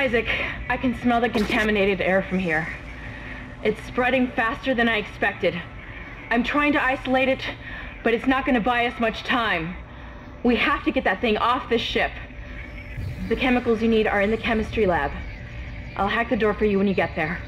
Isaac, I can smell the contaminated air from here. It's spreading faster than I expected. I'm trying to isolate it, but it's not going to buy us much time. We have to get that thing off this ship. The chemicals you need are in the chemistry lab. I'll hack the door for you when you get there.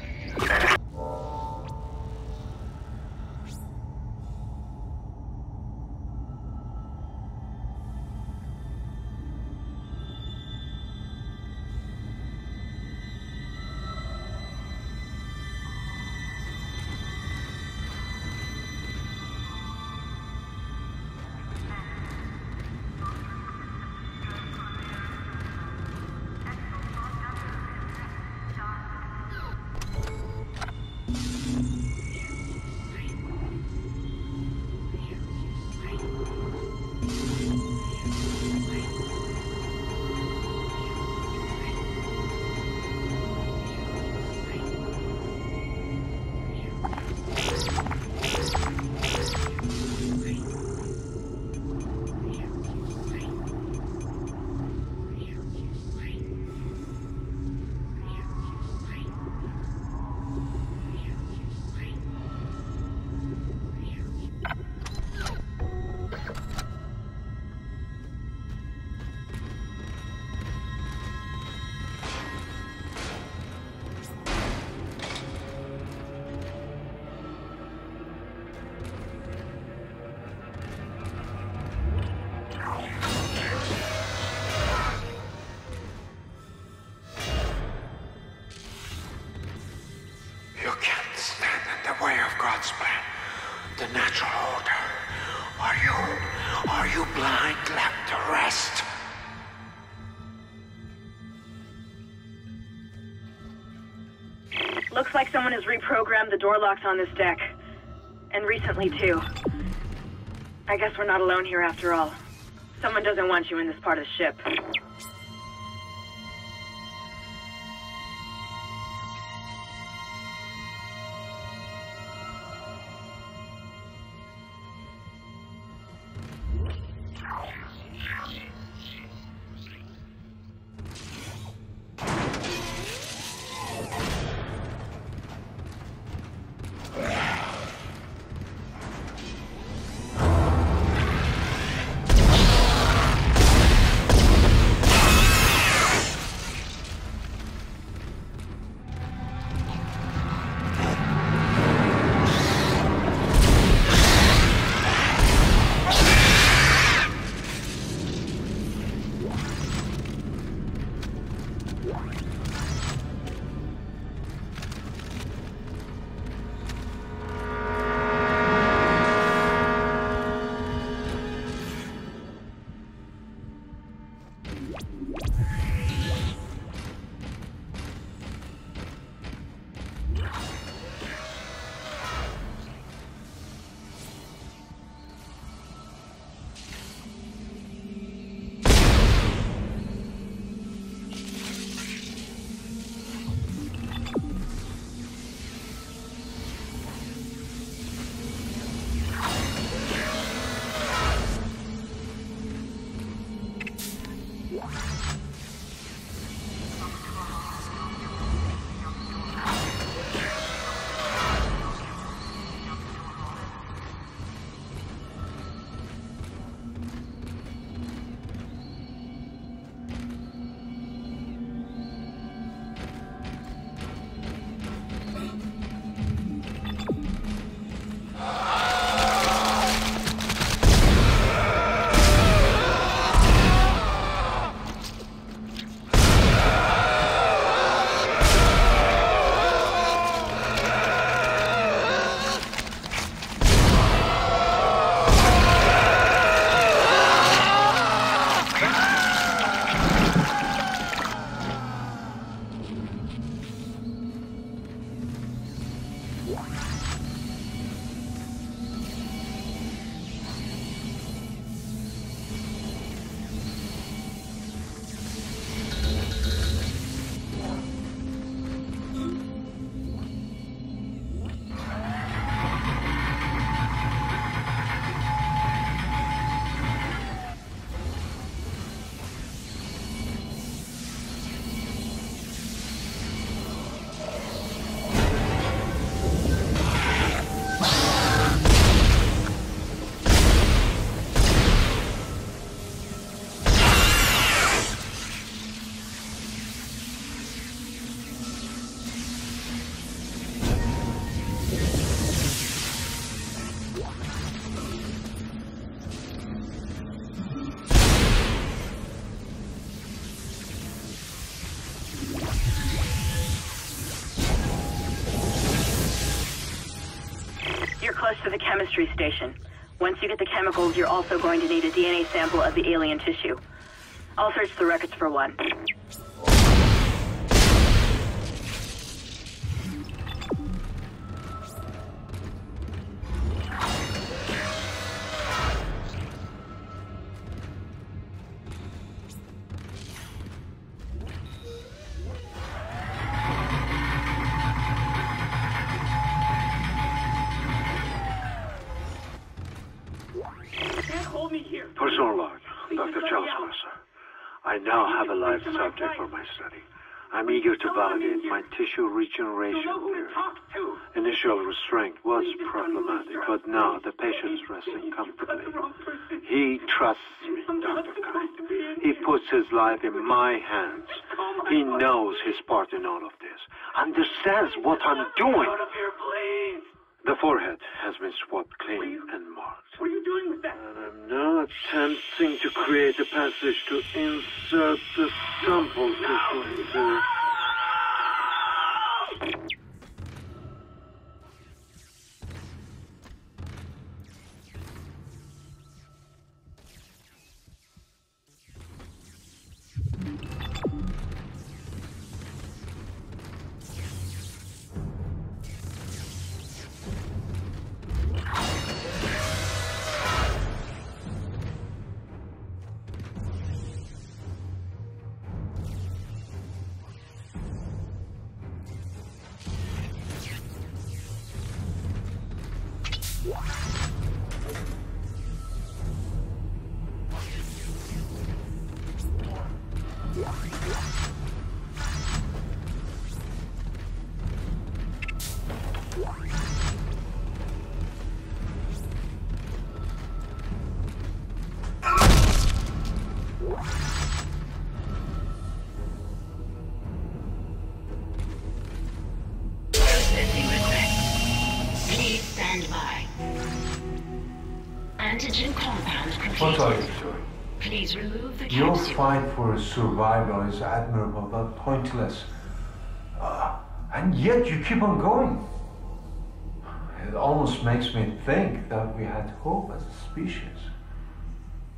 Has reprogrammed the door locks on this deck. And recently, too. I guess we're not alone here after all. Someone doesn't want you in this part of the ship. Chemistry station. Once you get the chemicals, you're also going to need a DNA sample of the alien tissue. I'll search the records for one. Theory. Initial restraint was problematic, but now the patient's resting comfortably. He trusts me, Dr. Kyne. He puts his life in my hands. He knows his part in all of this, understands what I'm doing. The forehead has been swabbed clean and marked. What are you doing with that? And I'm now attempting to create a passage to insert the sample no. into... Thank you. Fight for survival is admirable but pointless. Uh, and yet you keep on going. It almost makes me think that we had hope as a species.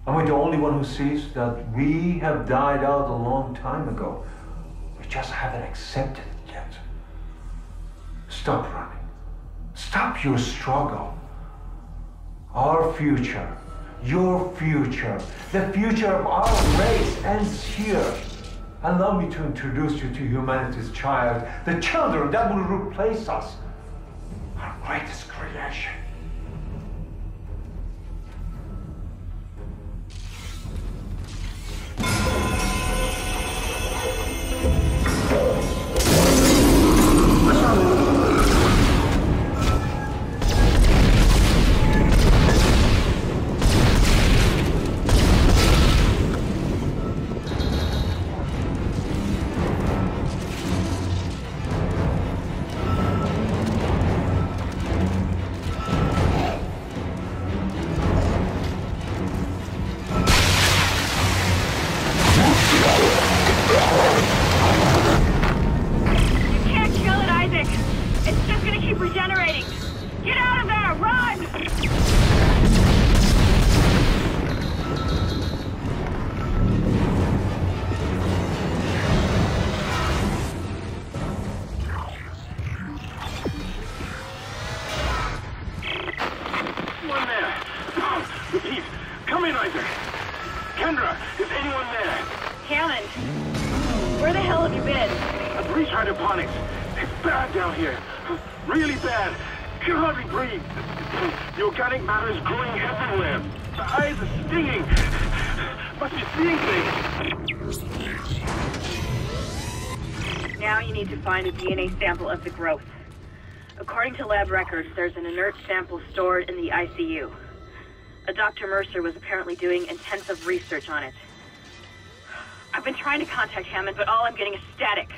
Am I the only one who sees that we have died out a long time ago? We just haven't accepted it yet. Stop running. Stop your struggle. Our future, your future, the future of our race ends here. Allow me to introduce you to humanity's child, the children that will replace us, our greatest creation. Of the growth. According to lab records, there's an inert sample stored in the ICU. A Dr. Mercer was apparently doing intensive research on it. I've been trying to contact Hammond, but all I'm getting is static.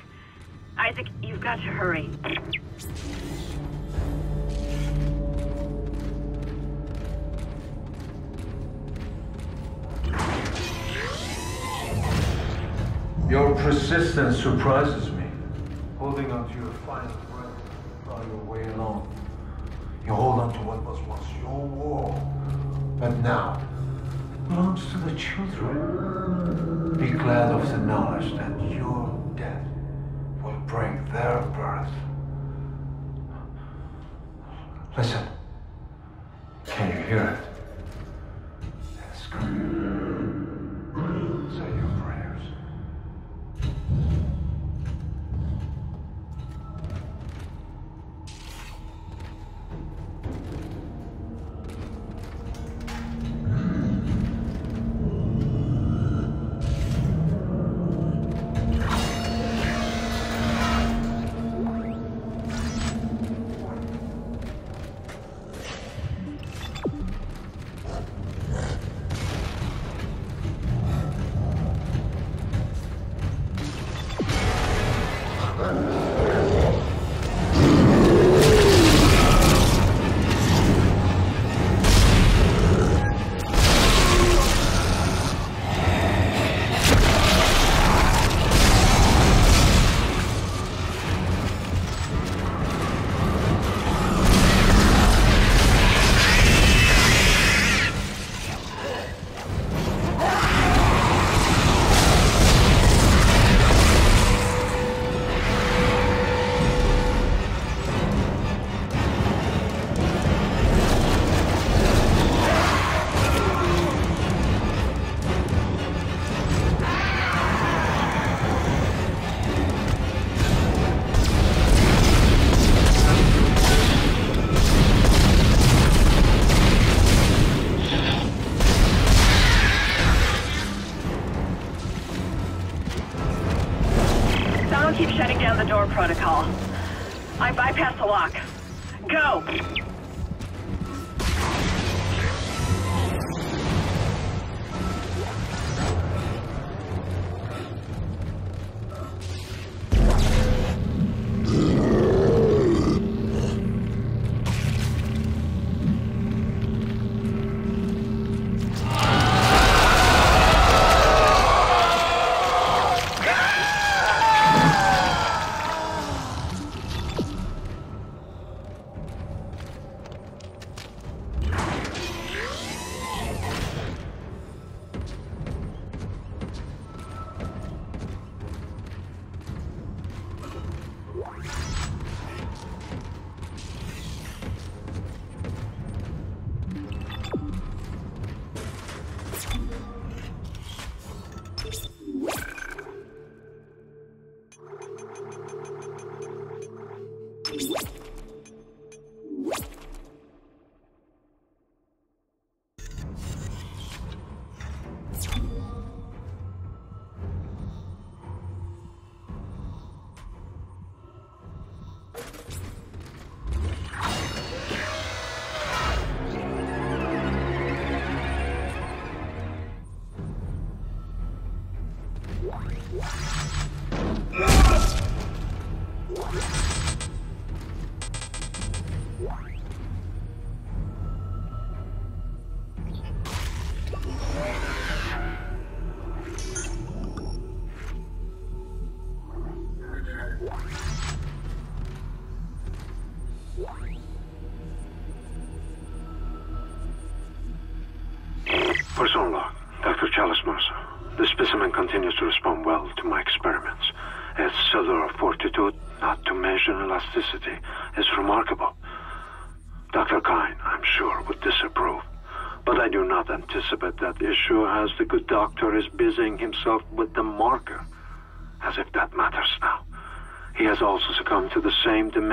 Isaac, you've got to hurry. Your persistence surprises me. Holding on to your final breath while your way along. You hold on to what your world, but now belongs to the children. Be glad of the knowledge that your death will bring their birth. Listen. Can you hear it? It's. Say your prayers.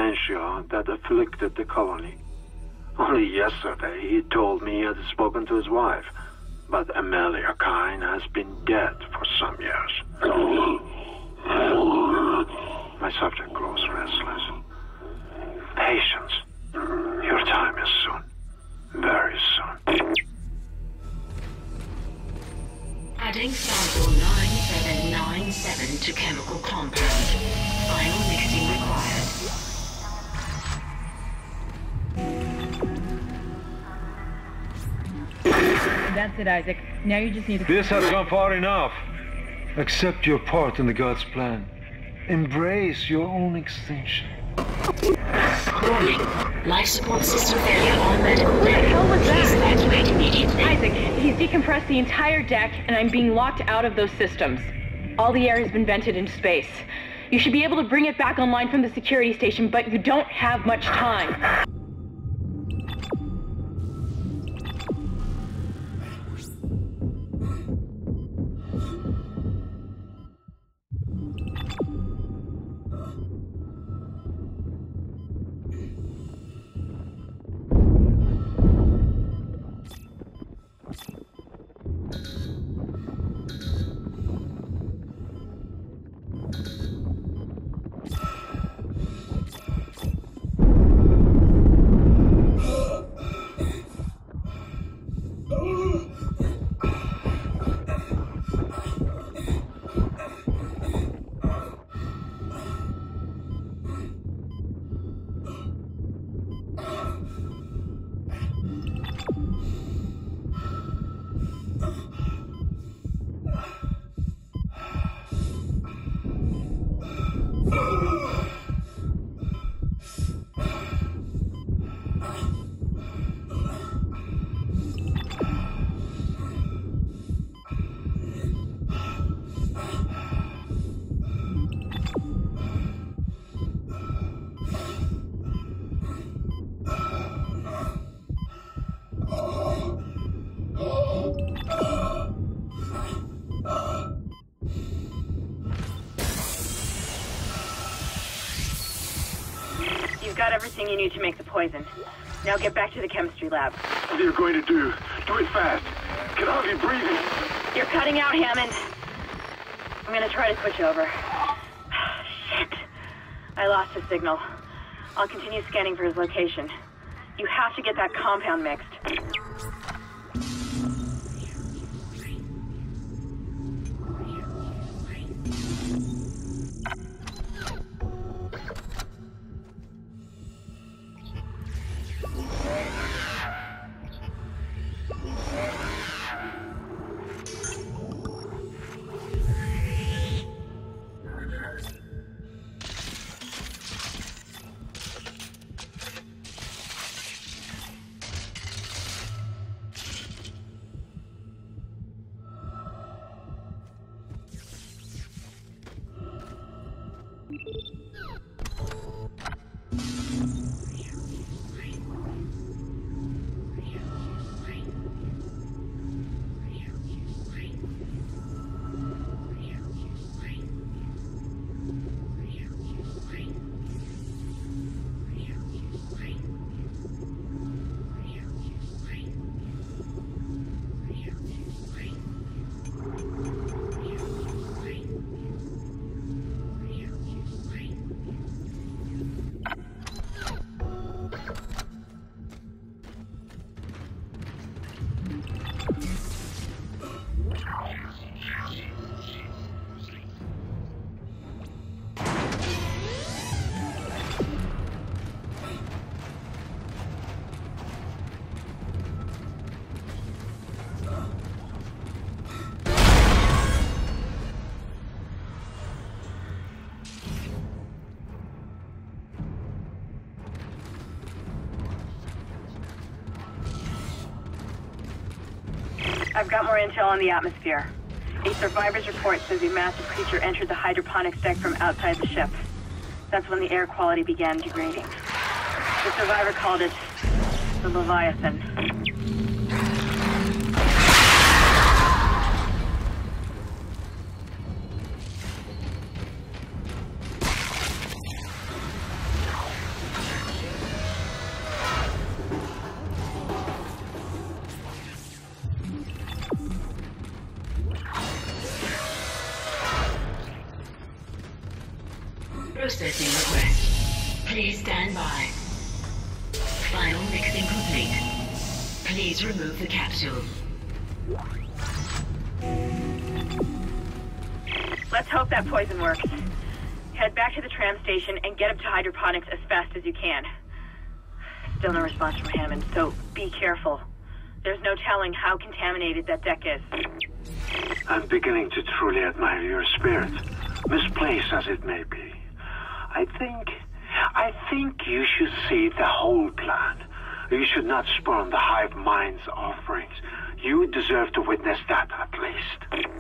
Dementia that afflicted the colony. Only yesterday he told me he had spoken to his wife. But Amelia Kyne has been dead for some years. My subject grows restless. Patience. Your time is soon. Very soon. Adding sample 9797 to chemical compound. Final mixing required. That's it, Isaac. Now you just need to... This has gone far enough. Accept your part in the God's plan. Embrace your own extinction. Warning. Life support system failure on medical deck. hell was Please that? evacuate immediately. Isaac, he's decompressed the entire deck, and I'm being locked out of those systems. All the air has been vented into space. You should be able to bring it back online from the security station, but you don't have much time. Everything you need to make the poison. Now get back to the chemistry lab. What are you going to do? Do it fast. Can hardly breathe. You're cutting out, Hammond. I'm gonna try to switch over. Shit. I lost his signal. I'll continue scanning for his location. You have to get that compound mixed. Got more intel on the atmosphere. A survivor's report says a massive creature entered the hydroponics deck from outside the ship. That's when the air quality began degrading. The survivor called it the Leviathan. How contaminated that deck is. I'm beginning to truly admire your spirit, misplaced as it may be. I think, I think you should see the whole plan. You should not spurn the hive mind's offerings. You deserve to witness that at least.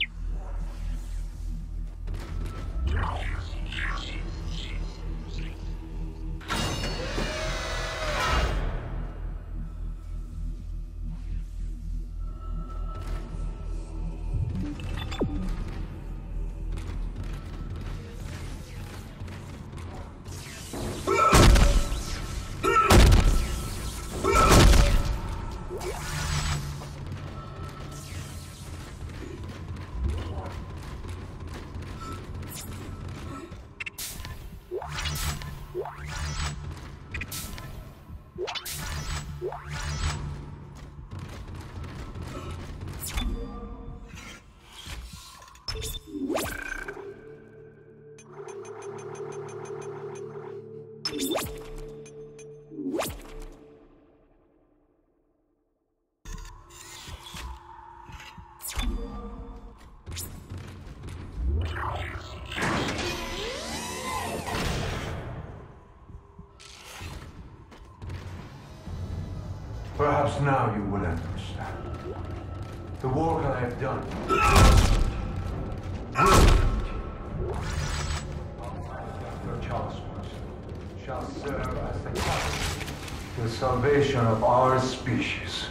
The salvation of our species.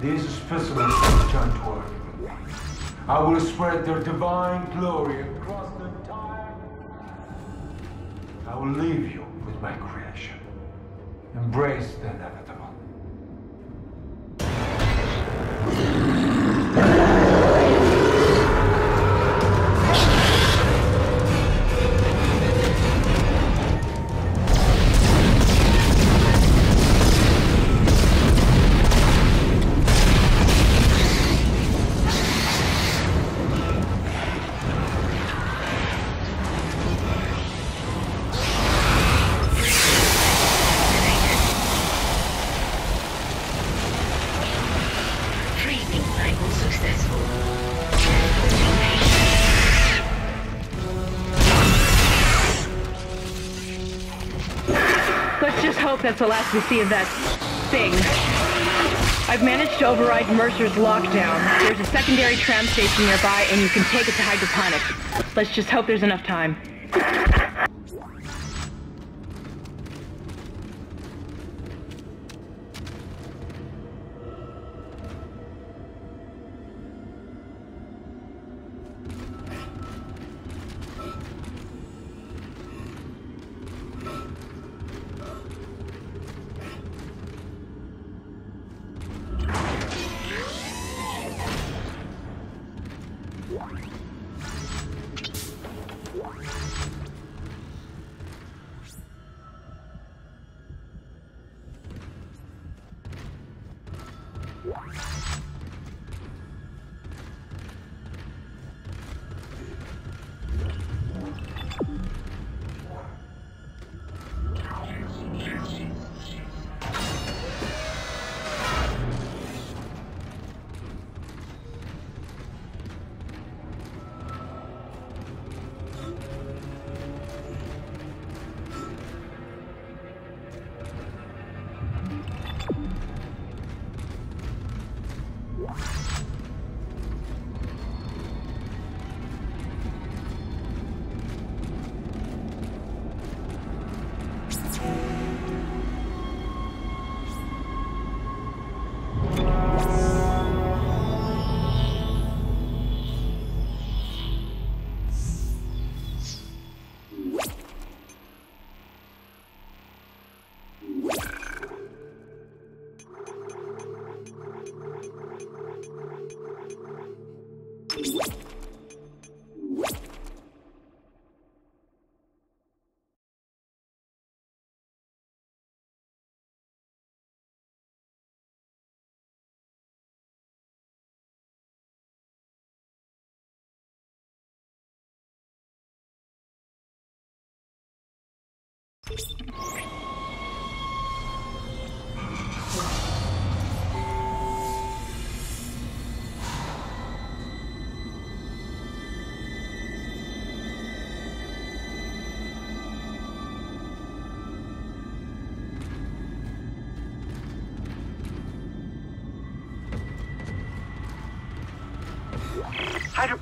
These specimens return to Earth. I will spread their divine glory that's the last we see of that thing. I've managed to override Mercer's lockdown. There's a secondary tram station nearby, and you can take it to hydroponics. Let's just hope there's enough time.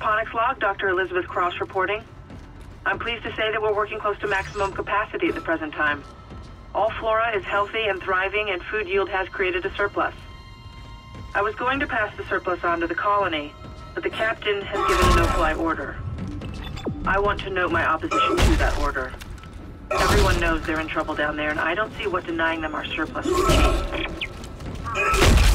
Log, Dr. Elizabeth Cross reporting. I'm pleased to say that we're working close to maximum capacity at the present time. All flora is healthy and thriving, and food yield has created a surplus. I was going to pass the surplus on to the colony, but the captain has given a no-fly order. I want to note my opposition to that order. Everyone knows they're in trouble down there, and I don't see what denying them our surplus will change.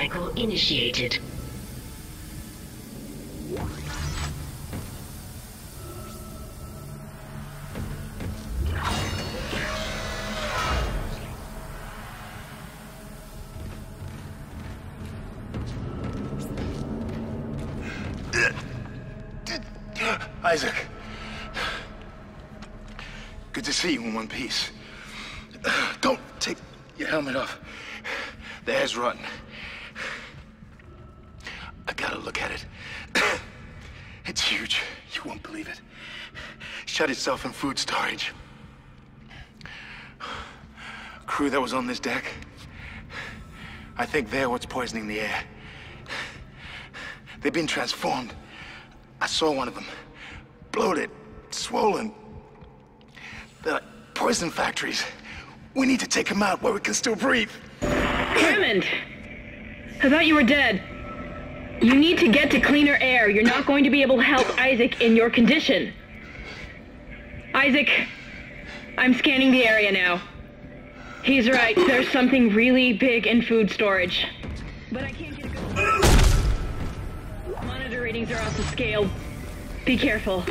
Cycle initiated. Isaac. Good to see you in one piece. Don't take your helmet off. The air's rotten. Itself in food storage. Crew that was on this deck. I think they're what's poisoning the air. They've been transformed. I saw one of them. Bloated, swollen. They're like poison factories. We need to take them out where we can still breathe. Hammond! I thought you were dead. You need to get to cleaner air. You're not going to be able to help Isaac in your condition. Isaac, I'm scanning the area now. He's right. There's something really big in food storage. But I can't get a good. Monitor readings are off the scale. Be careful.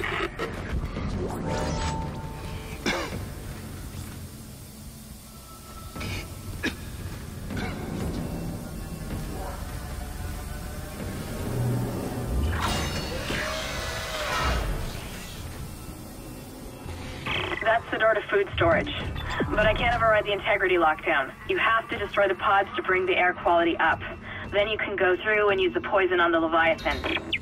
Storage. But I can't override the integrity lockdown. You have to destroy the pods to bring the air quality up. Then you can go through and use the poison on the Leviathan.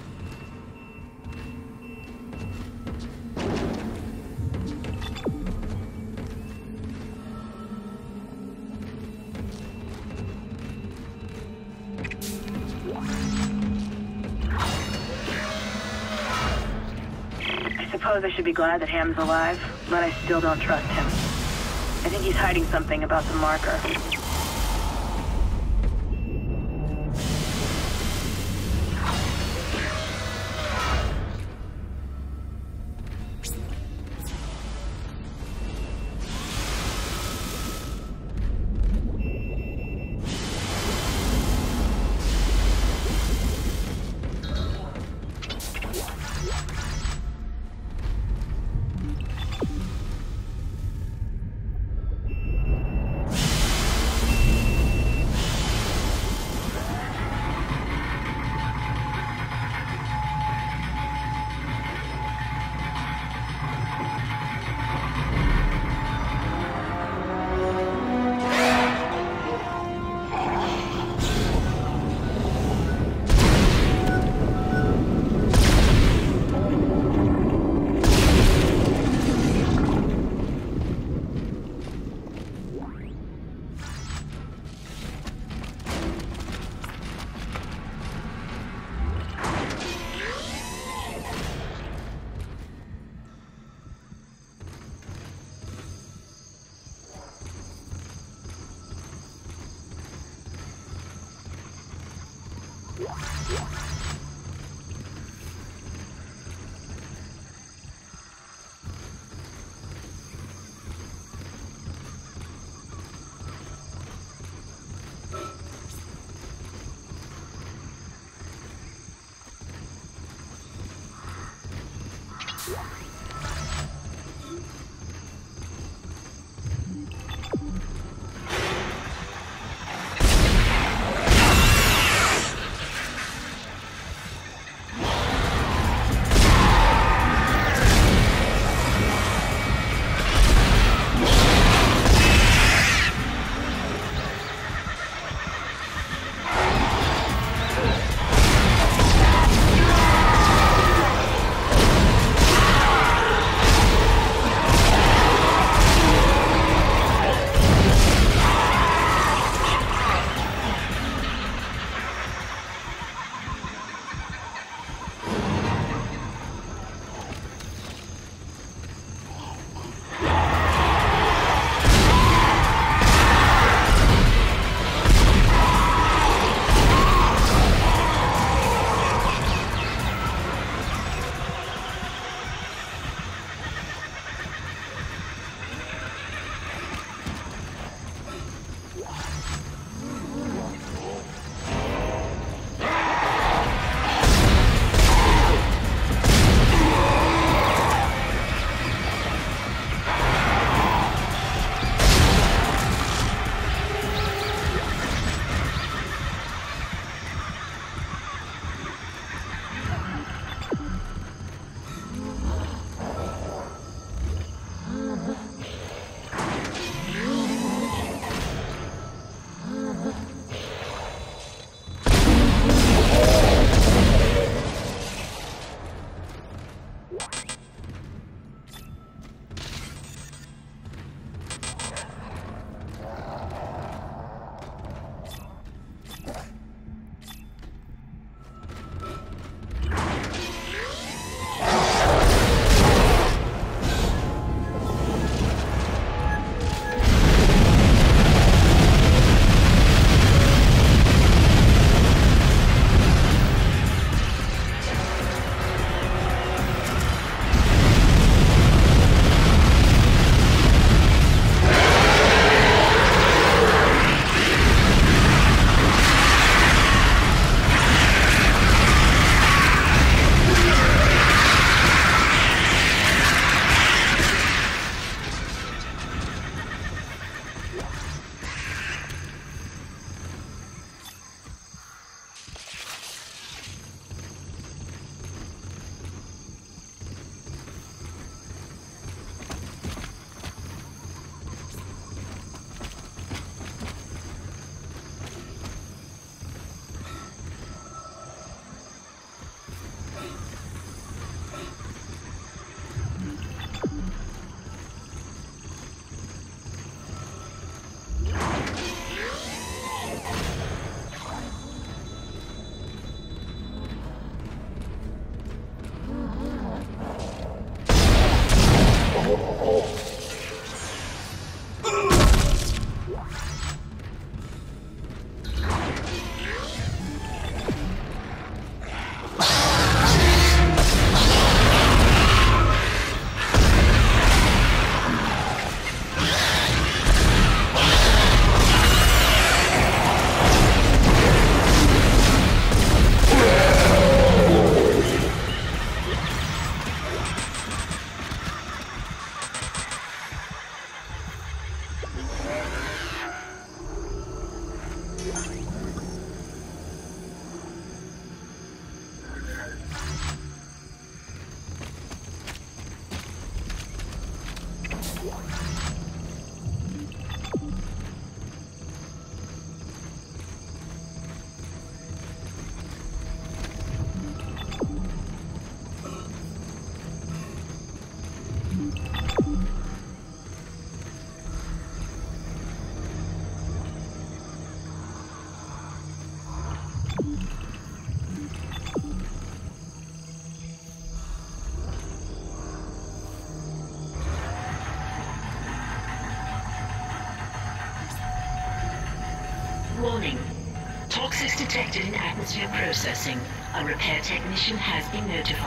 Suppose I should be glad that Ham's alive, but I still don't trust him. I think he's hiding something about the marker. Atmosphere processing. A repair technician has been notified.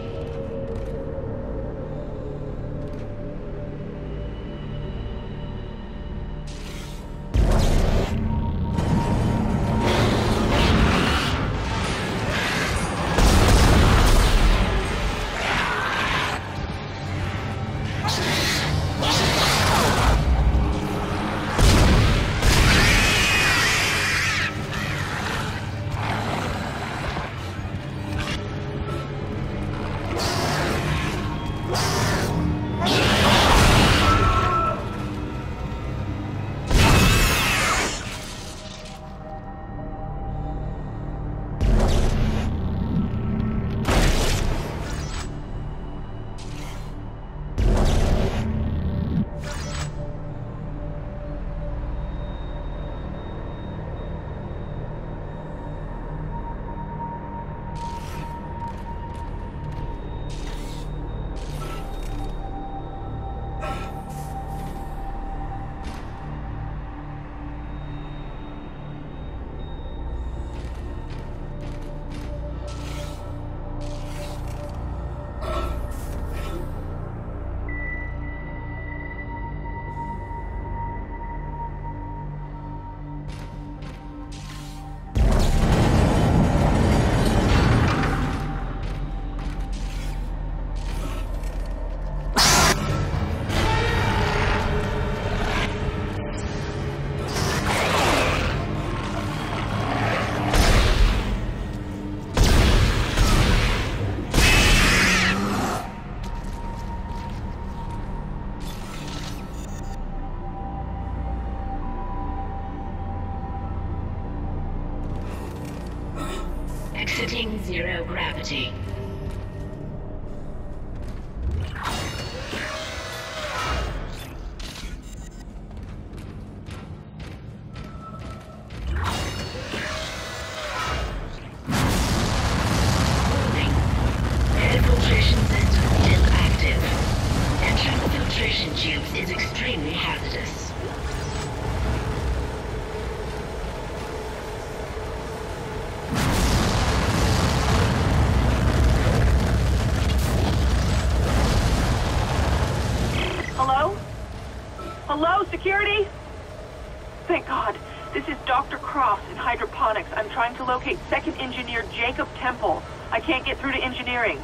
Engineering.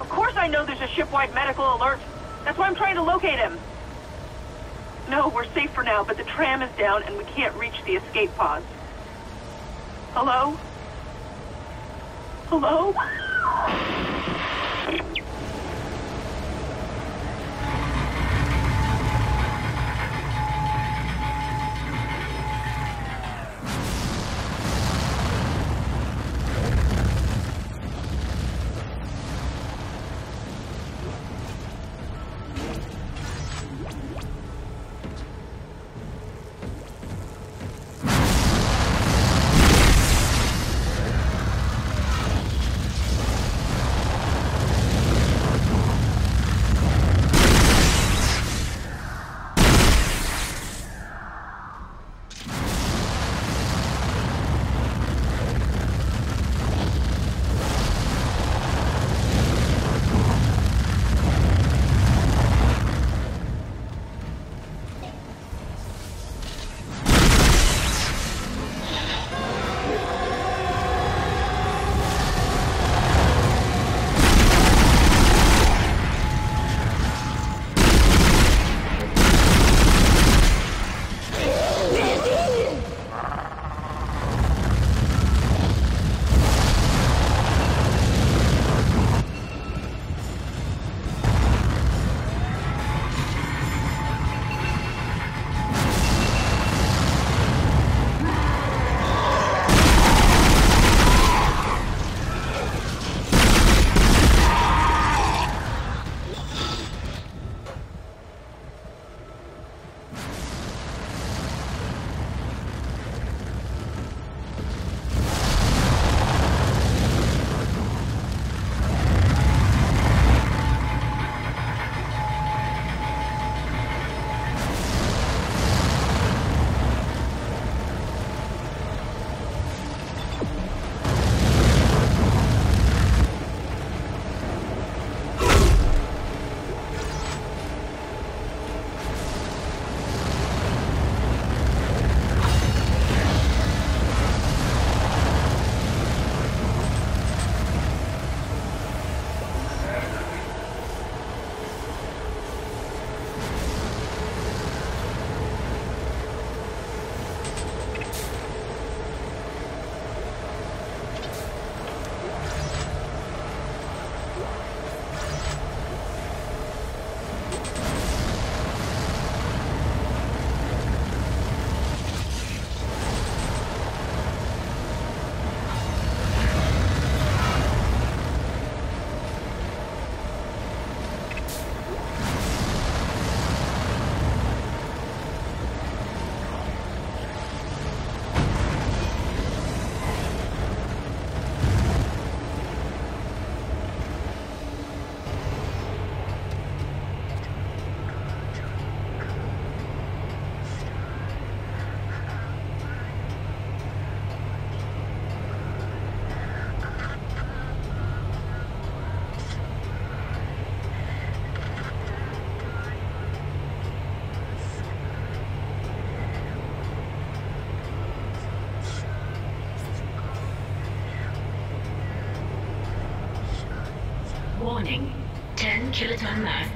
Of course I know there's a shipwide medical alert. That's why I'm trying to locate him. No, we're safe for now, but the tram is down and we can't reach the escape pods. Hello? Hello?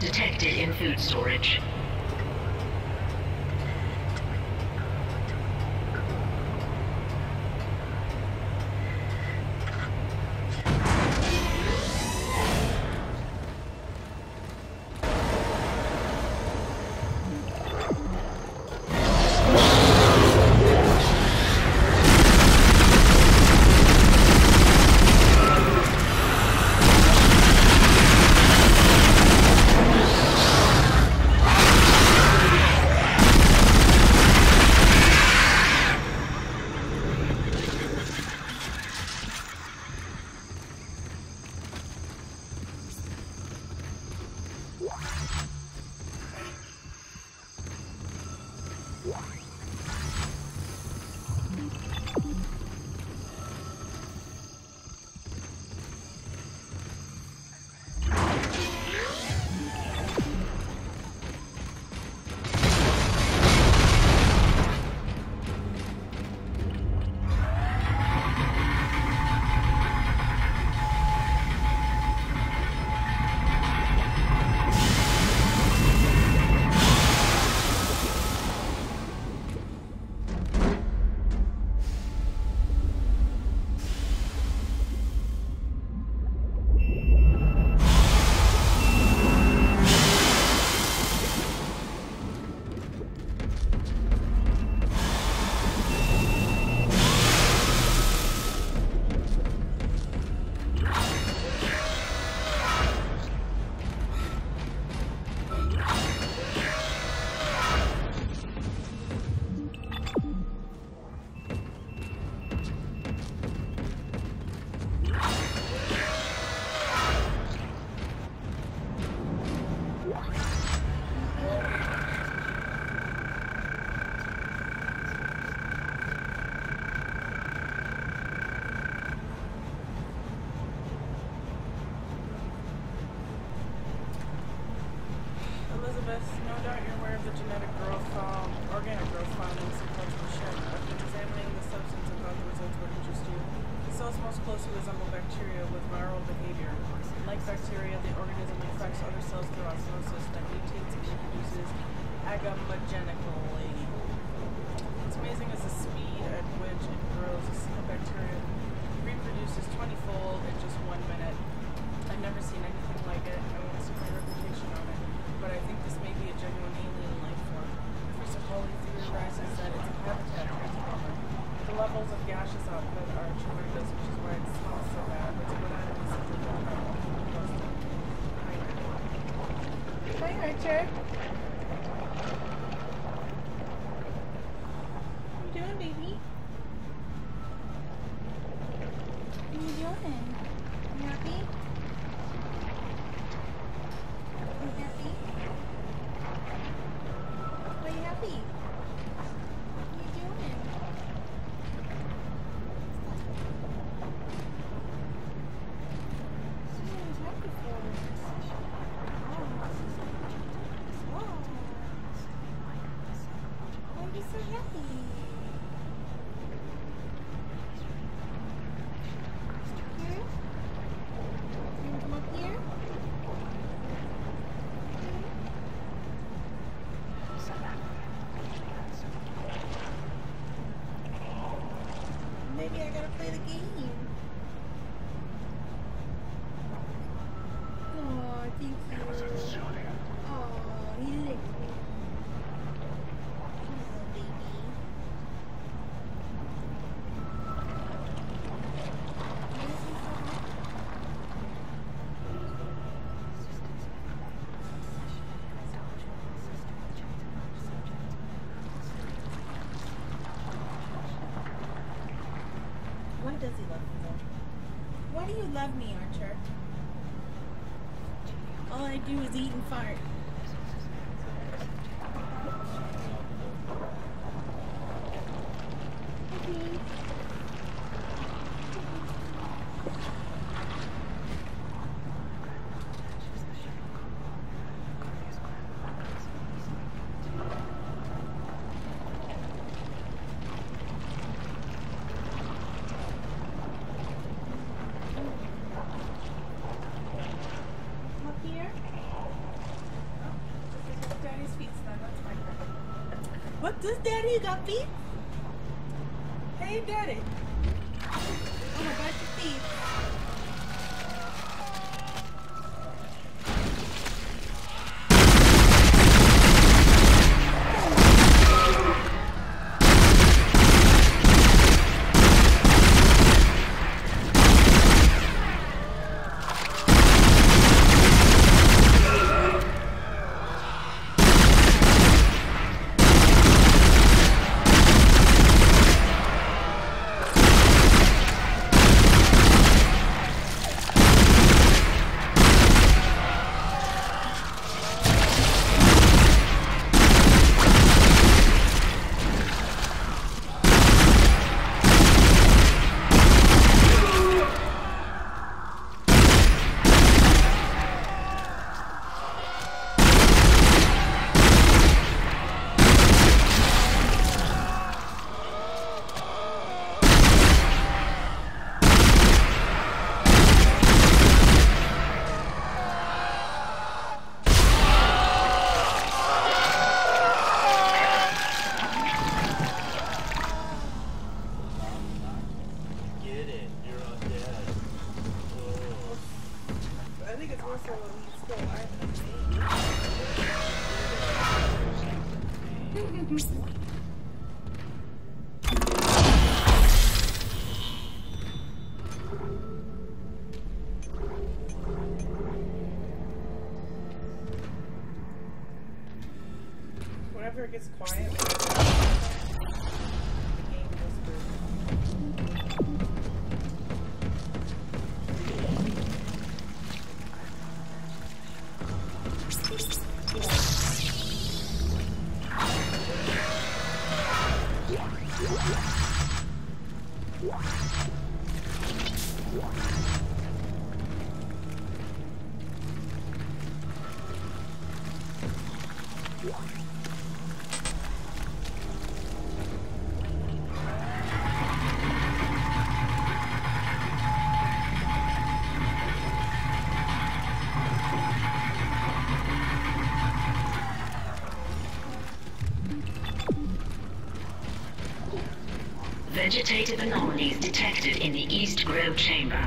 detected in food storage. love me, Archer. All I do is eat and fart. Is daddy got? Hey, daddy. agitated anomalies detected in the East Grove chamber.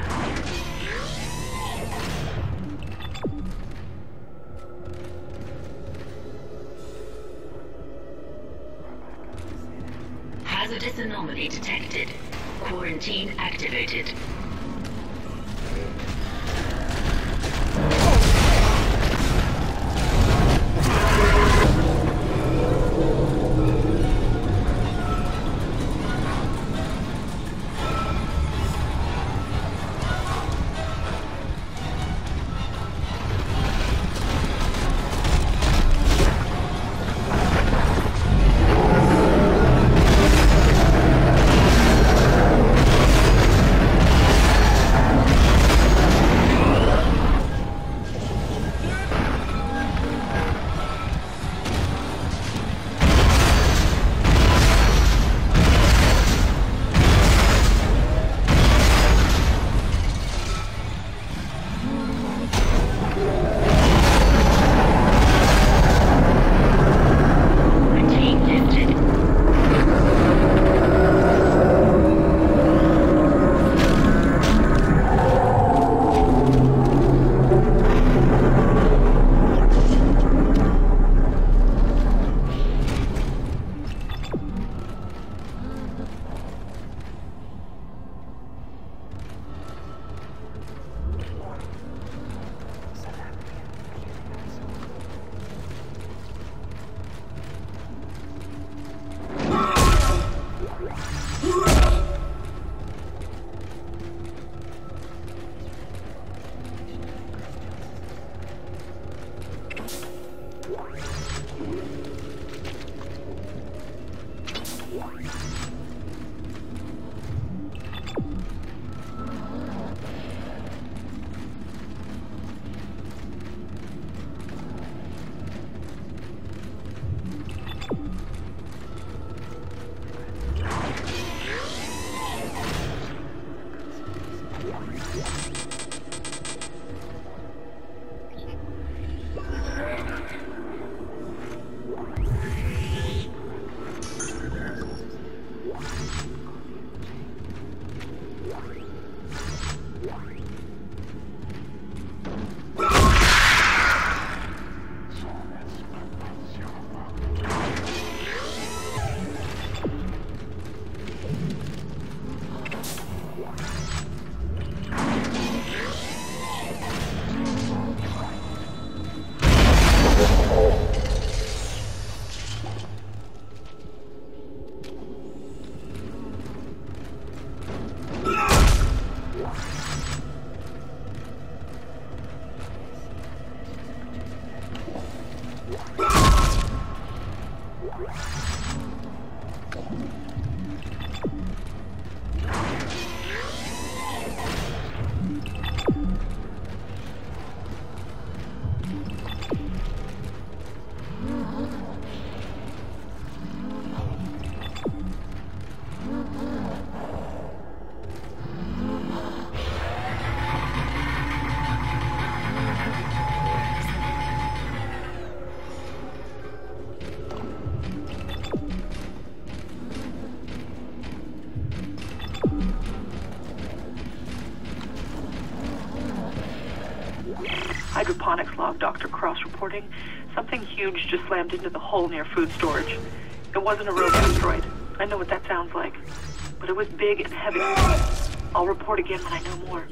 Dr. Cross reporting. Something huge just slammed into the hole near food storage. It wasn't a rogue asteroid. I know what that sounds like. But it was big and heavy. I'll report again when I know more.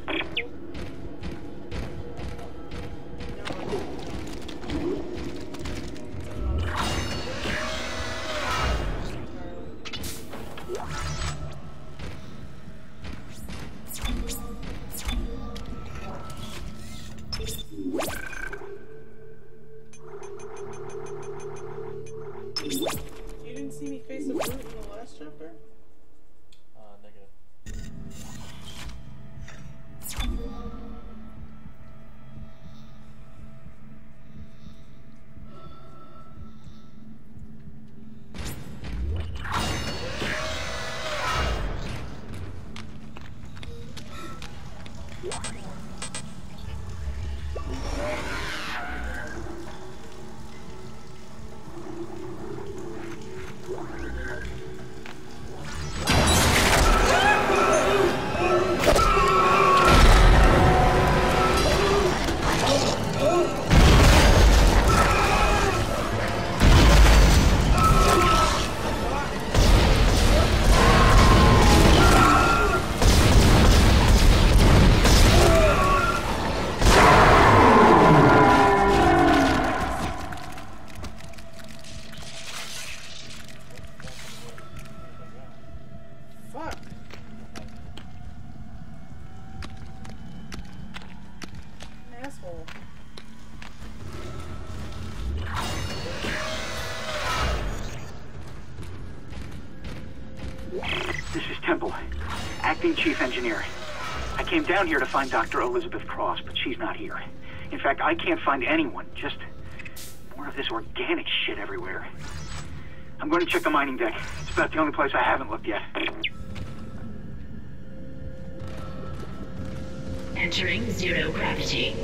Find Dr. Elizabeth Cross, but she's not here. In fact, I can't find anyone. Just more of this organic shit everywhere. I'm going to check the mining deck. It's about the only place I haven't looked yet. Entering zero gravity.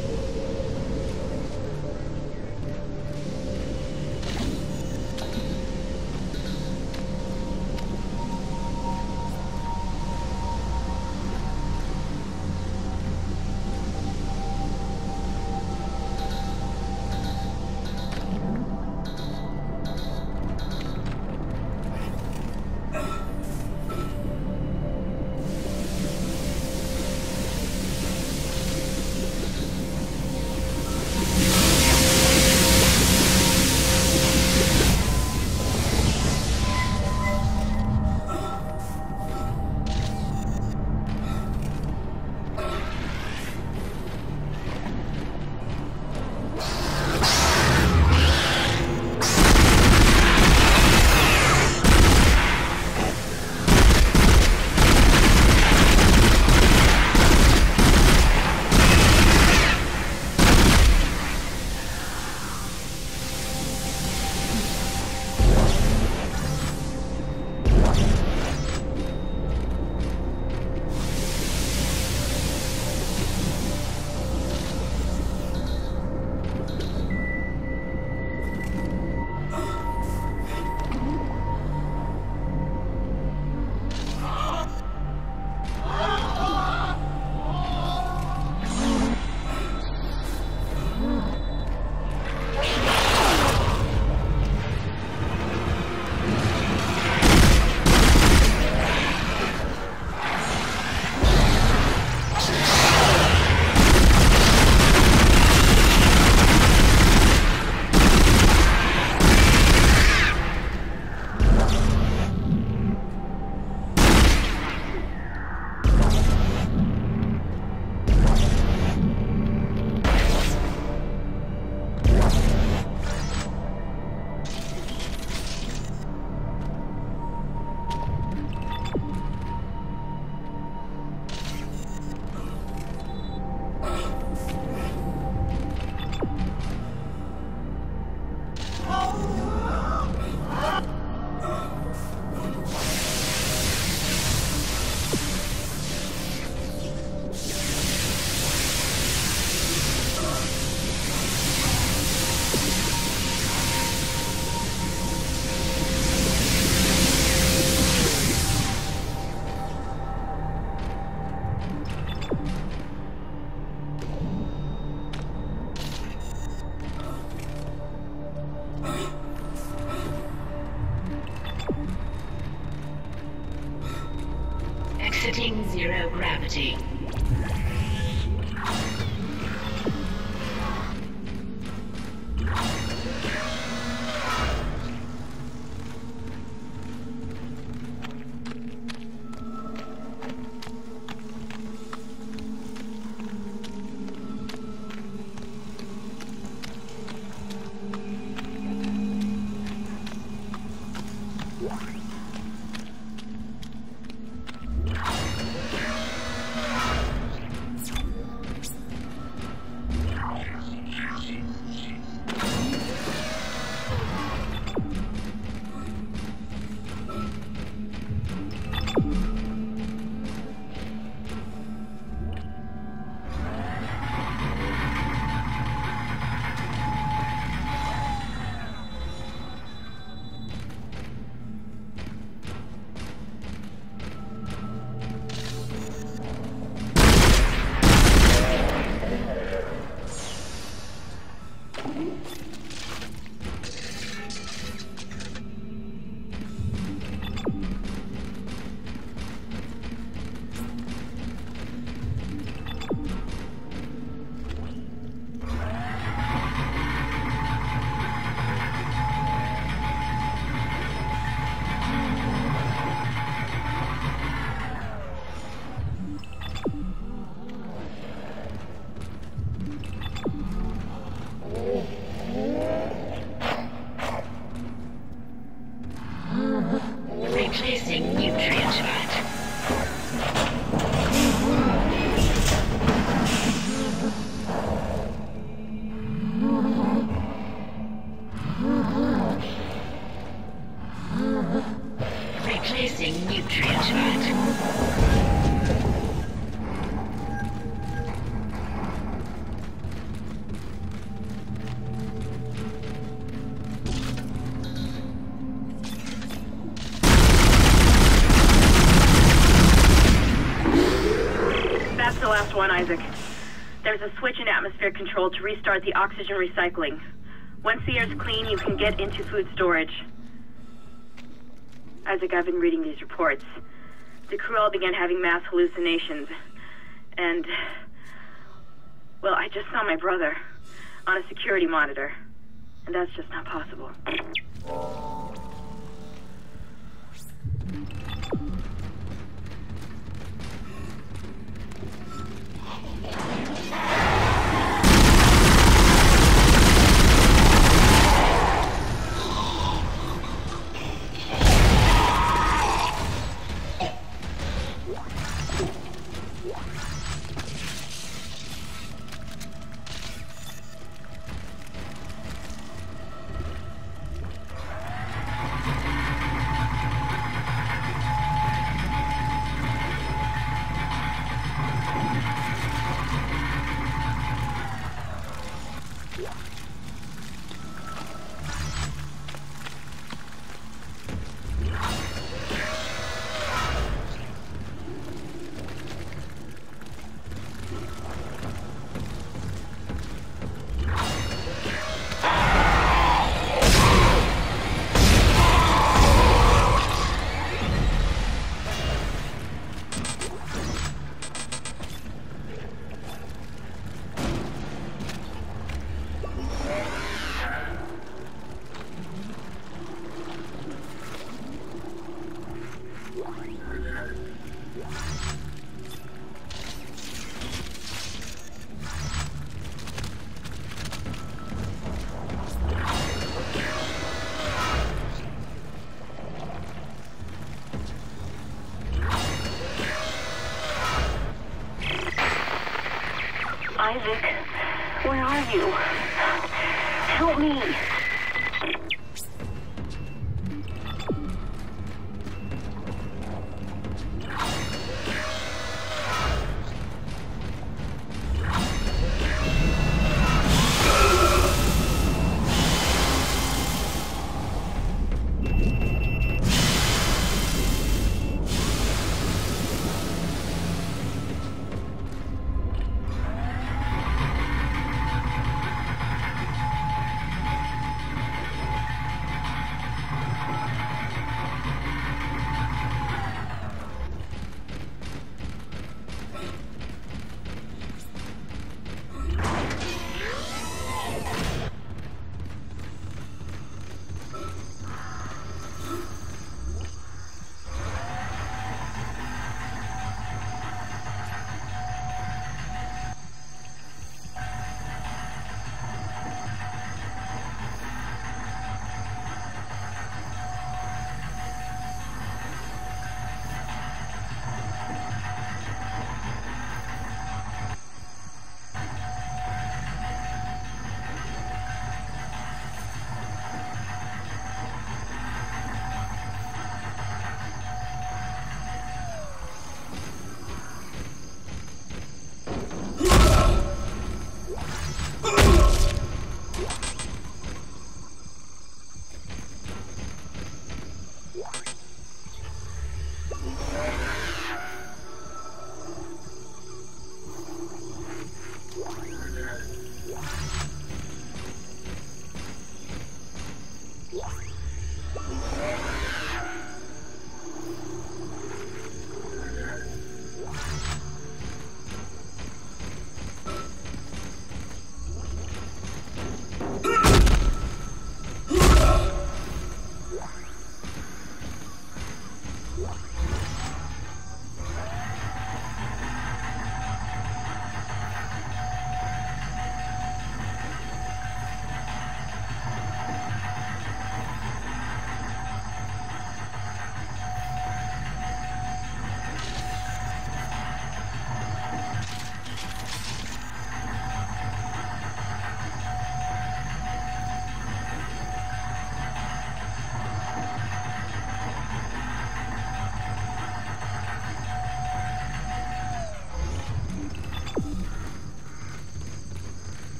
There's a switch in atmosphere control to restart the oxygen recycling. Once the air's clean, you can get into food storage. Isaac, I've been reading these reports. The crew all began having mass hallucinations. And. Well, I just saw my brother on a security monitor. And that's just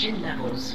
oxygen levels.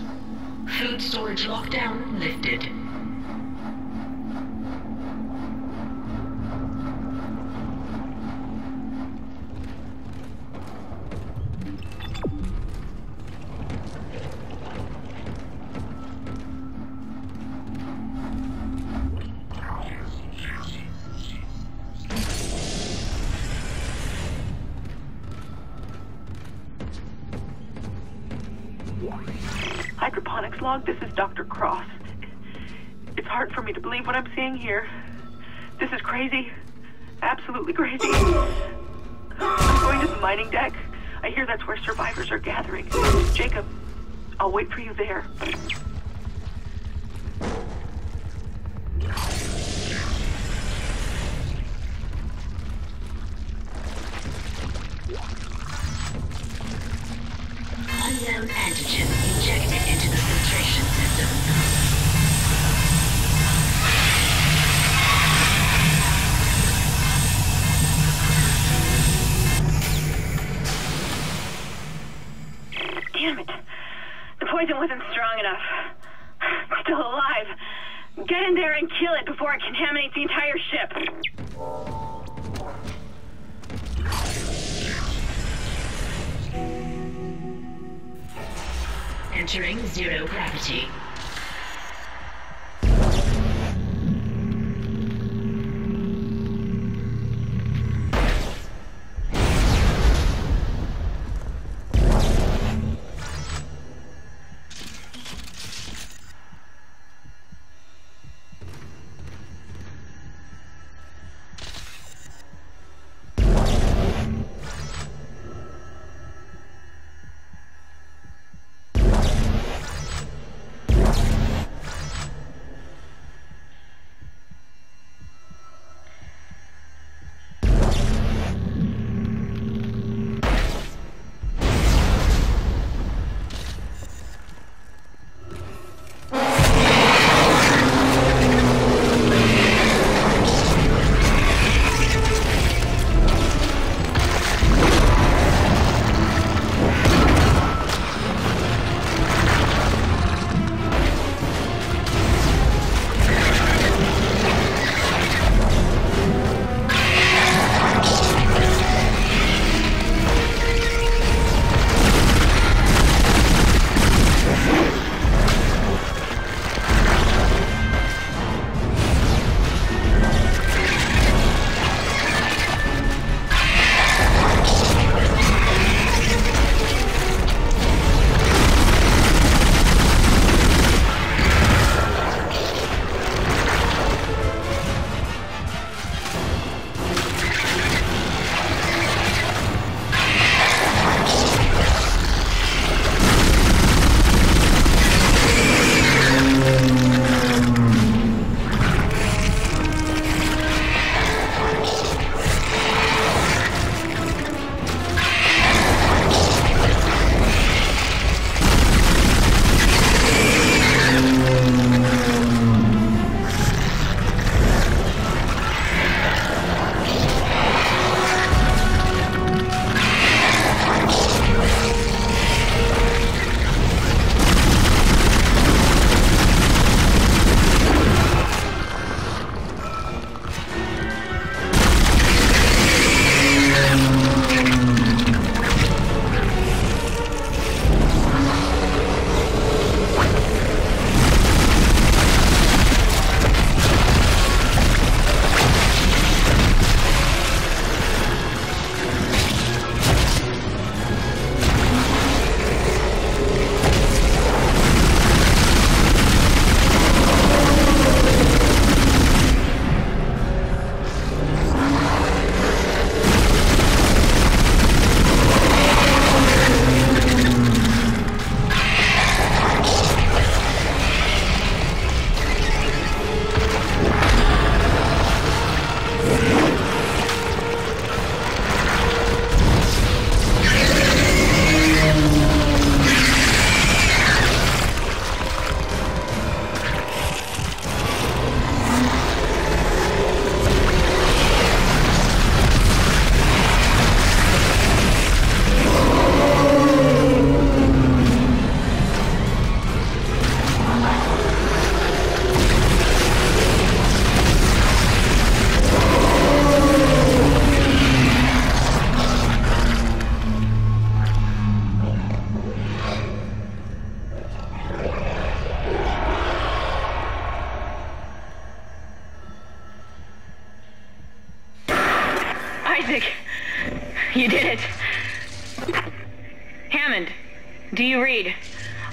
You read?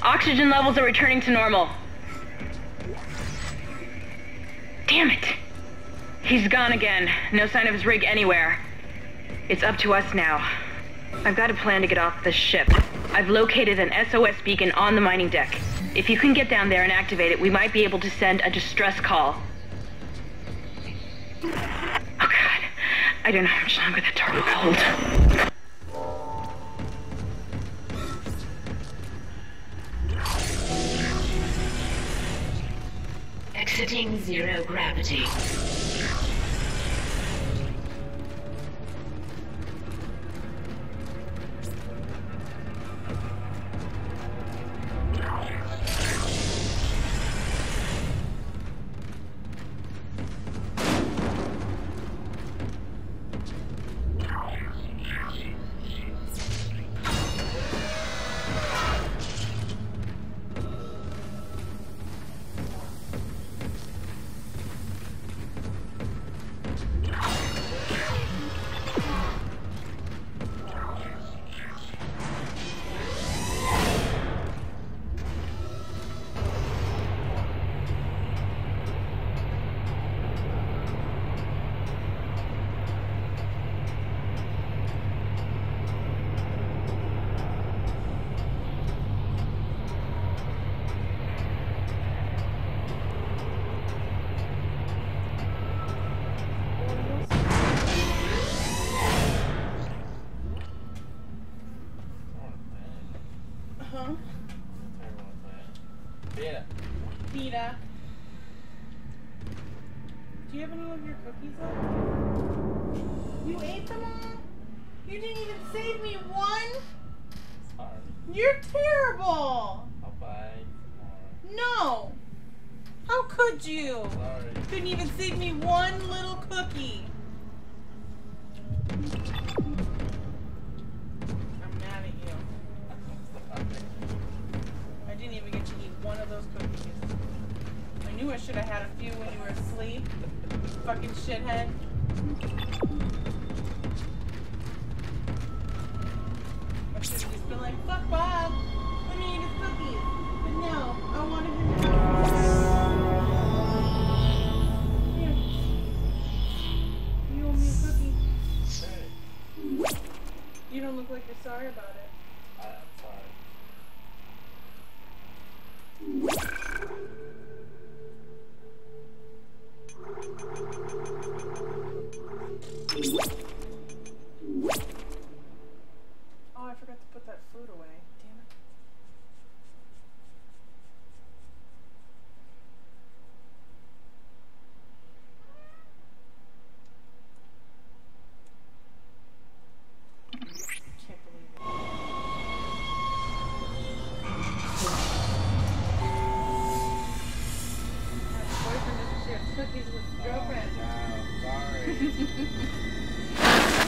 Oxygen levels are returning to normal. Damn it! He's gone again. No sign of his rig anywhere. It's up to us now. I've got a plan to get off this ship. I've located an SOS beacon on the mining deck. If you can get down there and activate it, we might be able to send a distress call. Oh god. I don't know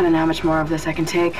I don't know how much more of this I can take.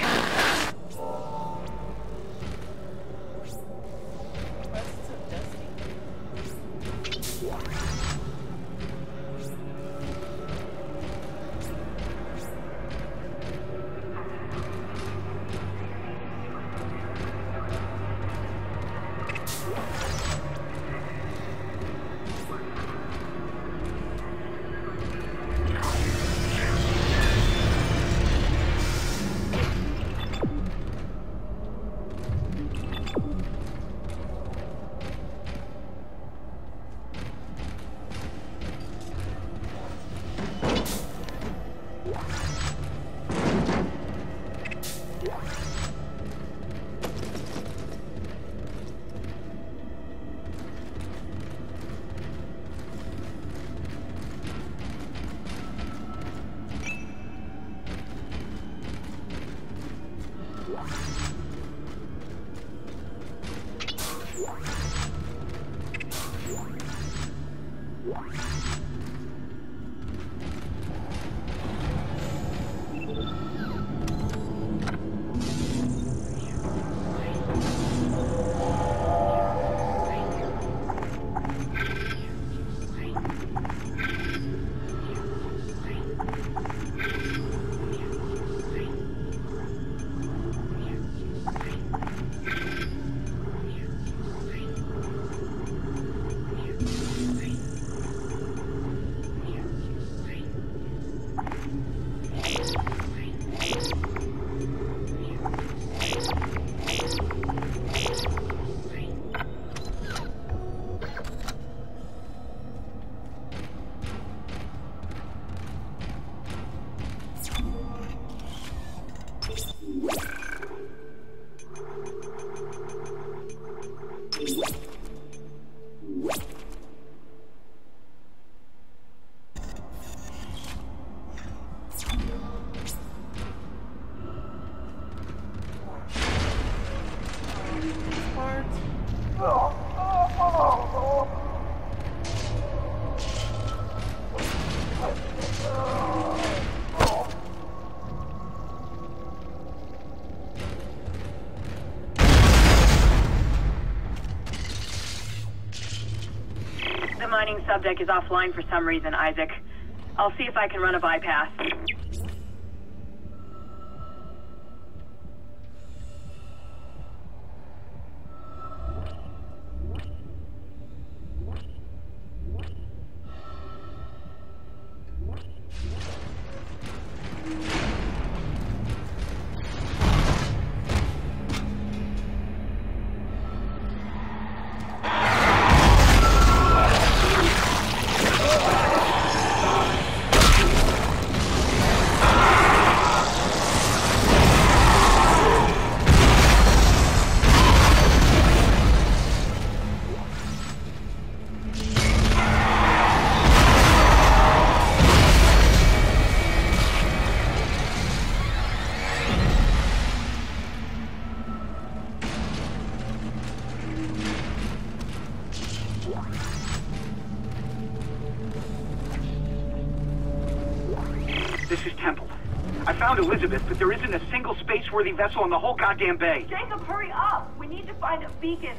Subdeck is offline for some reason, Isaac. I'll see if I can run a bypass. Single space-worthy vessel in the whole goddamn bay. Jacob, hurry up! We need to find a beacon.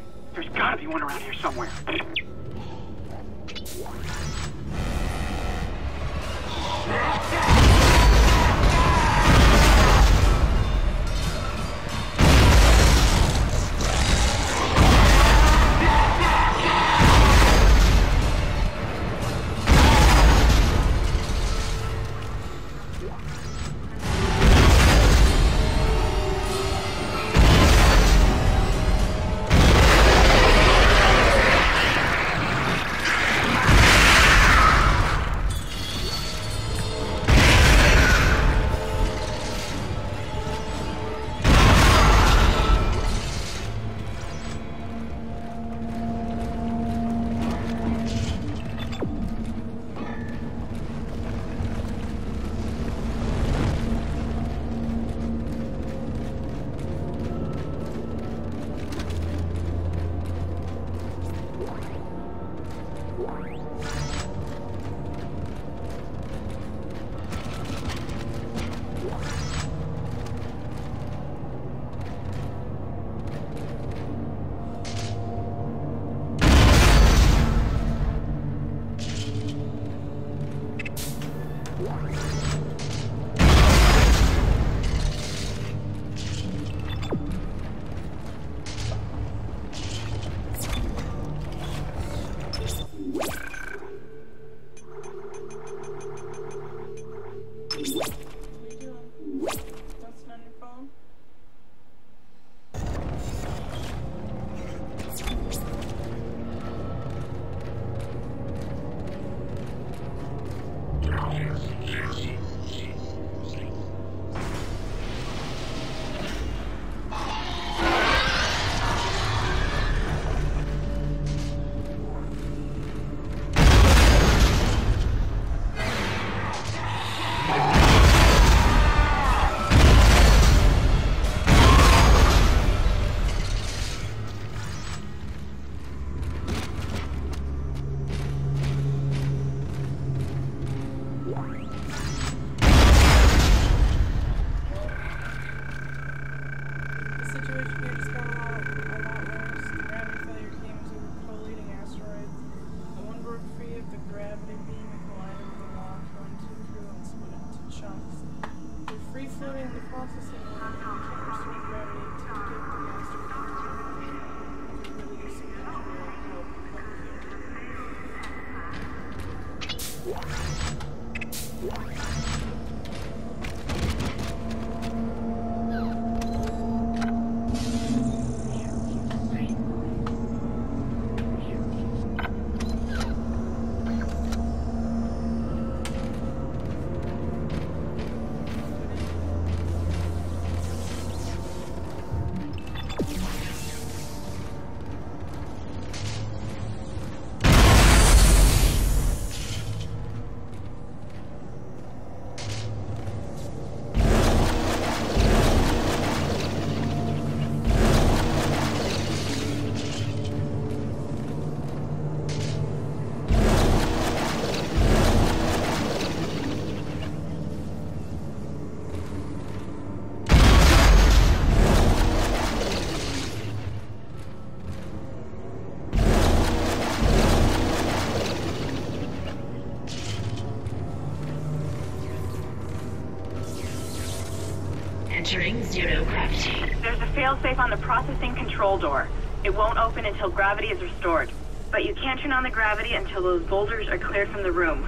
Entering zero gravity. There's a failsafe on the processing control door. It won't open until gravity is restored. But you can't turn on the gravity until those boulders are cleared from the room.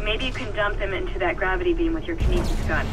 Maybe you can dump them into that gravity beam with your kinesis gun.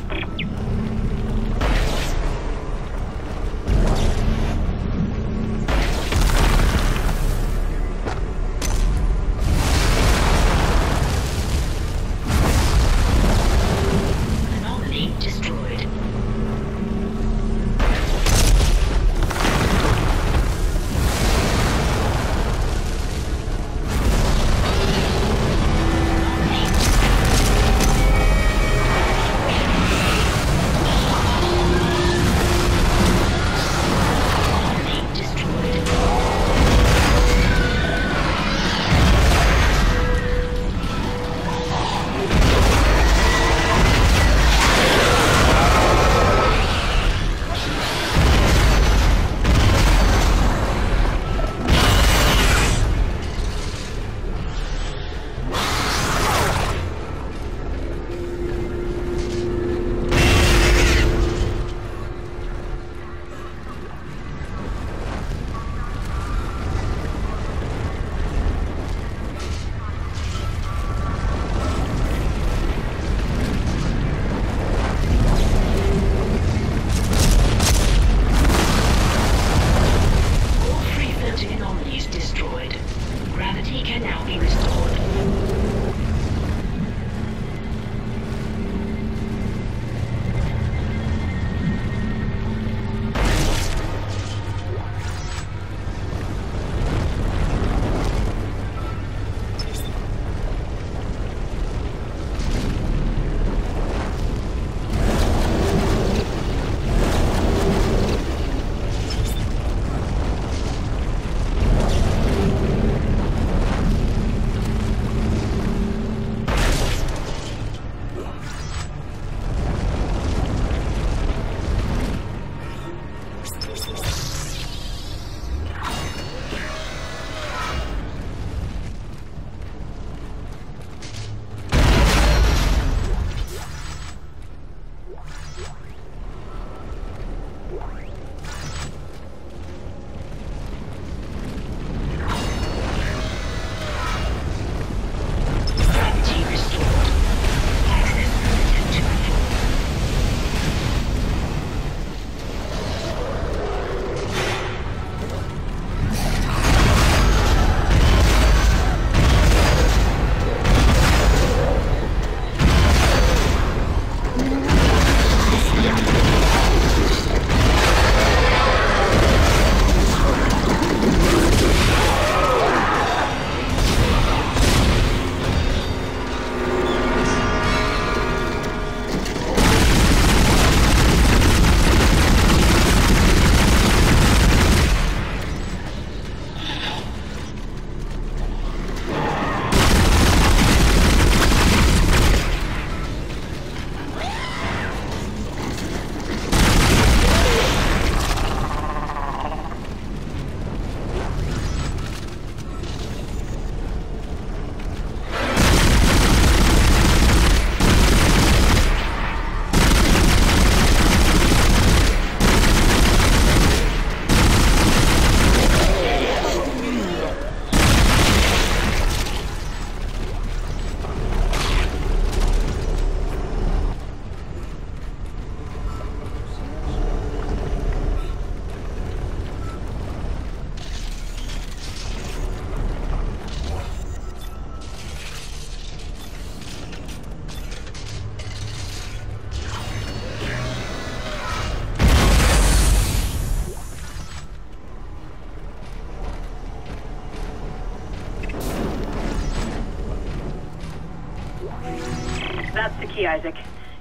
Isaac.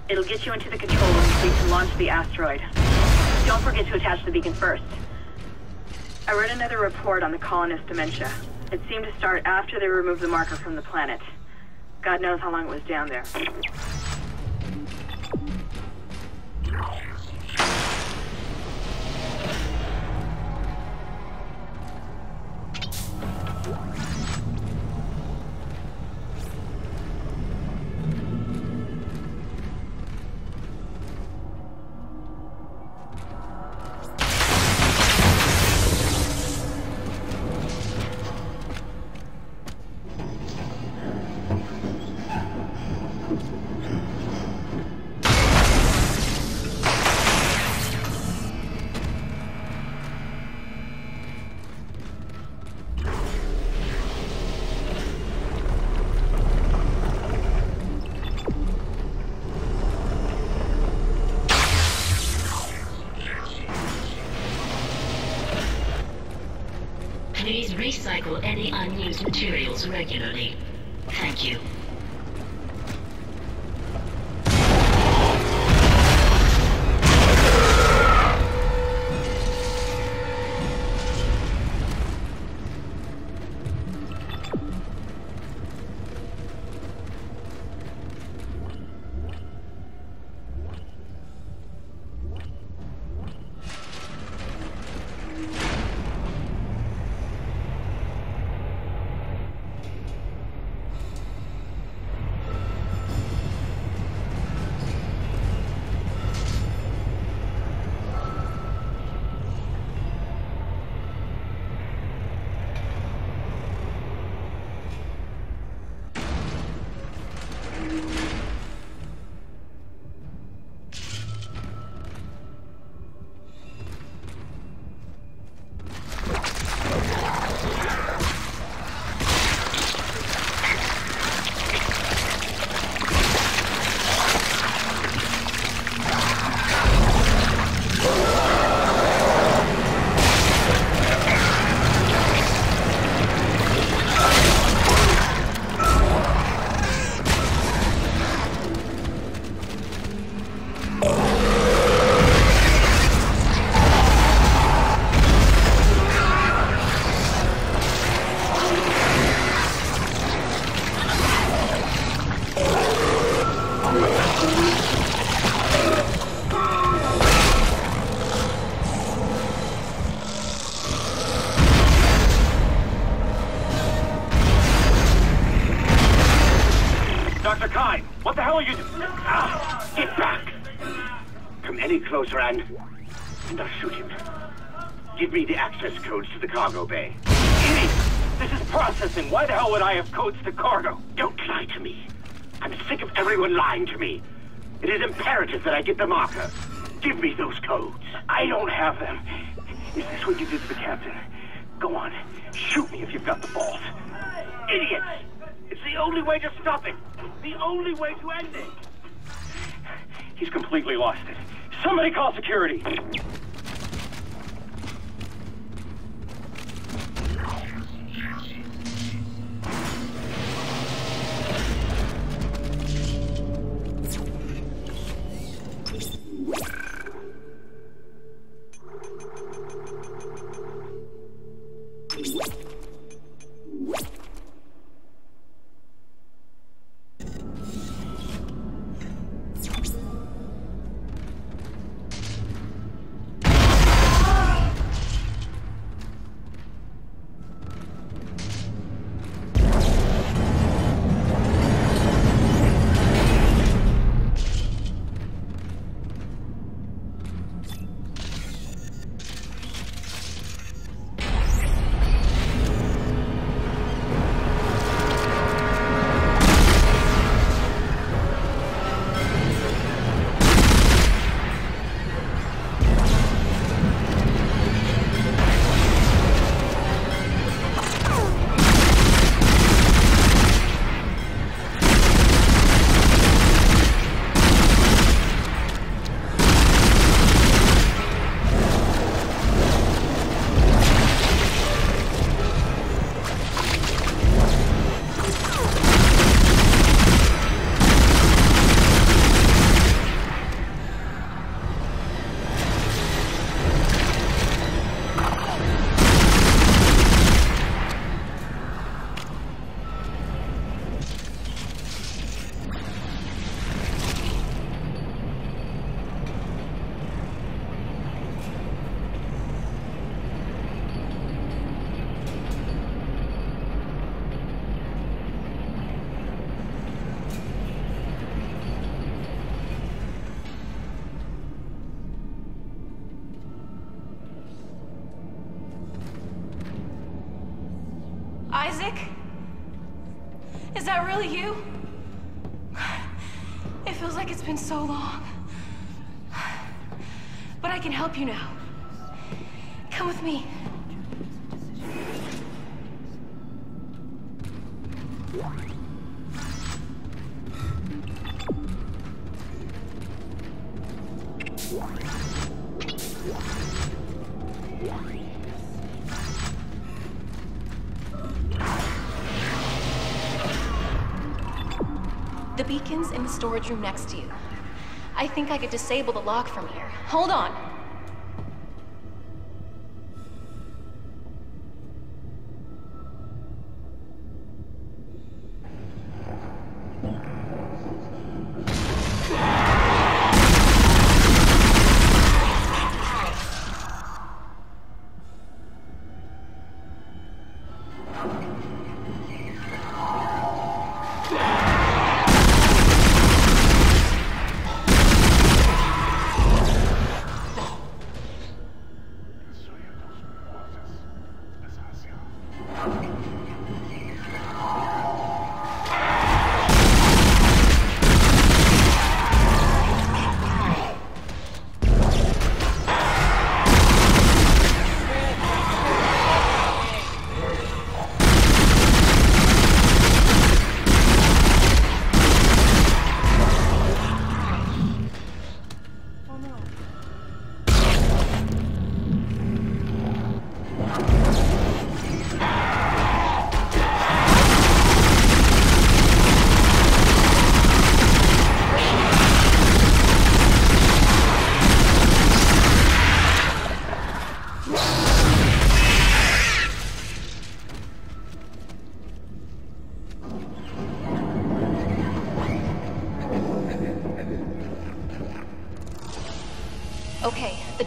It'll get you into the control room so you can launch the asteroid. Don't forget to attach the beacon first. I read another report on the colonist dementia. It seemed to start after they removed the marker from the planet. God knows how long it was down there. Materials regularly. And... and I'll shoot him. Give me the access codes to the cargo bay. Idiot! This is processing. Why the hell would I have codes to cargo? Don't lie to me. I'm sick of everyone lying to me. It is imperative that I get the marker. Give me those codes. Completely lost it. Somebody call security. Storage room next to you. I think I could disable the lock from here. Hold on.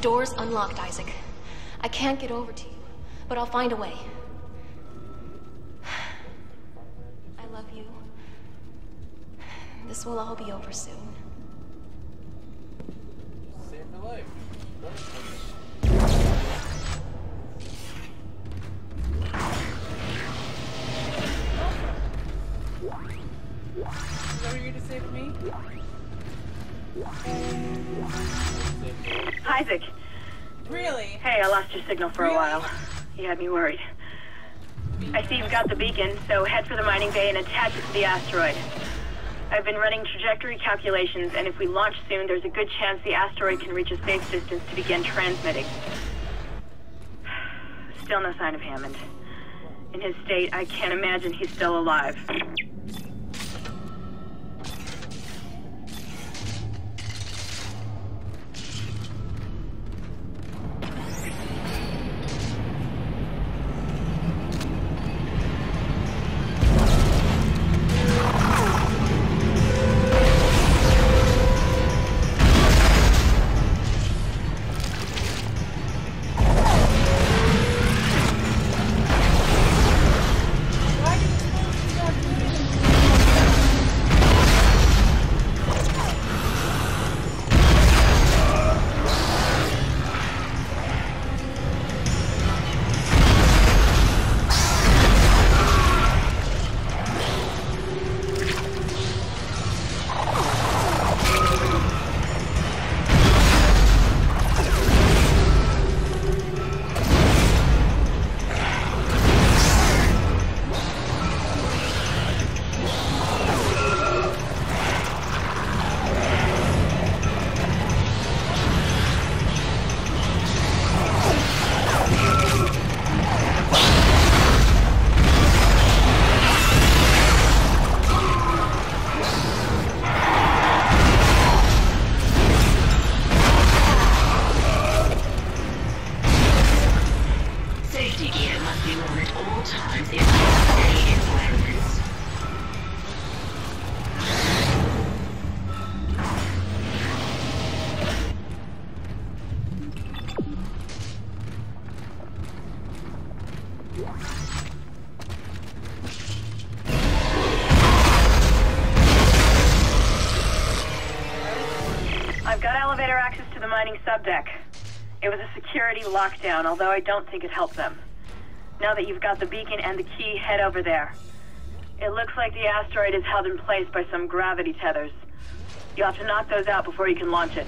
Door's unlocked, Isaac. I can't get over to you, but I'll find a way. Mining bay and attach it to the asteroid. I've been running trajectory calculations, and if we launch soon, there's a good chance the asteroid can reach a safe distance to begin transmitting. Still no sign of Hammond. In his state, I can't imagine he's still alive. Lockdown, although I don't think it helped them. Now that you've got the beacon and the key, head over there. It looks like the asteroid is held in place by some gravity tethers. You'll have to knock those out before you can launch it.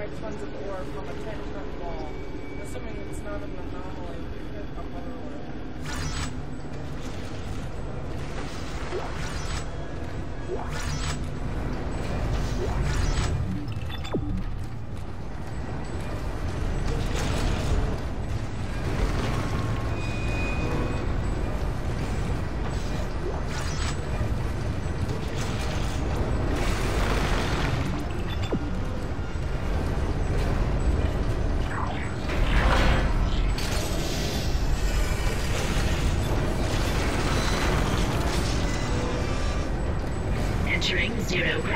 6.5 tons of ore from a zero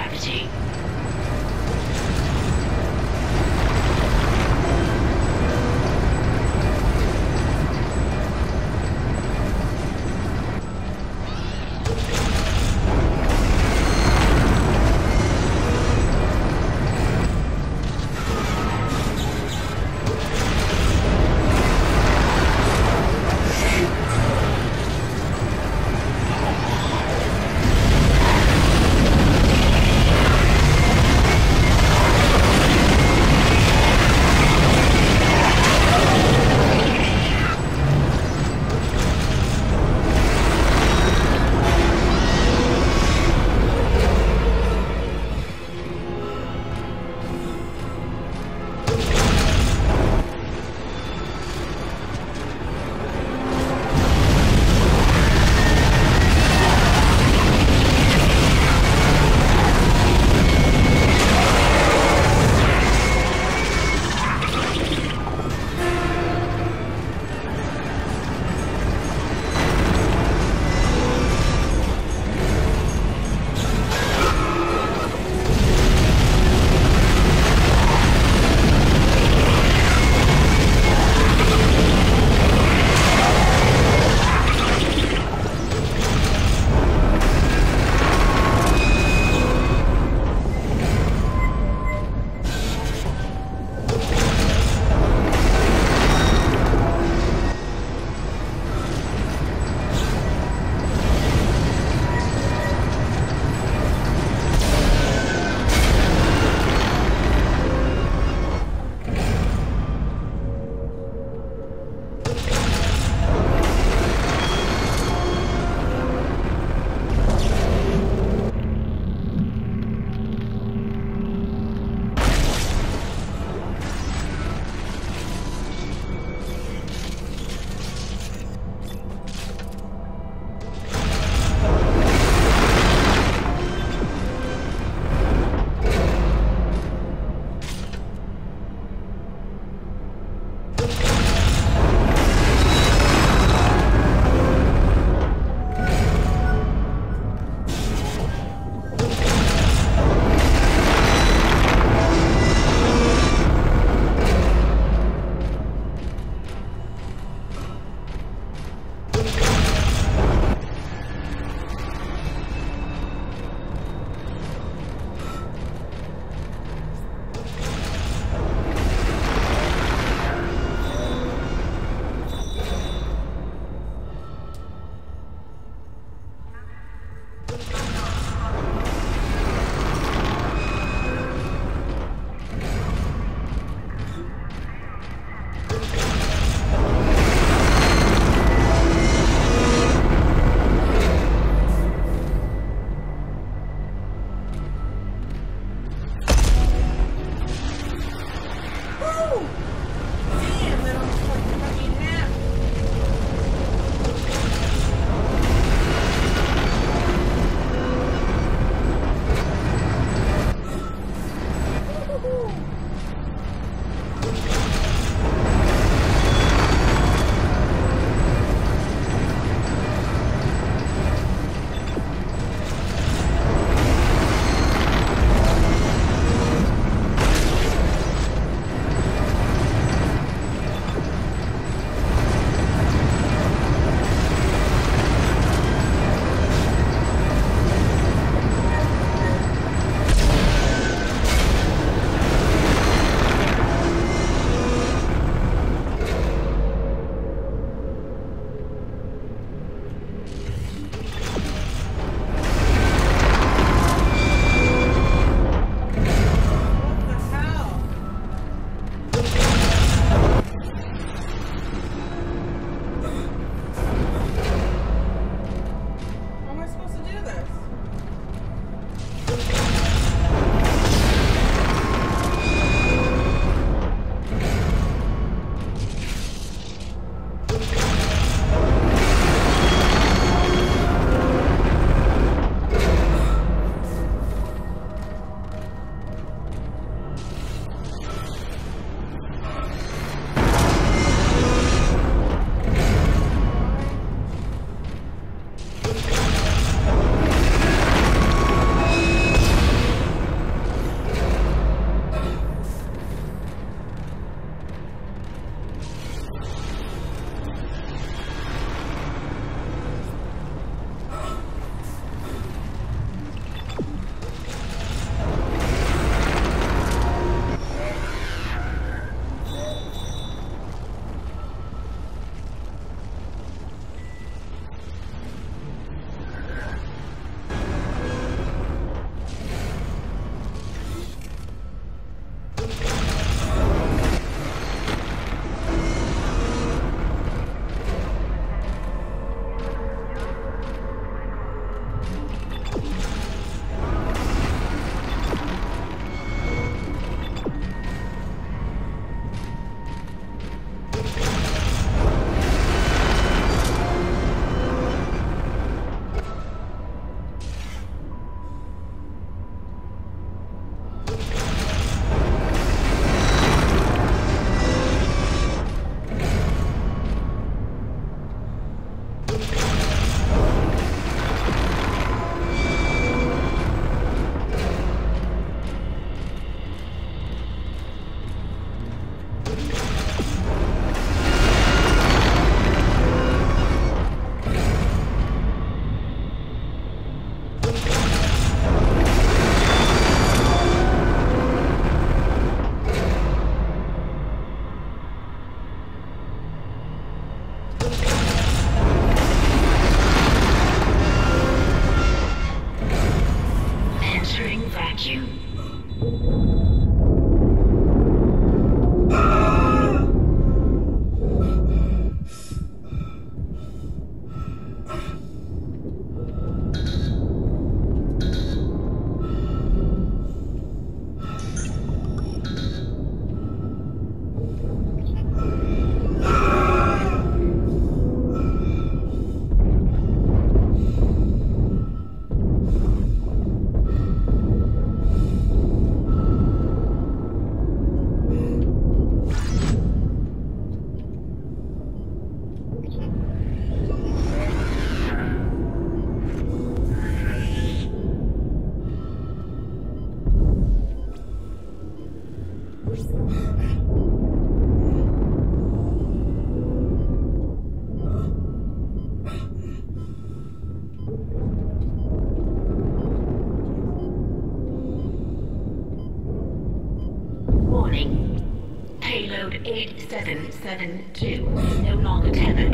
8772 is no longer tethered.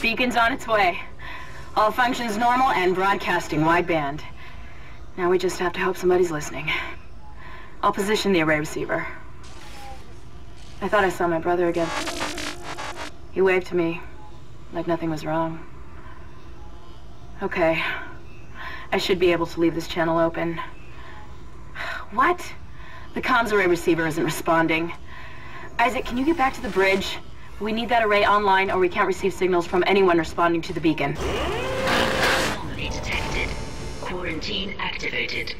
Beacon's on its way. All functions normal and broadcasting wideband. Now we just have to hope somebody's listening. I'll position the array receiver. I thought I saw my brother again. He waved to me like nothing was wrong. Okay. I should be able to leave this channel open. What? The comms array receiver isn't responding. Isaac, can you get back to the bridge? We need that array online or we can't receive signals from anyone responding to the beacon. Anomaly detected. Quarantine activated.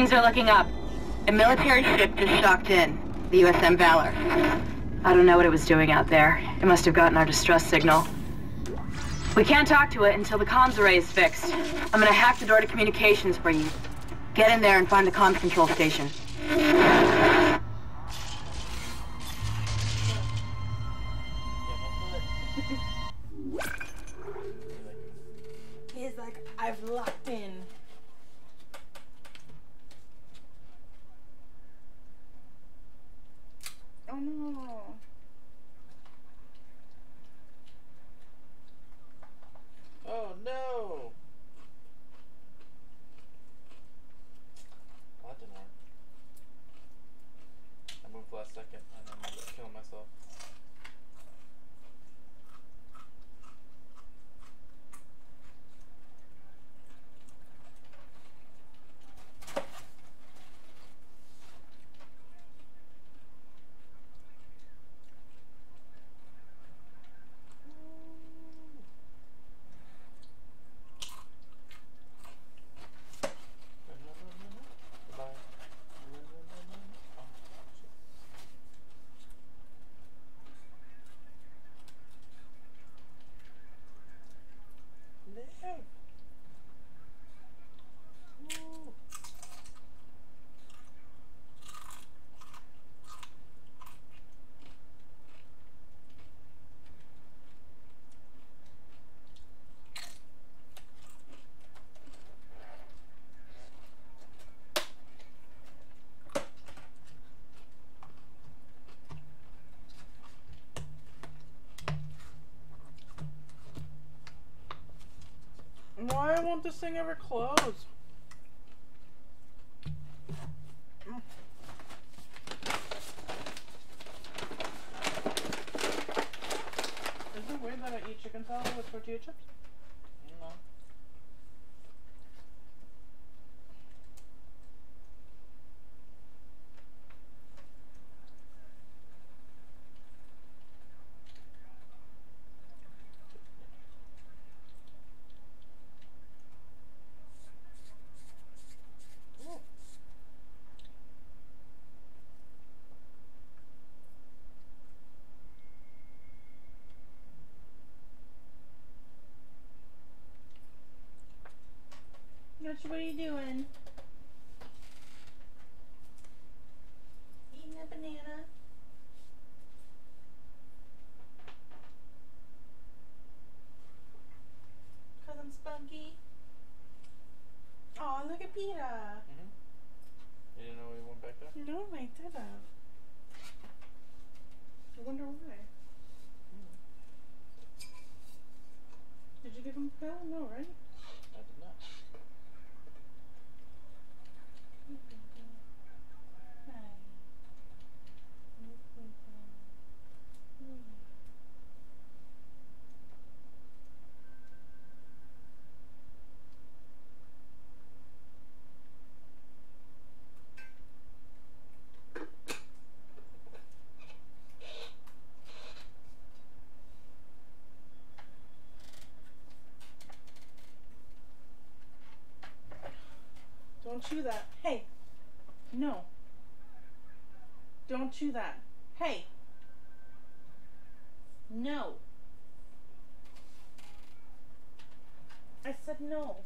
Things are looking up. A military ship just shocked in, the USM Valor. I don't know what it was doing out there. It must have gotten our distress signal. We can't talk to it until the comms array is fixed. I'm gonna hack the door to communications for you. Get in there and find the comms control station. He's like, I've locked in. Oh no. Oh no! Well, that didn't work. I moved last second and then I ended up killing myself. Goodbye. Oh, shit. Live. Woo. Won't this thing ever close? Is it weird that I eat chicken salad with tortilla chips? No. Ooh. Gotcha, what are you doing? Eating a banana? Cause I'm spunky? Oh, look at Peter. Mhm. You didn't know we went back there? No, I didn't. I wonder why. Did you give him a pill? No, right? I did not. Don't chew that. Hey. No. Don't chew that. Hey. No. I said no.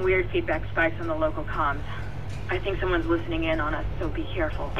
Getting weird feedback spikes on the local comms. I think someone's listening in on us, so be careful.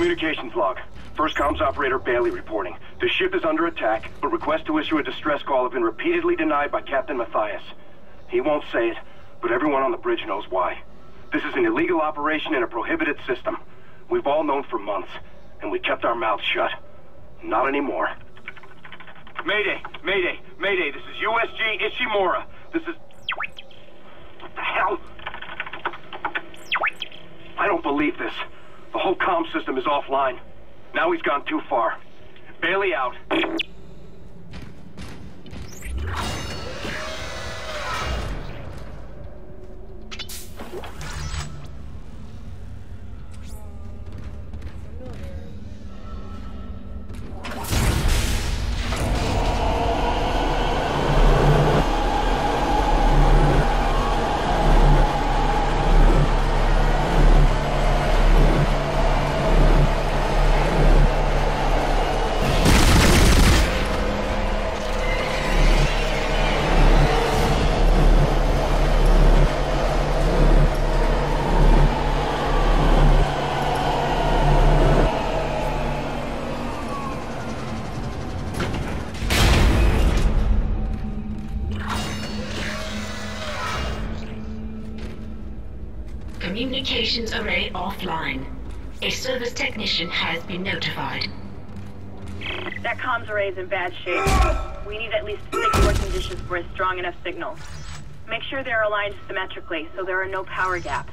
Communications log. First comms operator Bailey reporting. The ship is under attack, but requests to issue a distress call have been repeatedly denied by Captain Mathius. He won't say it, but everyone on the bridge knows why. This is an illegal operation in a prohibited system. We've all known for months, and we kept our mouths shut. Not anymore. Mayday! Mayday! Mayday! This is USG Ishimura. This is... What the hell? I don't believe this. The whole comm system is offline. Now he's gone too far. Bailey out. Communications array offline. A service technician has been notified. That comms array is in bad shape. We need at least six working dishes for a strong enough signal. Make sure they're aligned symmetrically so there are no power gaps.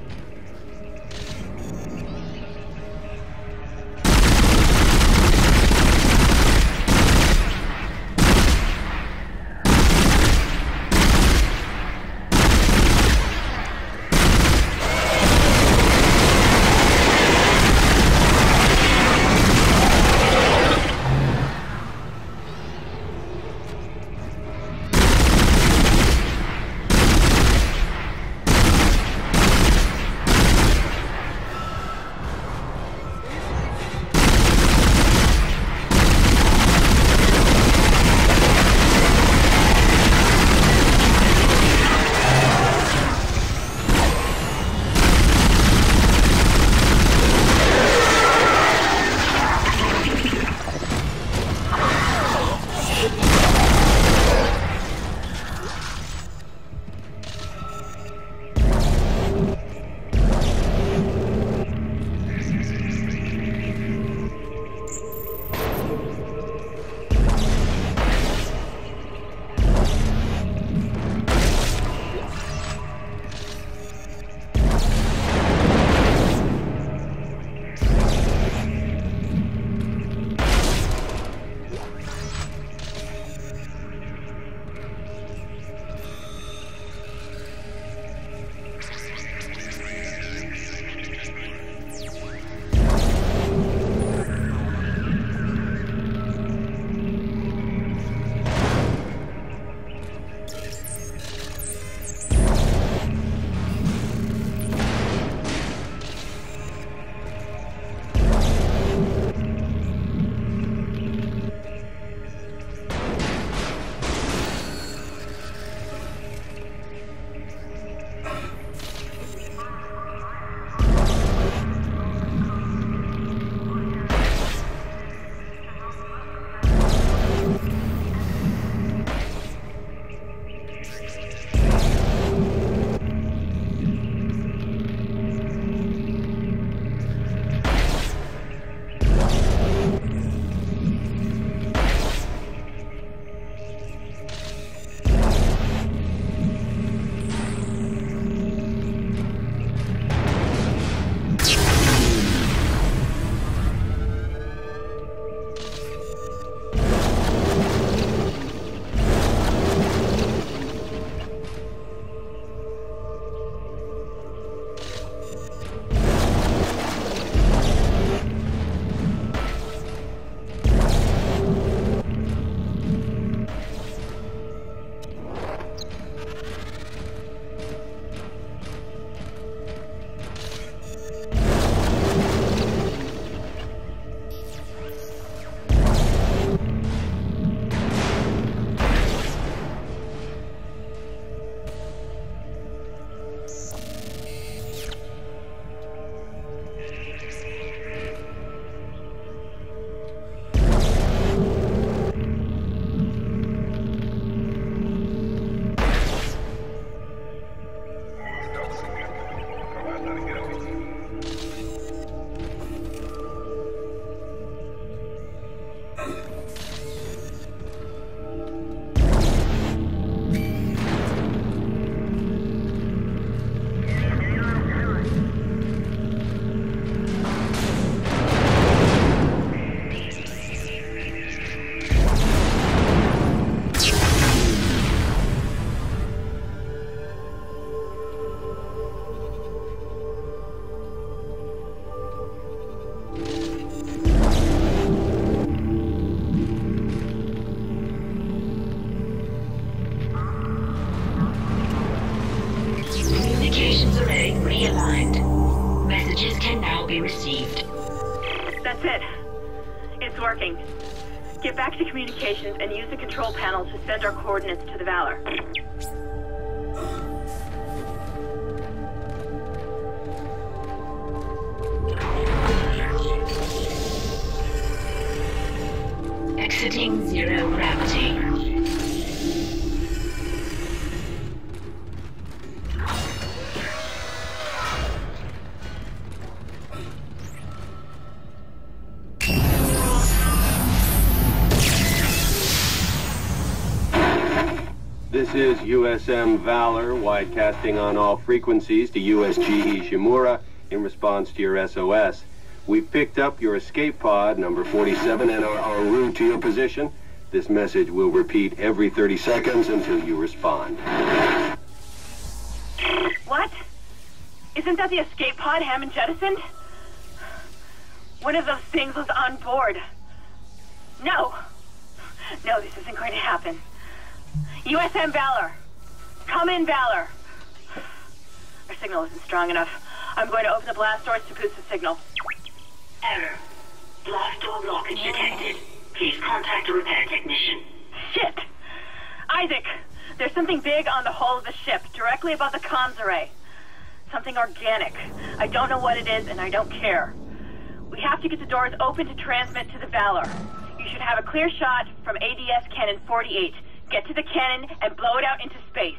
Communications and widecasting on all frequencies to USG Ishimura in response to your SOS. We picked up your escape pod, number 47, and are en route to your position. This message will repeat every 30 seconds until you respond. What? Isn't that the escape pod Hammond jettisoned? One of those things was on board. No. No, this isn't going to happen. USM Valor. Come in, Valor. Signal isn't strong enough. I'm going to open the blast doors to boost the signal. Error. Blast door blockage detected. Please contact a repair technician. Shit! Isaac, there's something big on the hull of the ship, directly above the comms array. Something organic. I don't know what it is, and I don't care. We have to get the doors open to transmit to the Valor. You should have a clear shot from ADS Cannon 48. Get to the cannon and blow it out into space.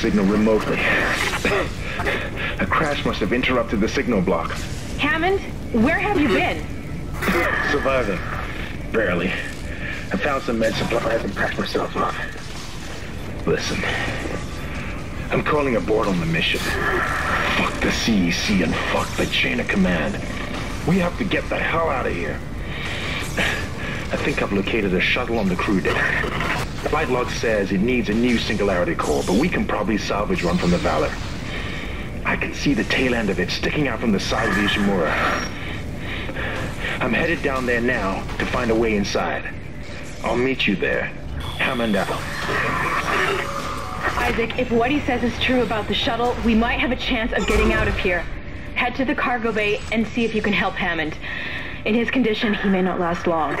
Signal remotely. A crash must have interrupted the signal block. Hammond, where have you been? Surviving. Barely. I found some med supplies and packed myself up. Listen. I'm calling aboard on the mission. Fuck the CEC and fuck the chain of command. We have to get the hell out of here. I think I've located a shuttle on the crew deck. The flight log says it needs a new singularity core, but we can probably salvage one from the Valor. I can see the tail end of it sticking out from the side of the Ishimura. I'm headed down there now to find a way inside. I'll meet you there. Hammond out. Isaac, if what he says is true about the shuttle, we might have a chance of getting out of here. Head to the cargo bay and see if you can help Hammond. In his condition, he may not last long.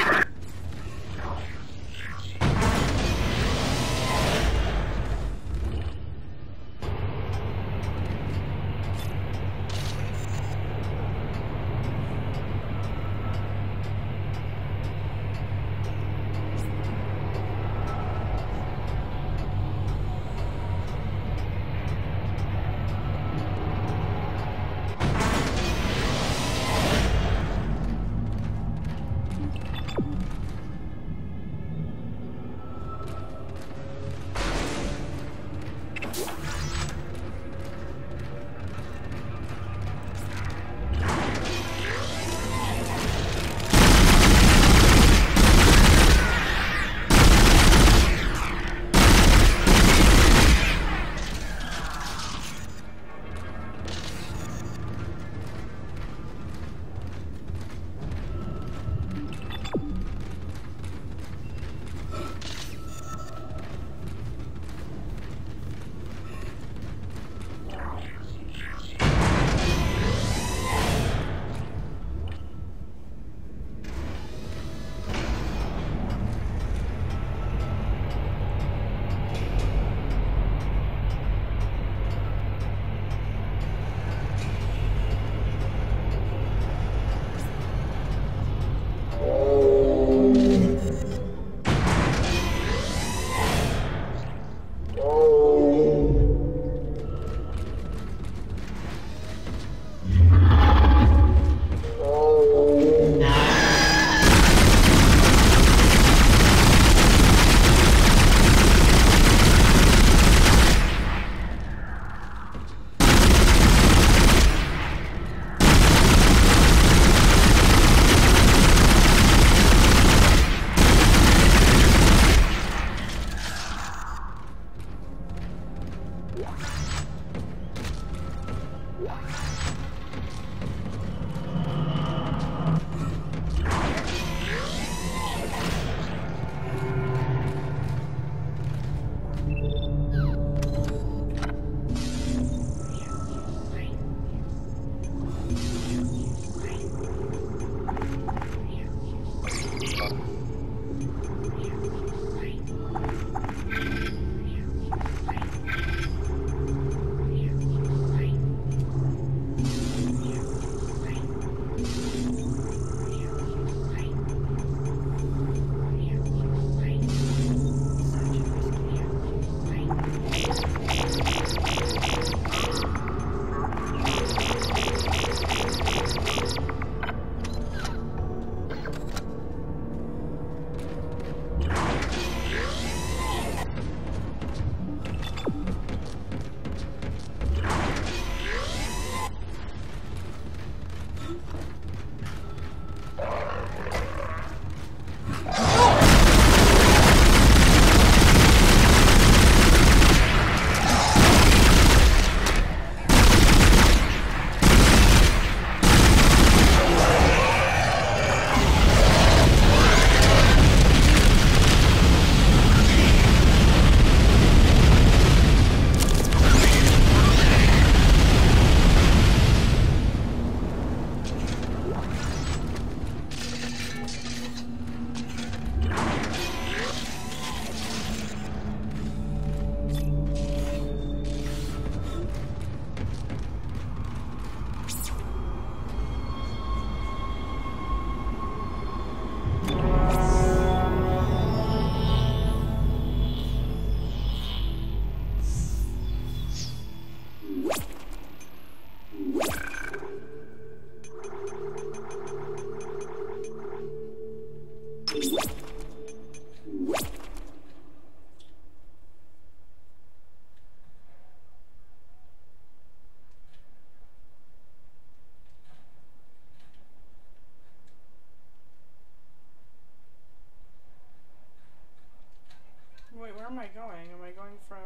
Am I going? Am I going from...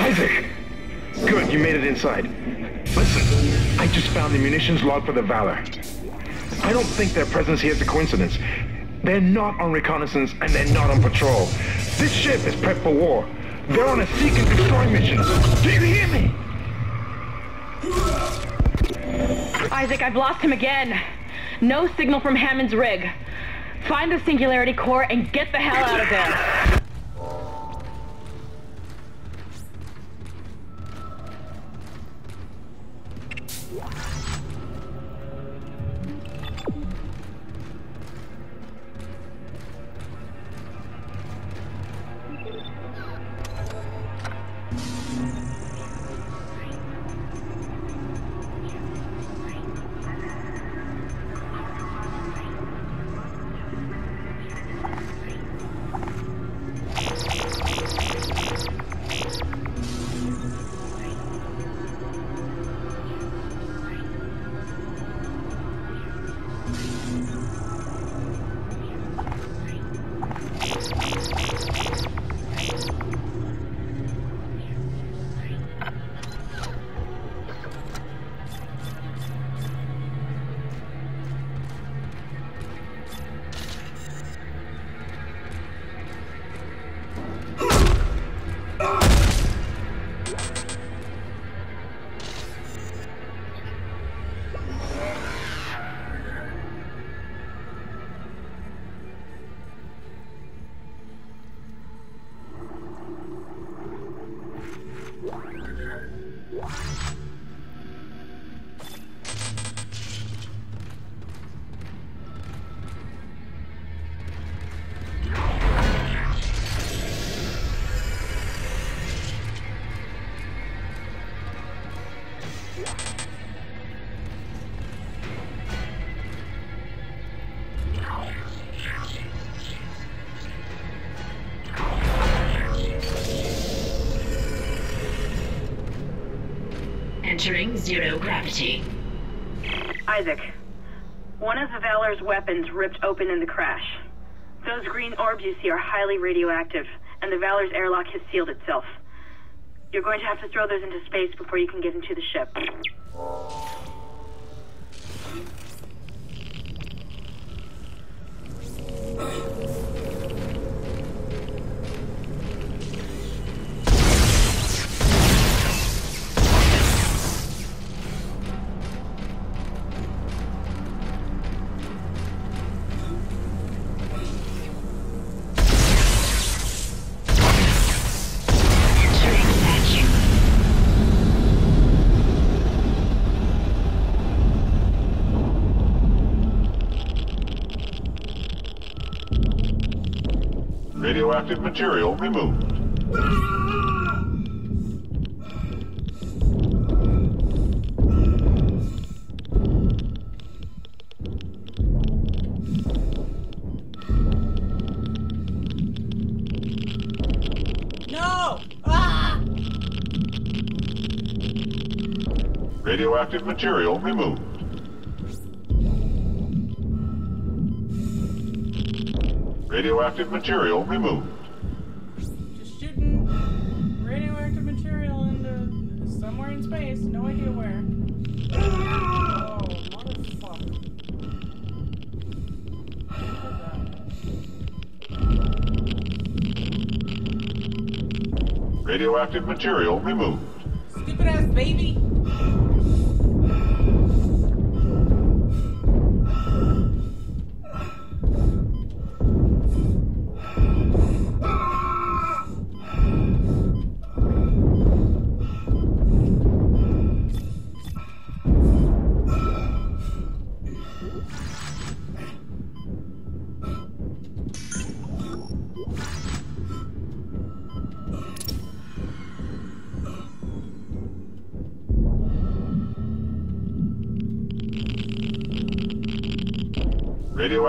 Isaac! Good, you made it inside. Listen, I just found the munitions log for the Valor. I don't think their presence here is a coincidence. They're not on reconnaissance and they're not on patrol. This ship is prepped for war. They're on a seek and destroy mission. Do you hear me? Isaac, I've lost him again. No signal from Hammond's rig. Find the Singularity Core and get the hell out of there. Entering zero gravity. Isaac, one of the Valor's weapons ripped open in the crash. Those green orbs you see are highly radioactive, and the Valor's airlock has sealed itself. You're going to have to throw those into space before you can get into the ship. Material removed. No! Ah! Radioactive material removed. Radioactive material removed. Radioactive material removed.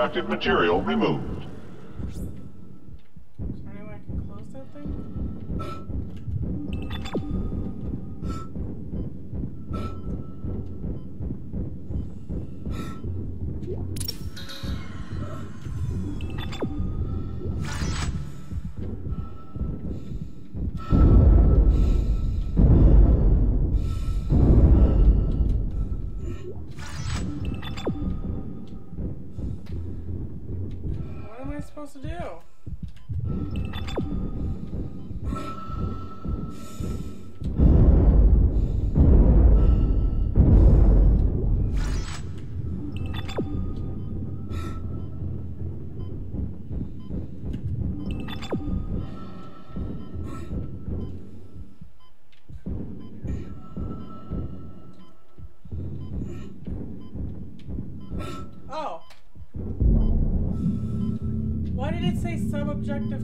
Radioactive material removed. Say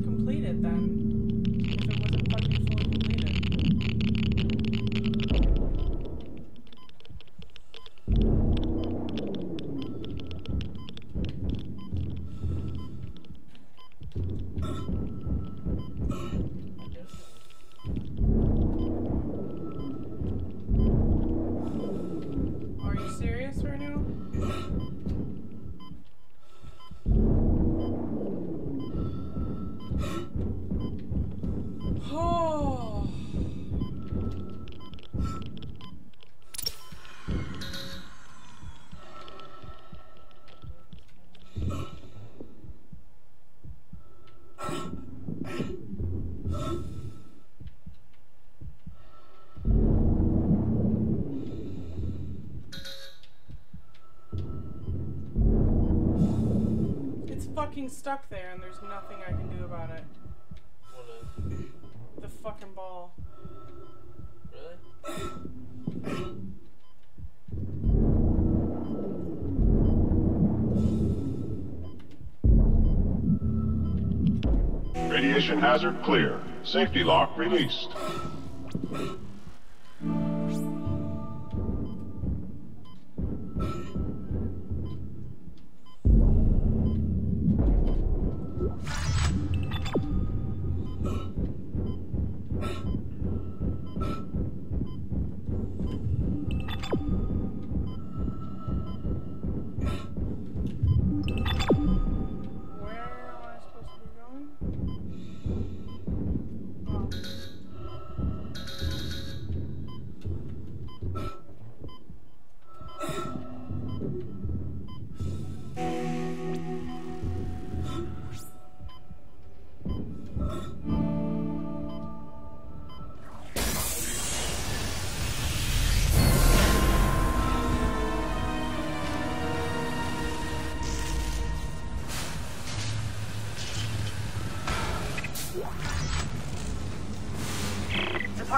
fucking stuck there and there's nothing I can do about it. What is? The fucking ball. Really? Radiation hazard clear. Safety lock released.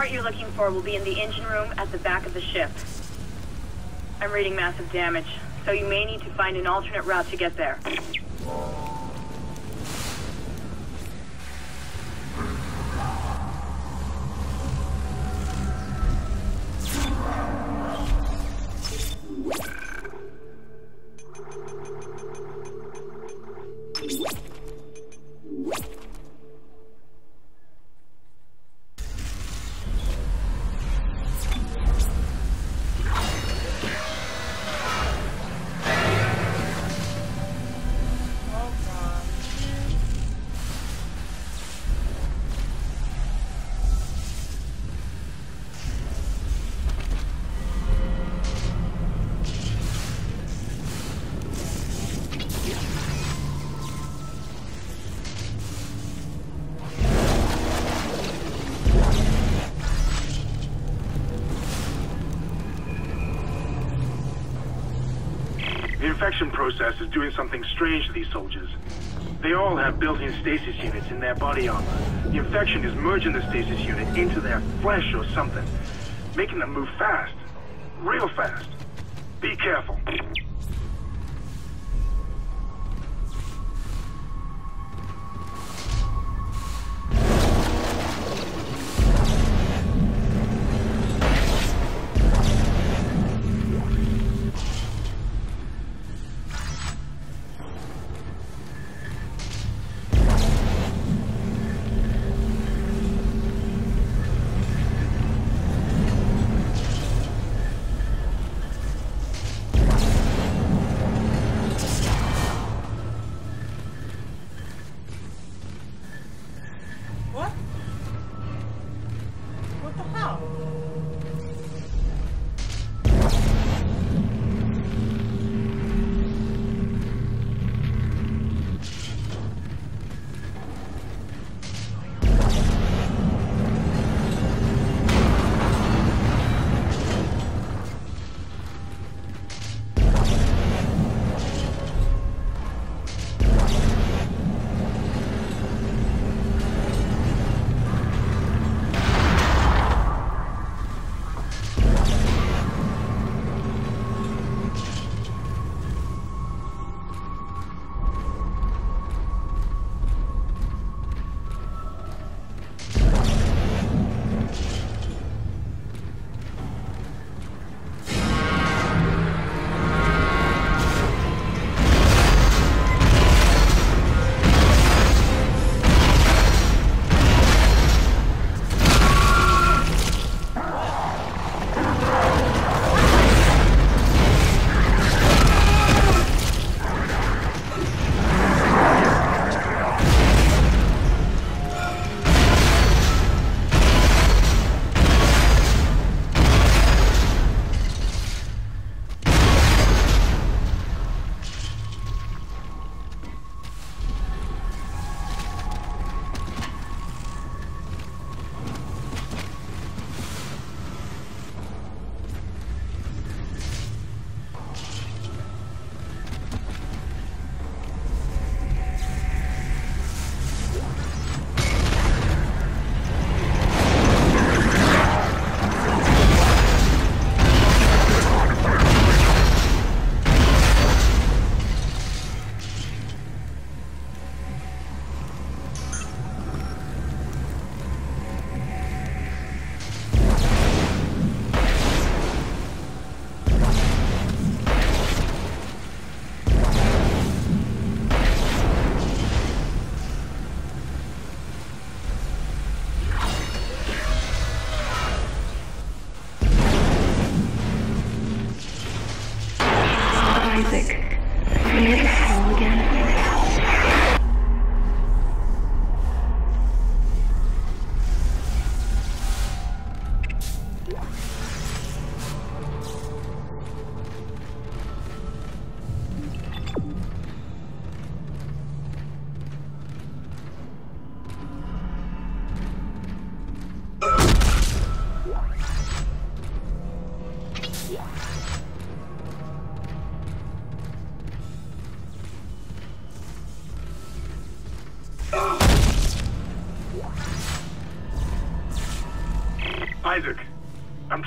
Part you're looking for will be in the engine room at the back of the ship. I'm reading massive damage, so you may need to find an alternate route to get there. The infection process is doing something strange to these soldiers. They all have built-in stasis units in their body armor. The infection is merging the stasis unit into their flesh or something, making them move fast.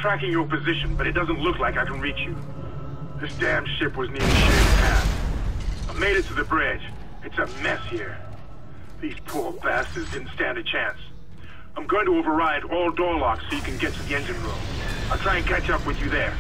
Tracking your position, but it doesn't look like I can reach you. This damn ship was nearly shaved in. I made it to the bridge. It's a mess here. These poor bastards didn't stand a chance. I'm going to override all door locks so you can get to the engine room. I'll try and catch up with you there.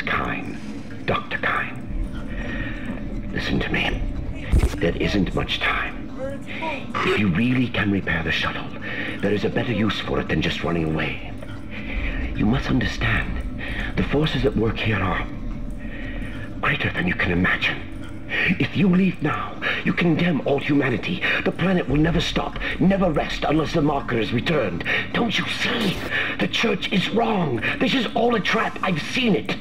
Kyne, Dr. Kyne. Listen to me. There isn't much time. If you really can repair the shuttle, there is a better use for it than just running away. You must understand, the forces at work here are greater than you can imagine. If you leave now, you condemn all humanity. The planet will never stop, never rest unless the marker is returned. Don't you see? The church is wrong. This is all a trap. I've seen it.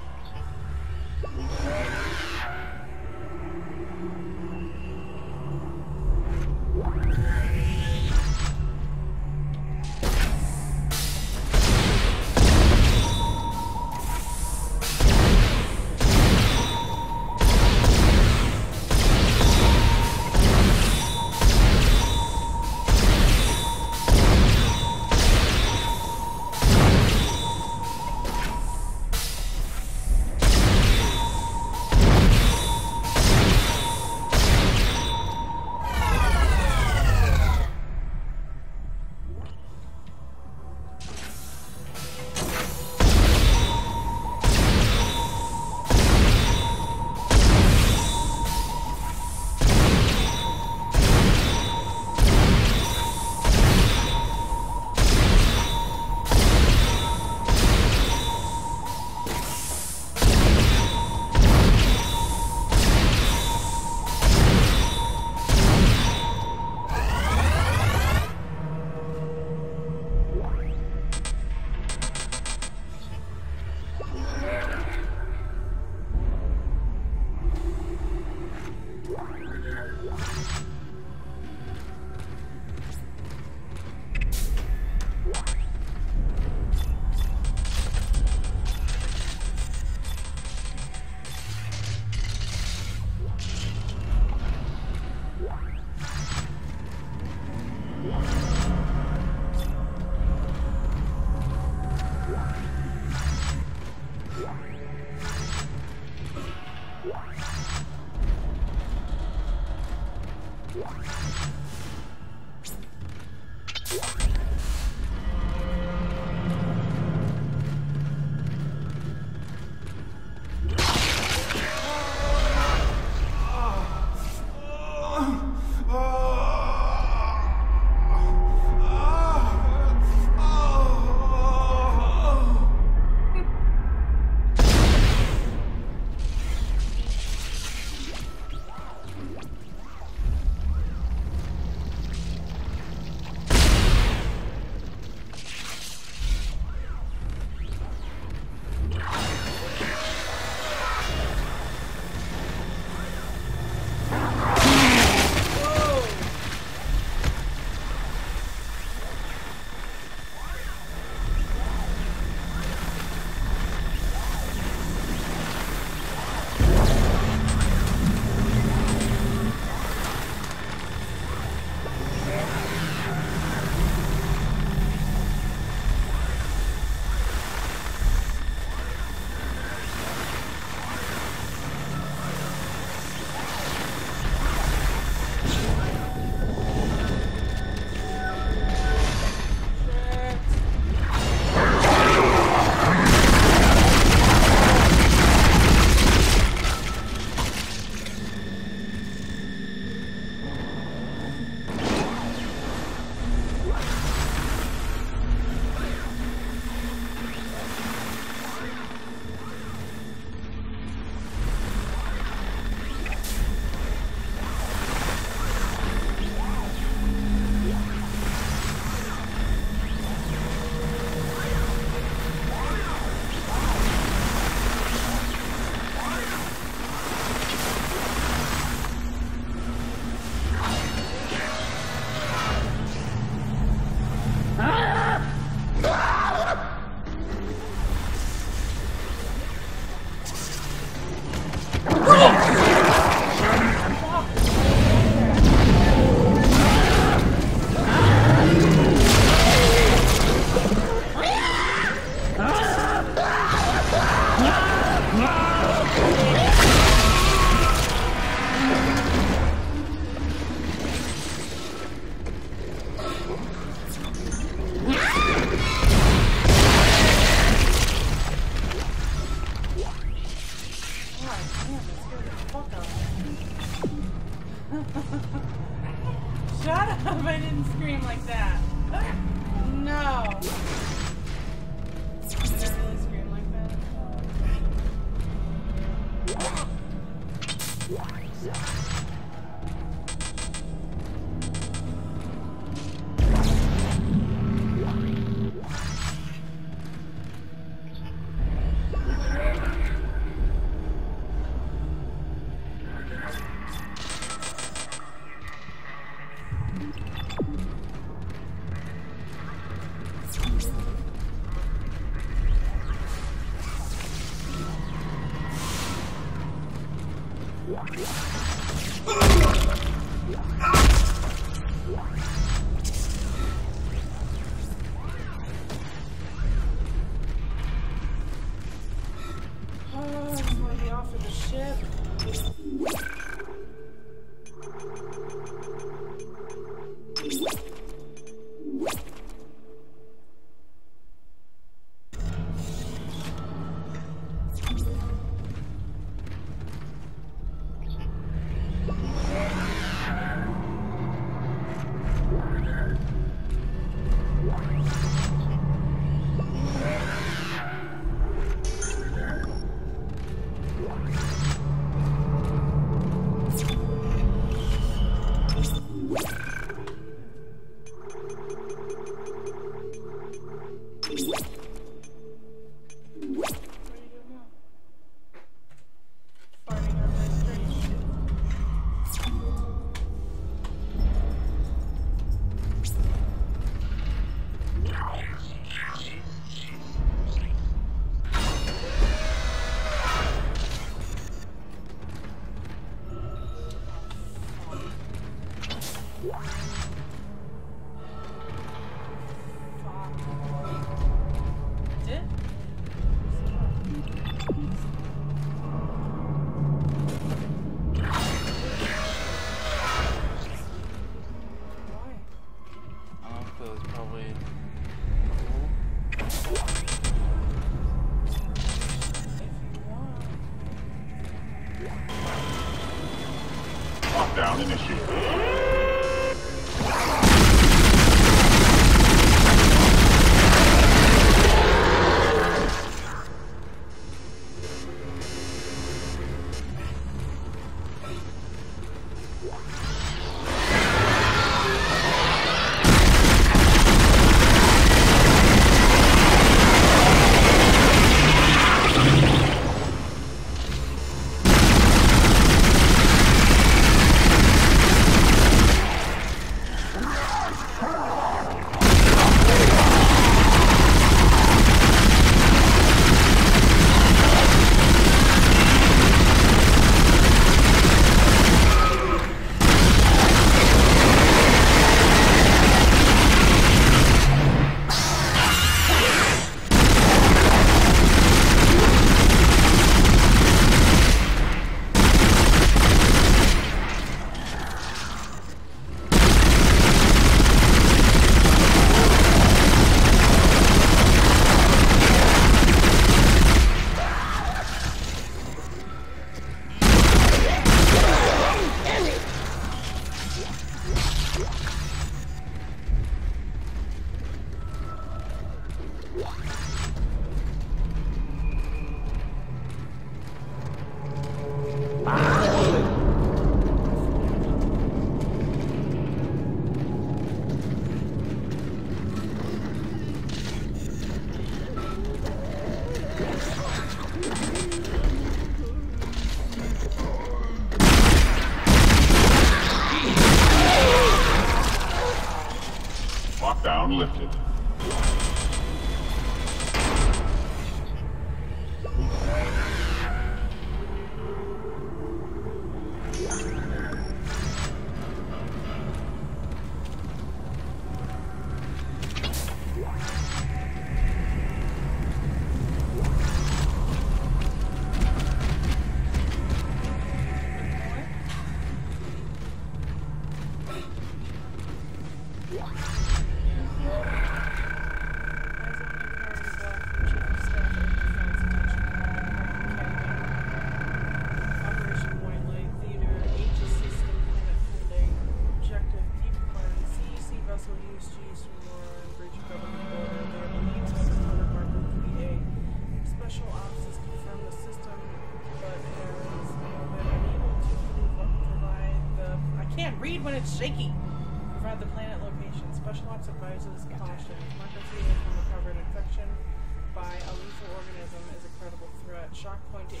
Shock point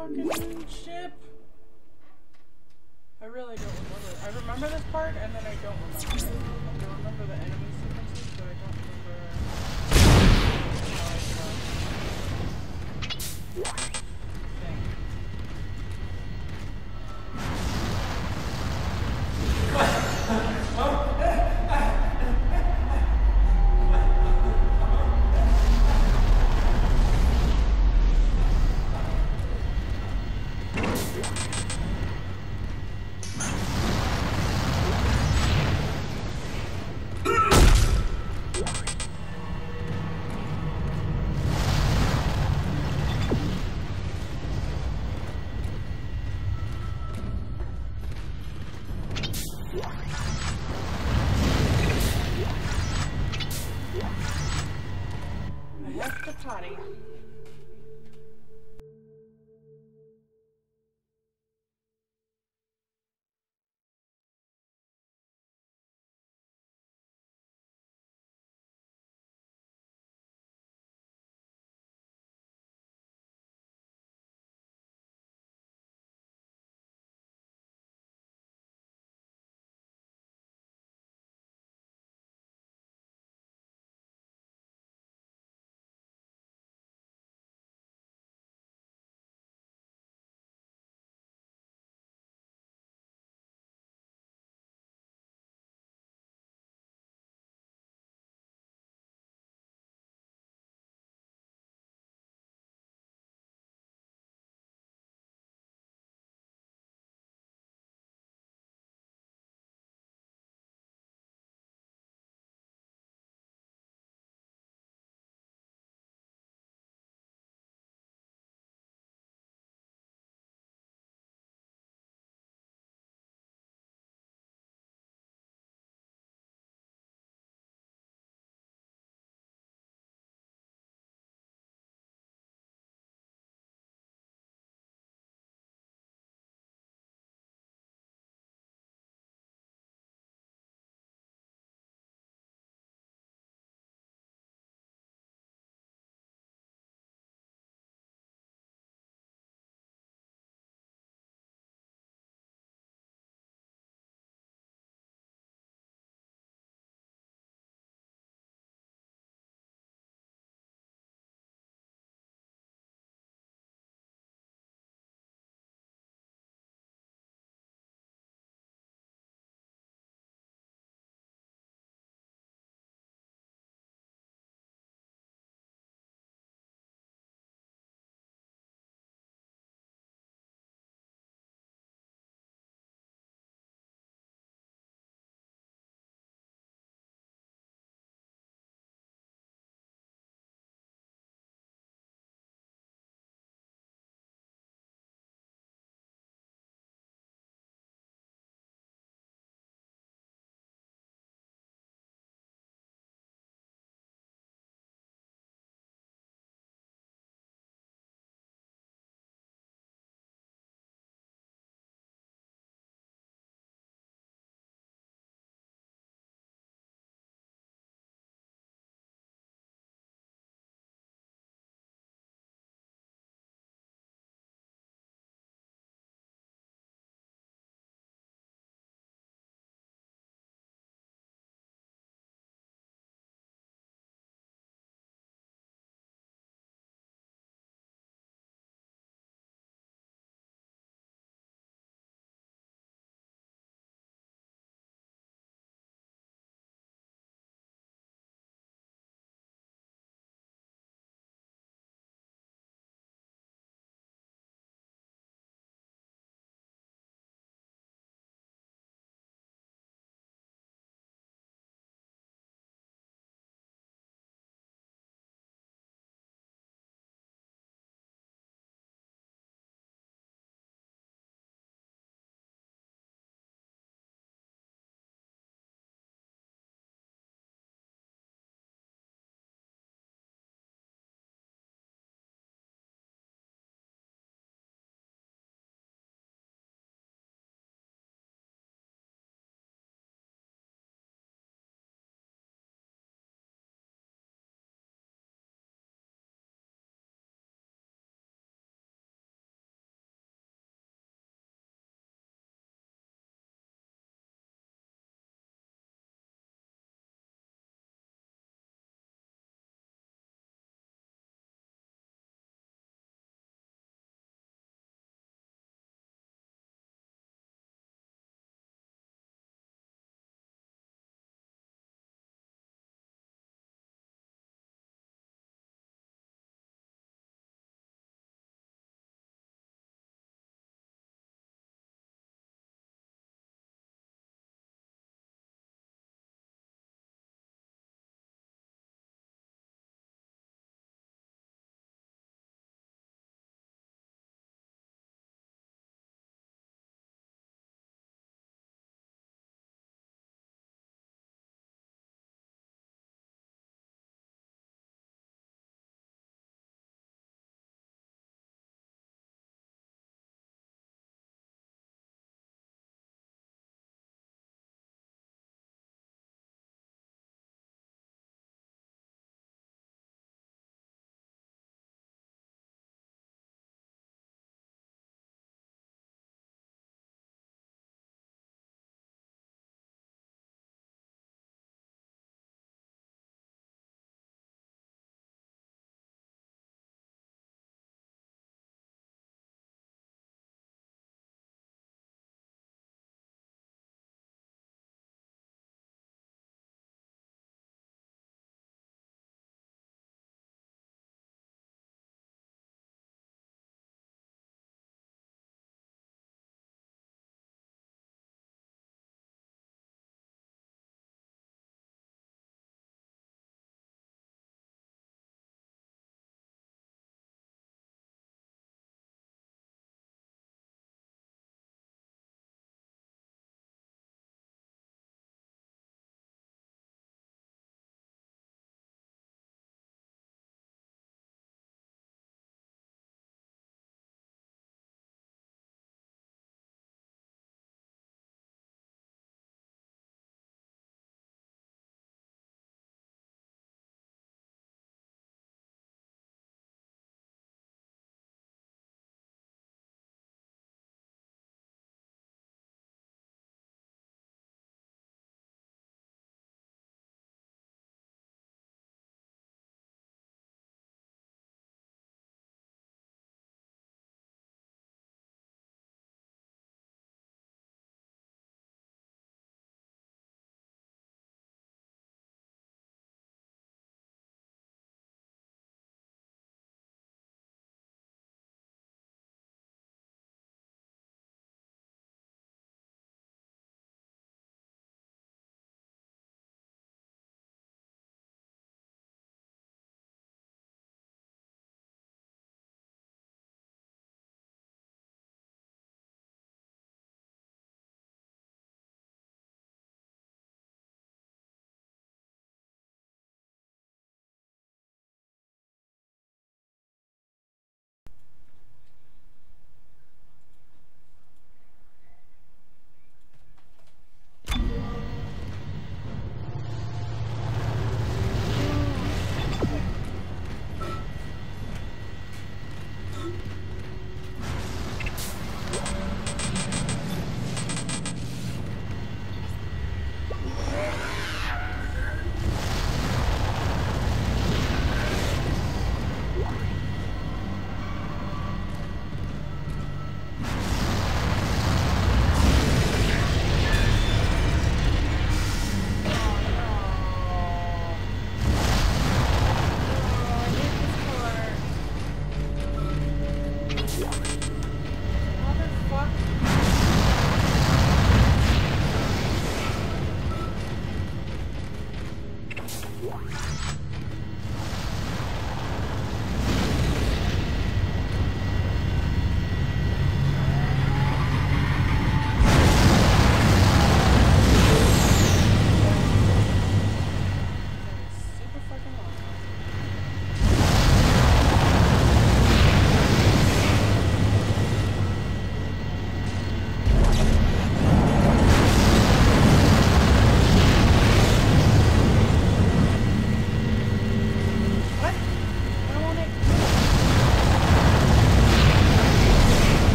fucking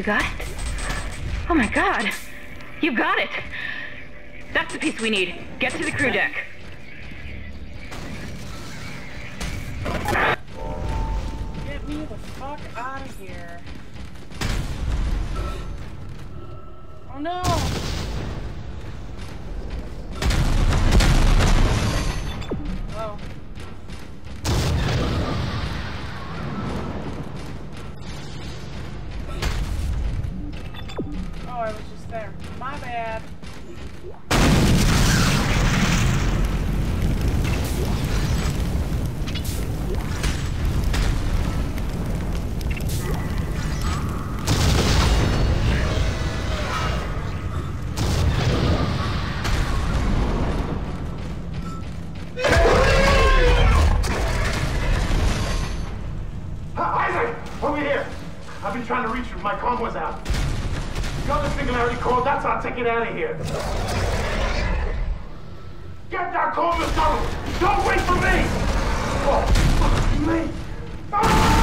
You got it? Oh my god! You got it! That's the piece we need. Get to the crew deck. Trying to reach you. My comm was out. The other singularity code, that's our ticket out of here. Get that yourself. Don't wait for me. Oh, fuck me. Ah!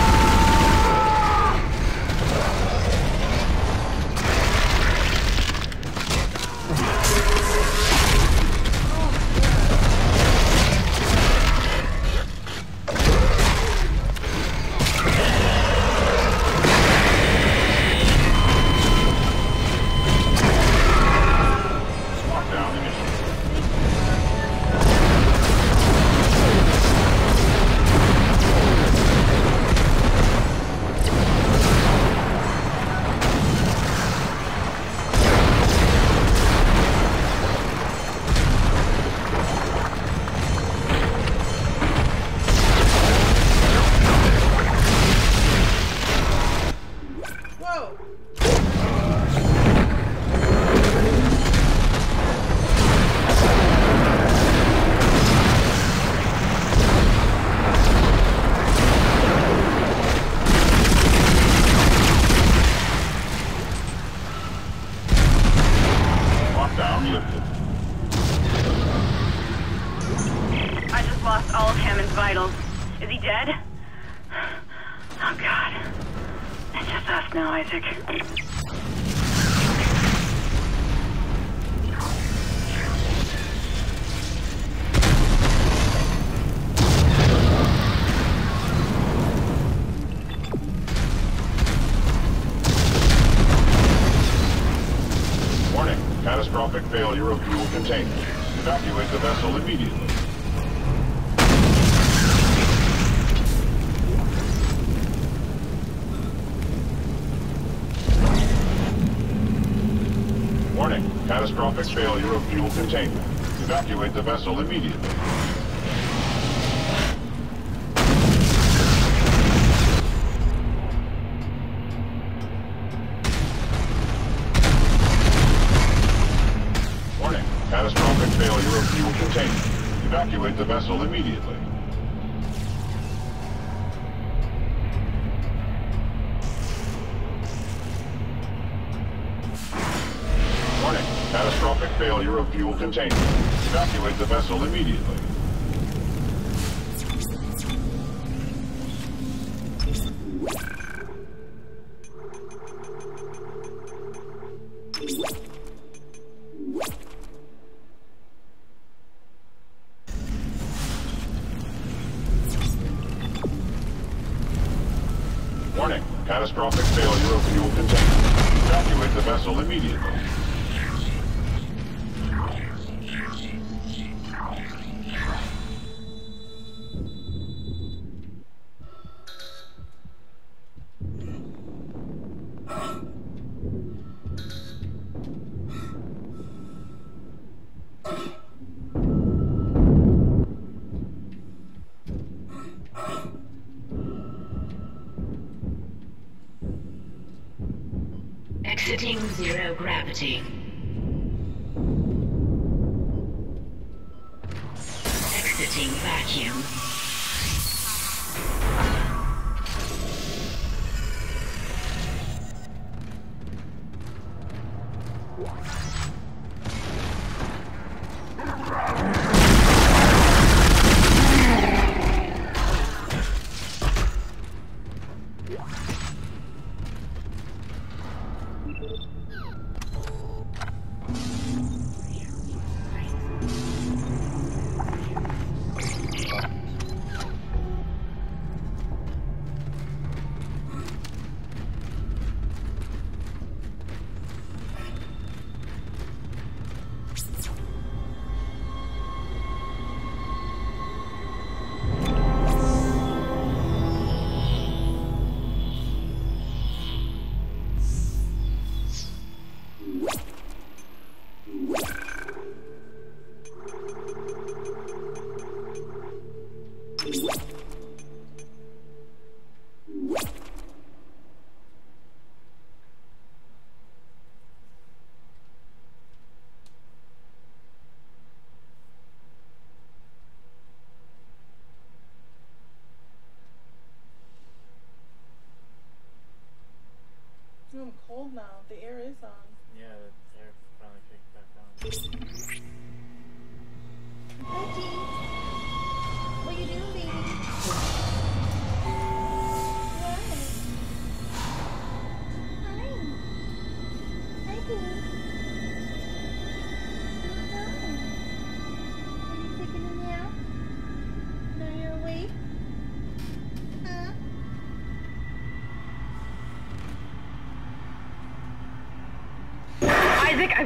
Um, the air is on.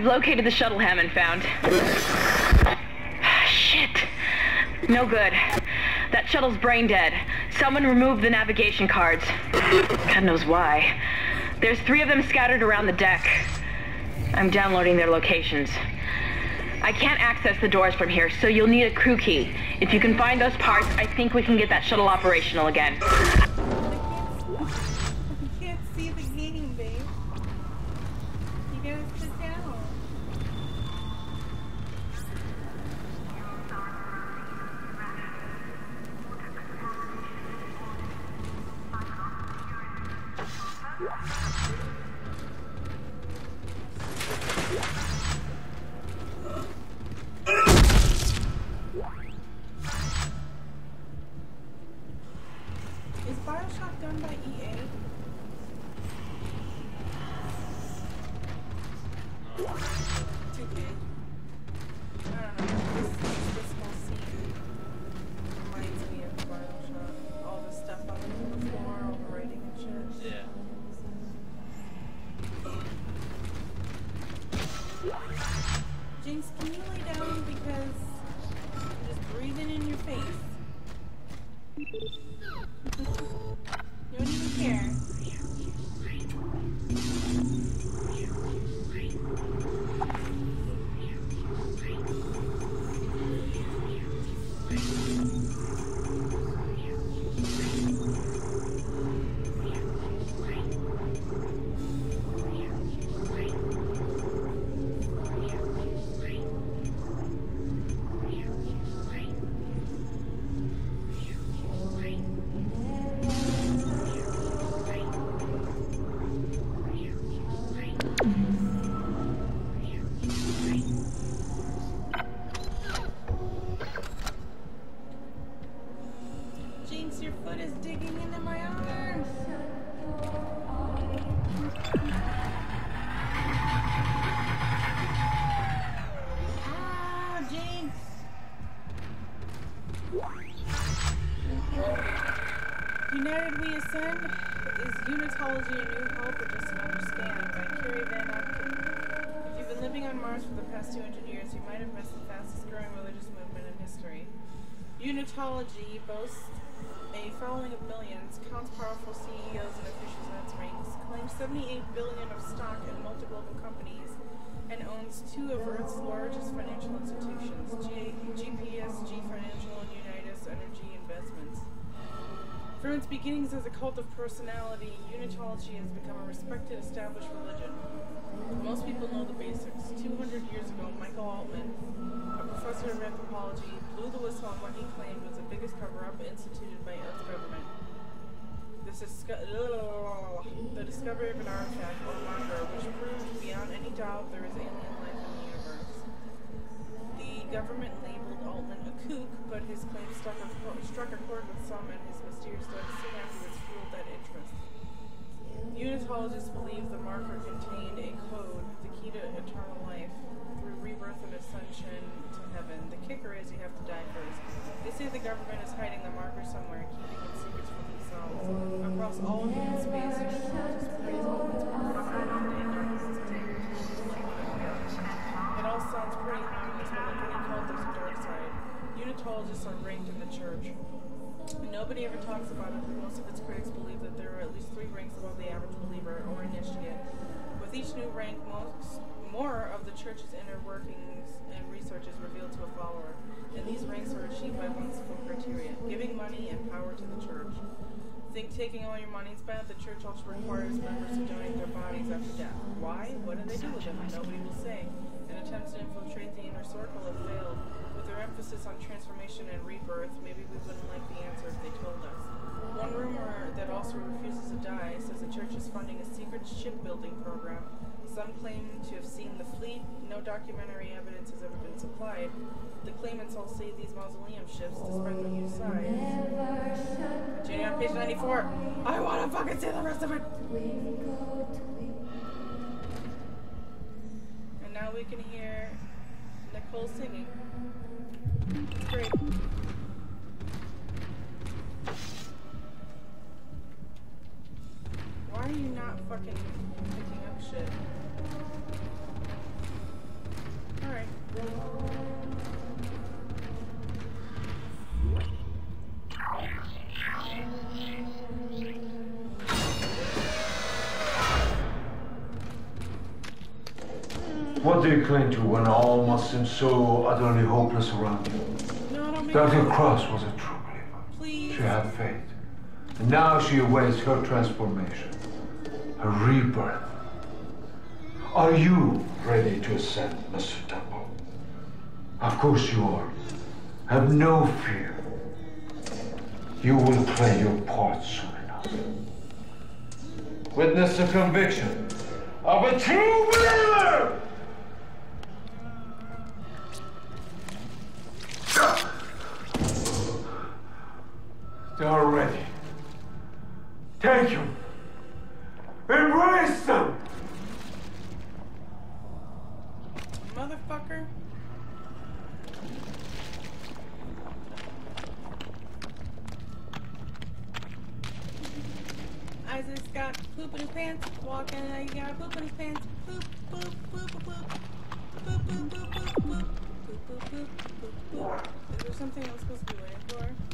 I've located the shuttle Hammond found. Shit. No good. That shuttle's brain dead. Someone removed the navigation cards. God knows why. There's three of them scattered around the deck. I'm downloading their locations. I can't access the doors from here, so you'll need a crew key. If you can find those parts, I think we can get that shuttle operational again. boasts a following of millions, counts powerful CEOs and officials in its ranks, claims 78 billion of stock in multiple companies, and owns two of Earth's largest financial institutions, G- GPSG Financial and Unitas Energy Investments. From its beginnings as a cult of personality, Unitology has become a respected, established religion. Most people know the basics. 200 years ago, Michael Altman, I want to fucking see the rest of it. so utterly hopeless around you. Dr. Cross was a true believer. Please. She had faith. And now she awaits her transformation, her rebirth. Are you ready to ascend, Mr. Temple? Of course you are. Have no fear. You will play your part soon enough. Witness the conviction of a true believer! They are ready. Take them. Embrace them. Motherfucker. Isaac's got poop in his pants, walking, and he got poop in his pants. Poop, poop, poop, poop, poop. Poop, poop, poop, poop, poop. Poop, poop, poop. Is there something I'm supposed to be waiting for?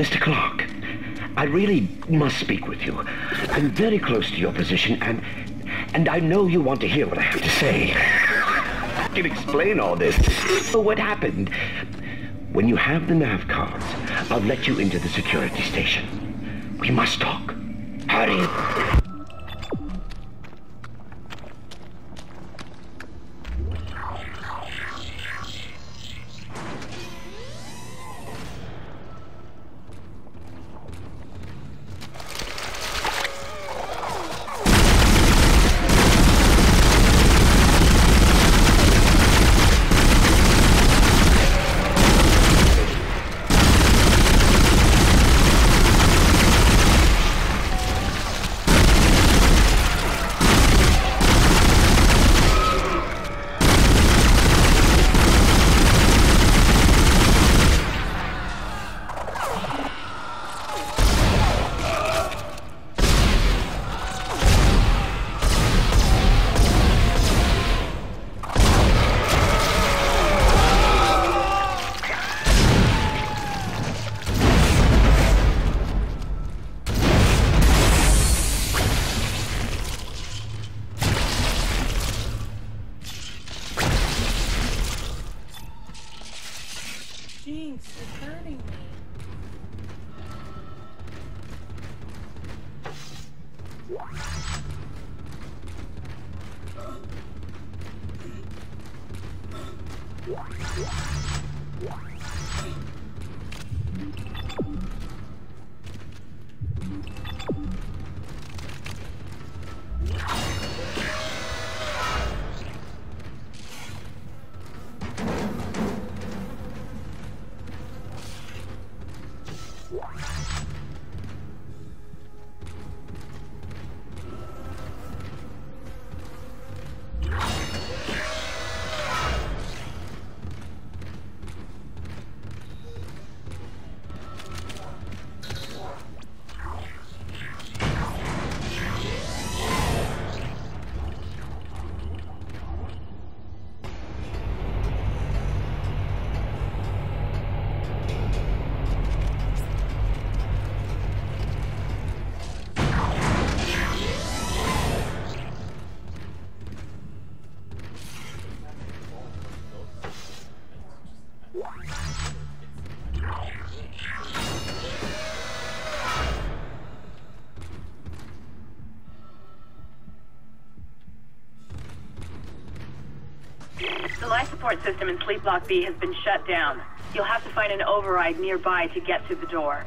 Mr. Clark, I really must speak with you. I'm very close to your position, and and I know you want to hear what I have to say. I can explain all this. So what happened? When you have the nav cards, I'll let you into the security station. We must talk. System in Sleep Block B has been shut down. You'll have to find an override nearby to get to the door.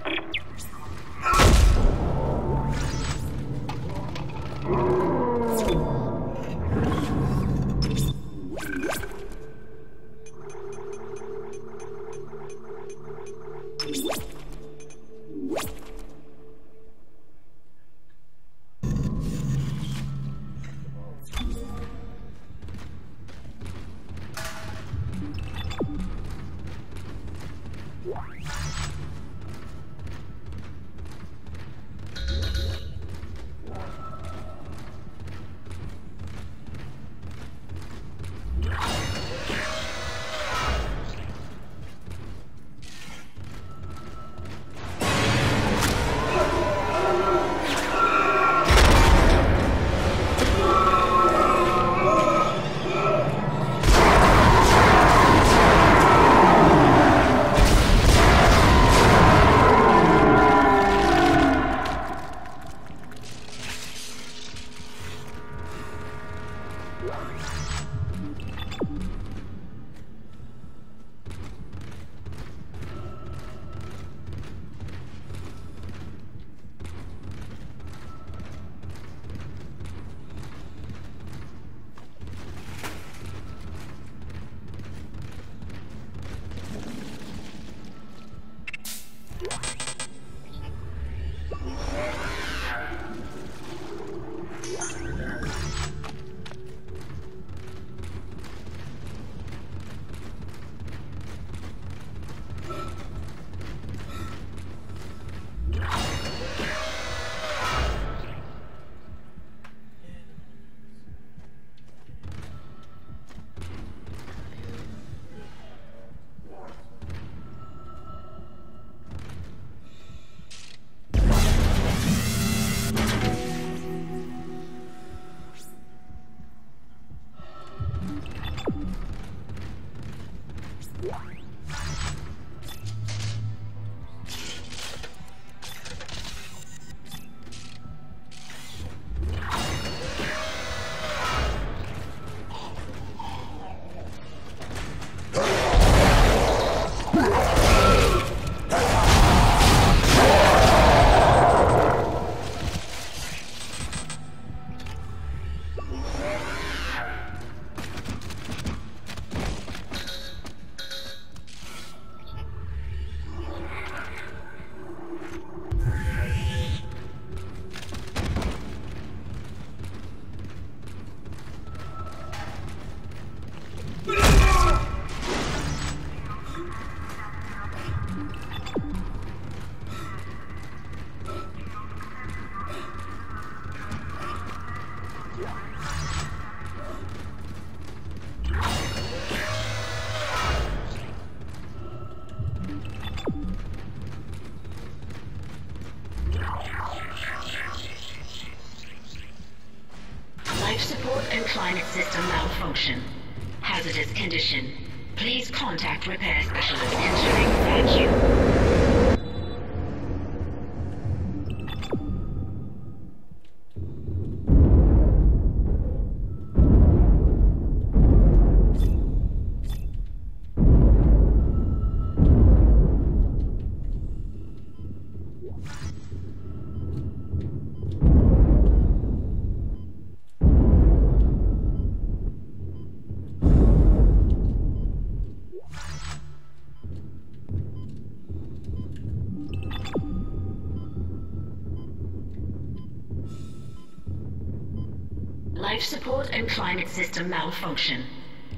Support and climate system malfunction.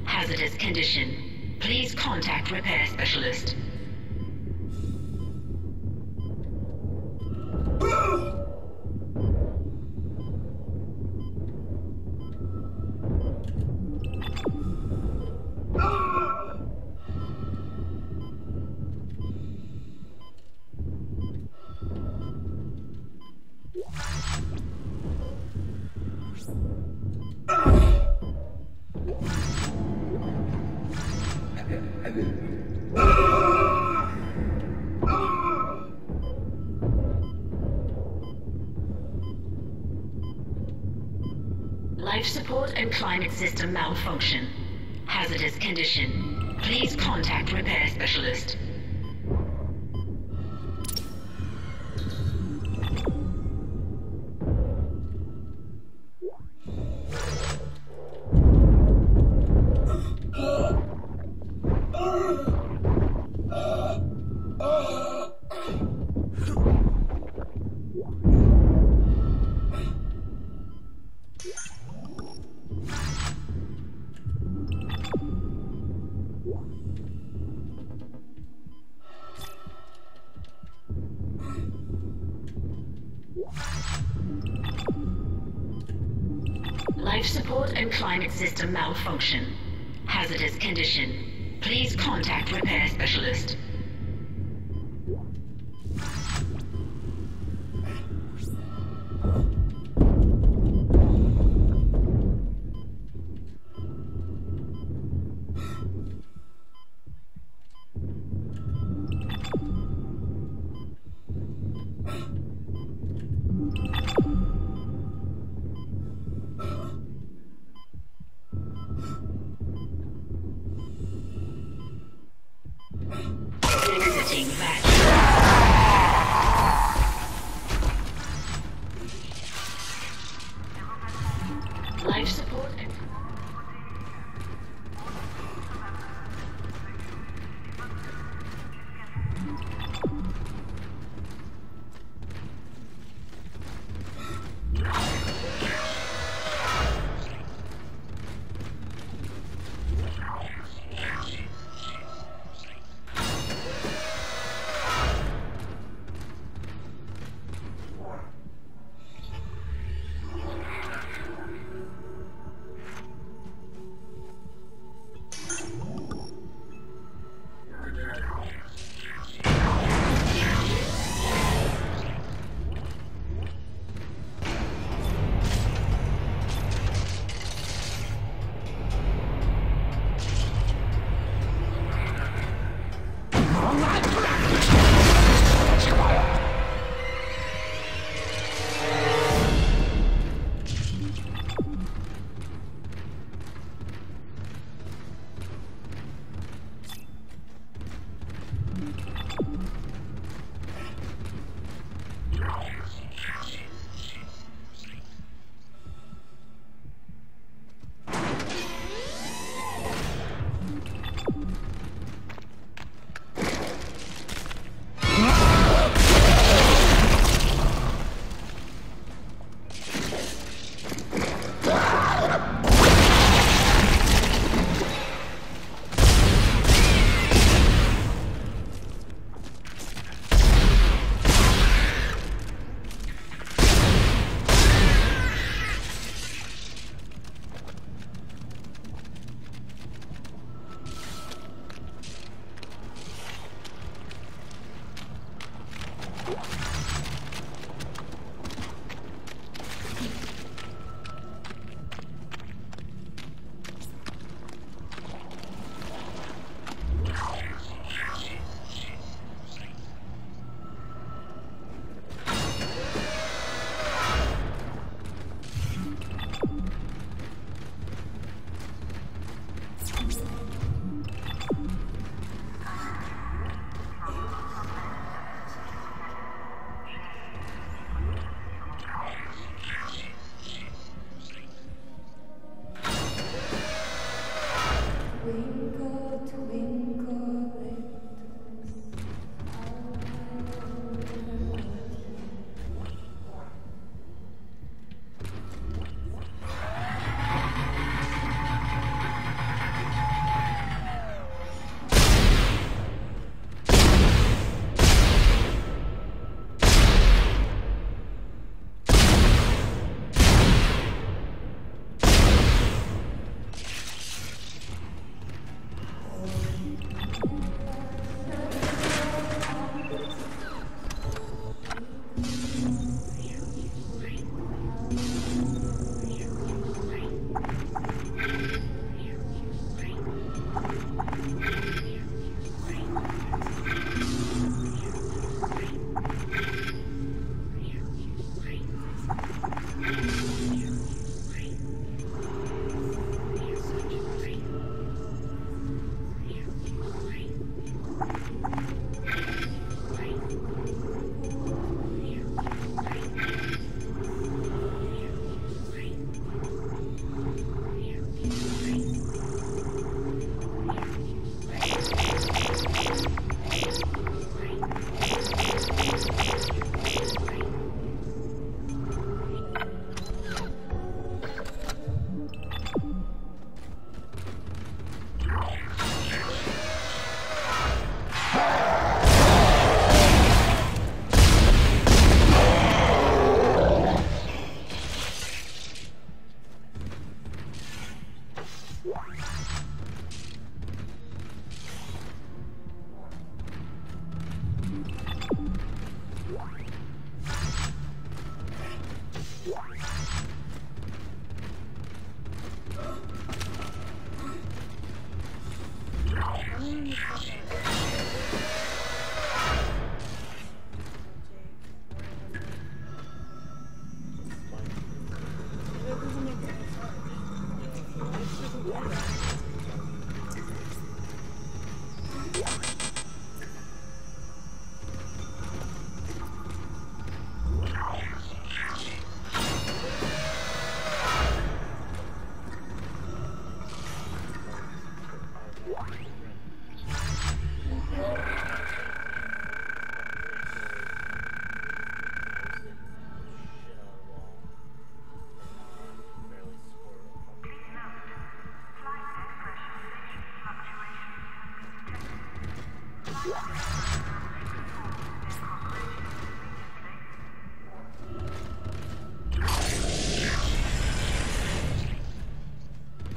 Hazardous condition. Please contact repair specialist. System malfunction. Hazardous condition. Please contact repair specialist. Malfunction. Hazardous condition. Please contact repair specialist.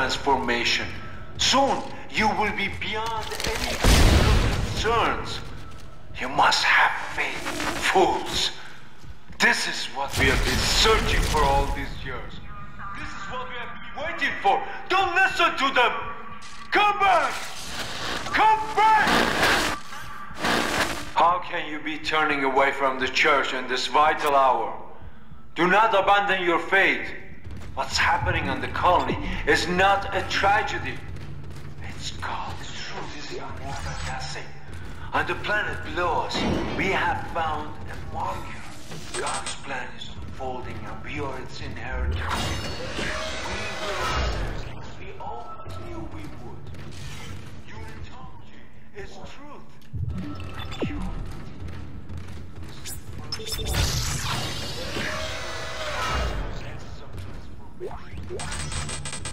Transformation. Soon, you will be beyond any concerns. You must have faith, fools. This is what we have been searching for all these years. This is what we have been waiting for. Don't listen to them. Come back. Come back. How can you be turning away from the church in this vital hour? Do not abandon your faith. What's happening on the colony is not a tragedy. It's God's truth is more fantastic. On the planet below us, we have found a marker. God's plan is unfolding and we are its inheritors. We we always knew we would. Unitology is truth. You is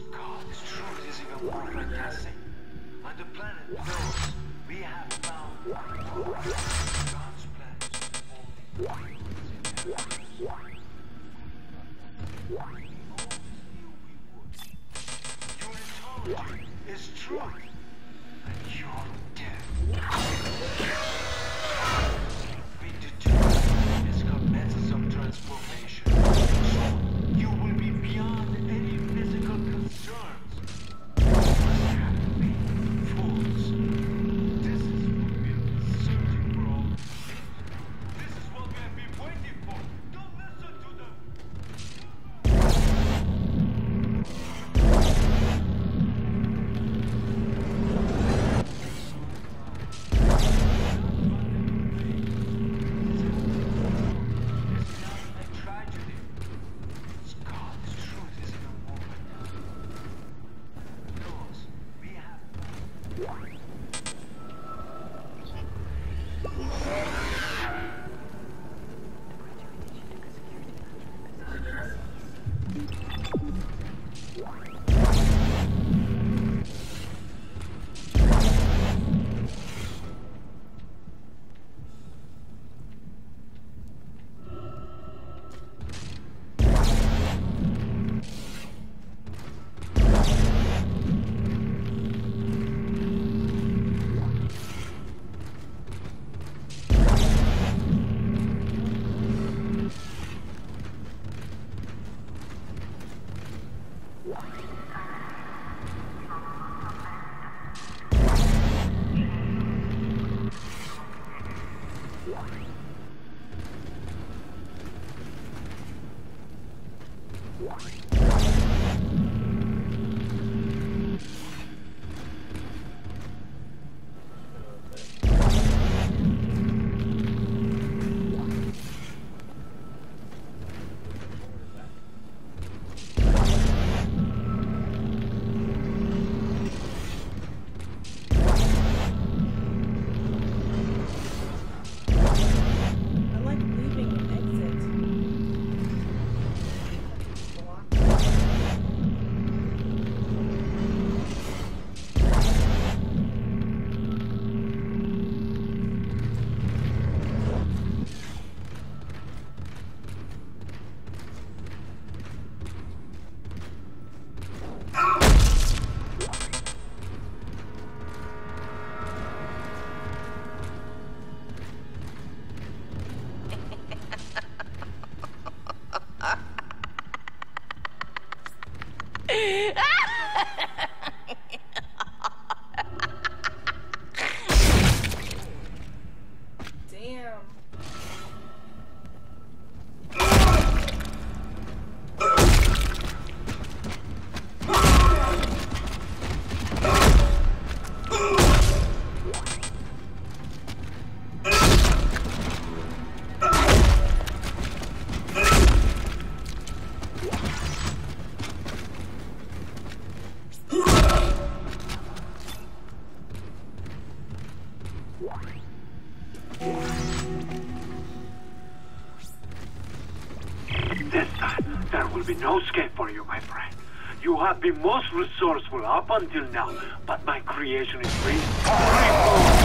for this is for. Colony is even more fantastic. On the planet knows we have found God's plan is be no escape for you, my friend. You have been most resourceful up until now, but my creation is free.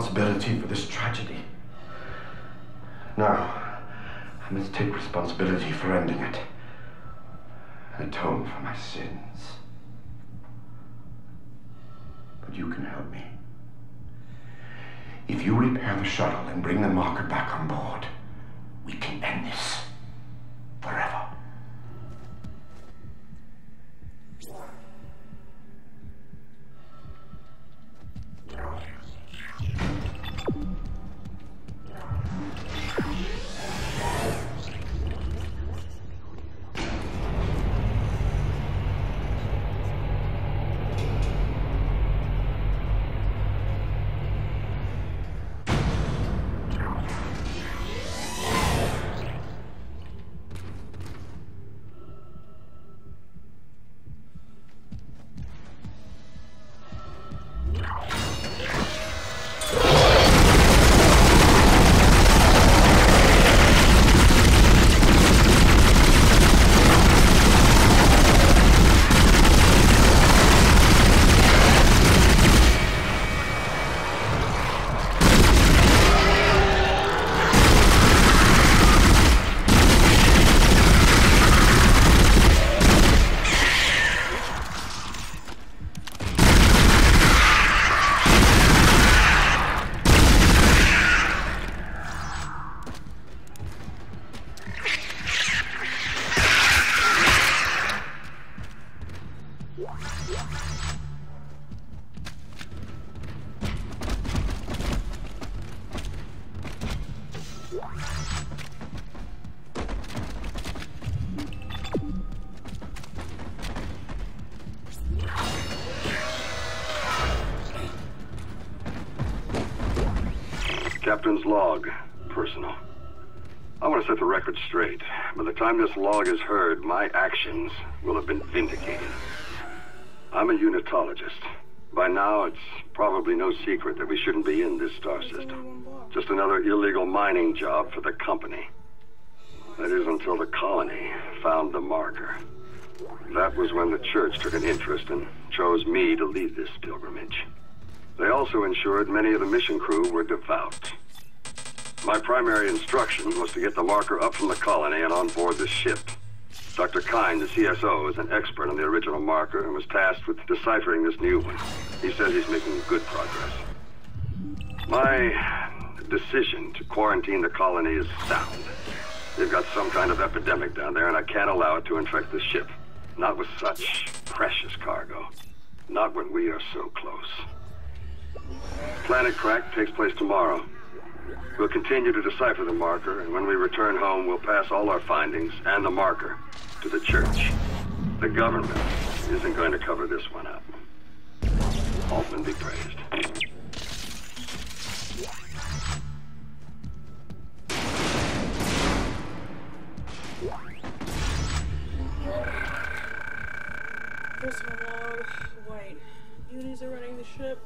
Responsibility for this tragedy. Now, I must take responsibility for ending it and atone for my sins. But you can help me. If you repair the shuttle and bring the marker back on board, we can end this time this log is heard, my actions will have been vindicated. I'm a unitologist. By now, it's probably no secret that we shouldn't be in this star system. Just another illegal mining job for the company. That is until the colony found the marker. That was when the church took an interest and chose me to lead this pilgrimage. They also ensured many of the mission crew were devout. My primary instruction was to get the marker up from the colony and on board the ship. Dr. Kyne, the CSO, is an expert on the original marker and was tasked with deciphering this new one. He says he's making good progress. My decision to quarantine the colony is sound. They've got some kind of epidemic down there, and I can't allow it to infect the ship. Not with such precious cargo. Not when we are so close. Planet Crack takes place tomorrow. We'll continue to decipher the marker, and when we return home, we'll pass all our findings and the marker to the church. The government isn't going to cover this one up. Altman be praised. Log, white. Unis are running the ship.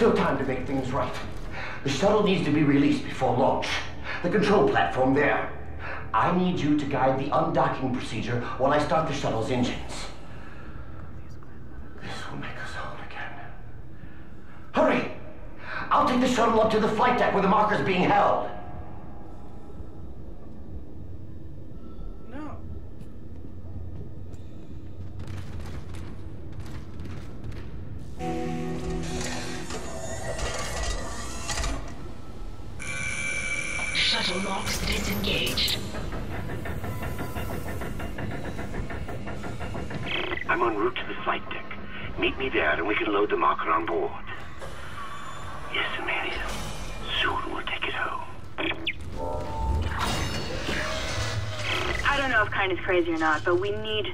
Still time to make things right. The shuttle needs to be released before launch. The control platform there. I need you to guide the undocking procedure while I start the shuttle's engines. This will make us whole again. Hurry! I'll take the shuttle up to the flight deck where the marker's being held. Need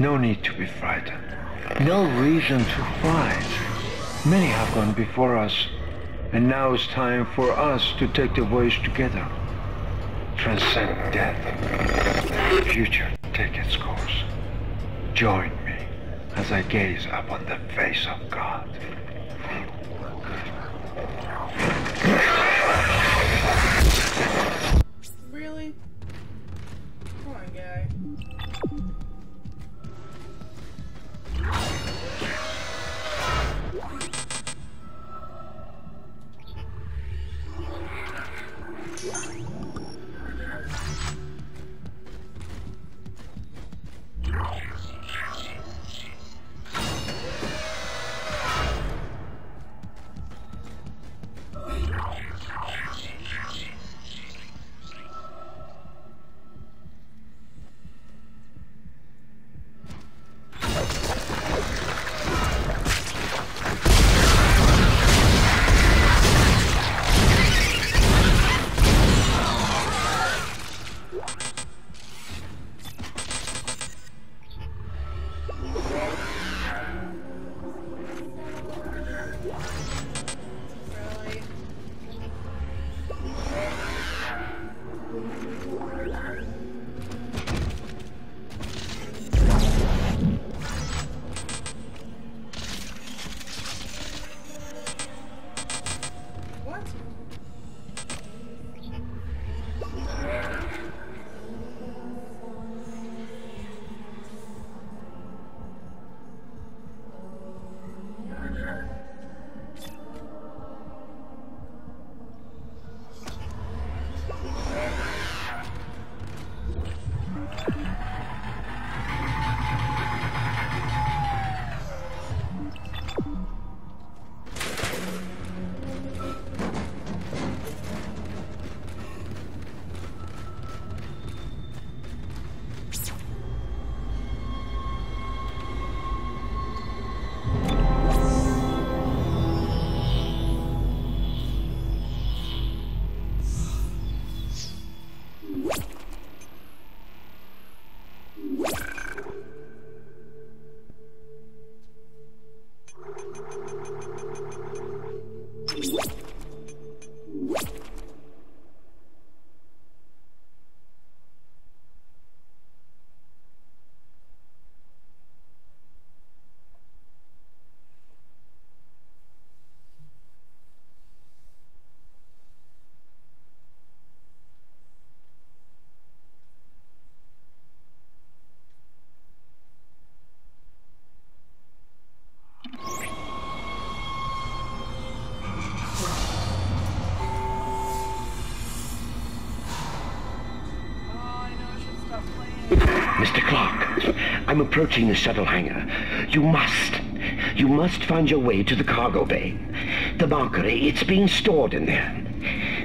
No need to be frightened. No reason to fight. Many have gone before us, and now it's time for us to take the voyage together. Transcend death. The Future take its course. Join me as I gaze upon the Approaching the shuttle hangar. You must, you must find your way to the cargo bay. The marker, it's being stored in there.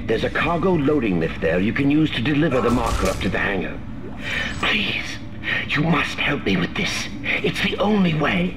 There's a cargo loading lift there you can use to deliver the marker up to the hangar. Please, you must help me with this. It's the only way.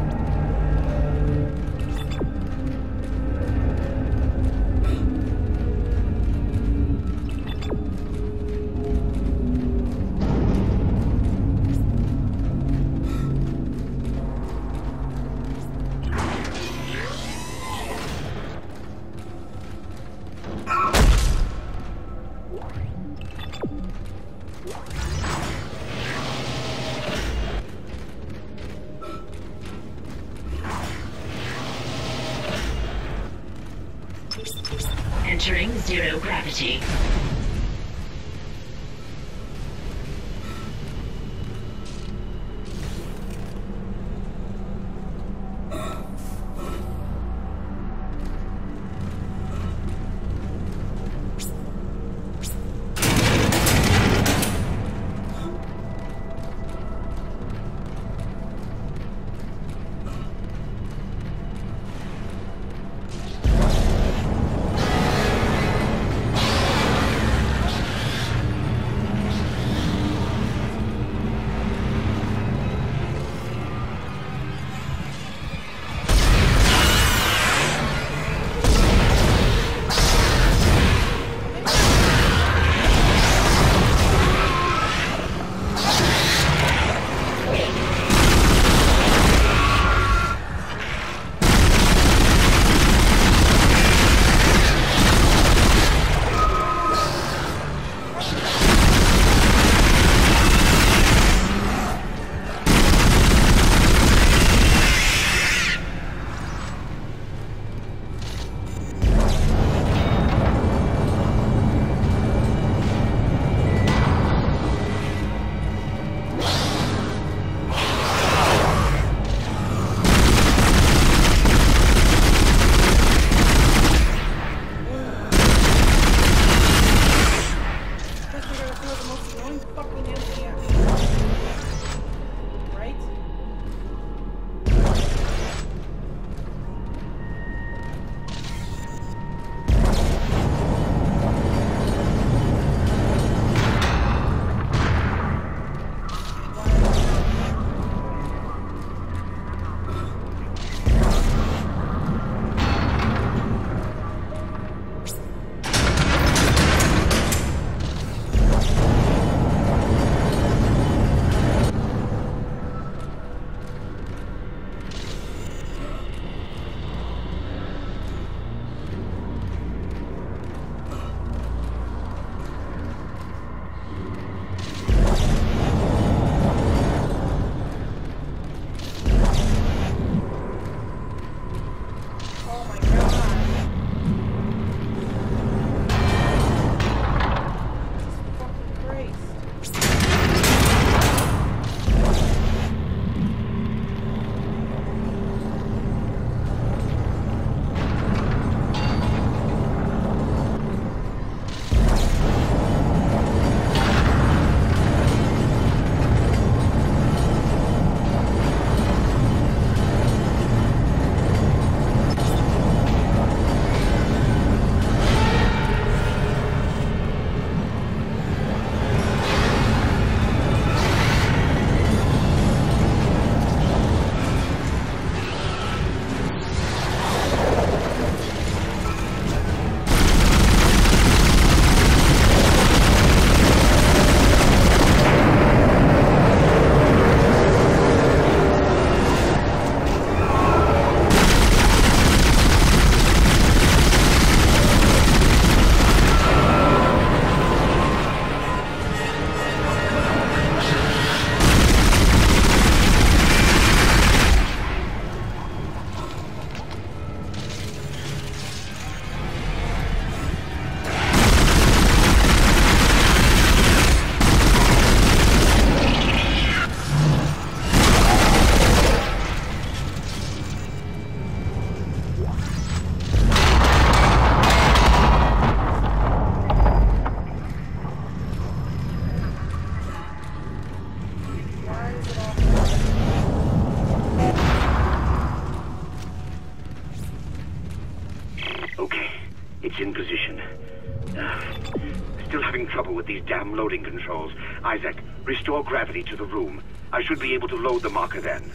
loading controls. Isaac, restore gravity to the room. I should be able to load the marker then.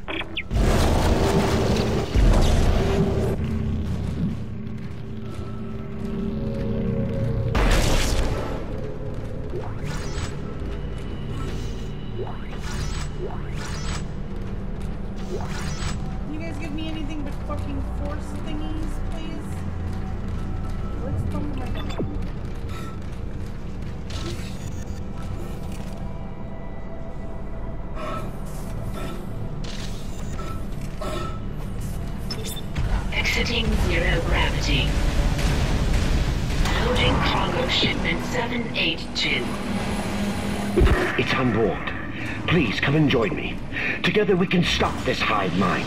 Together we can stop this hive mind.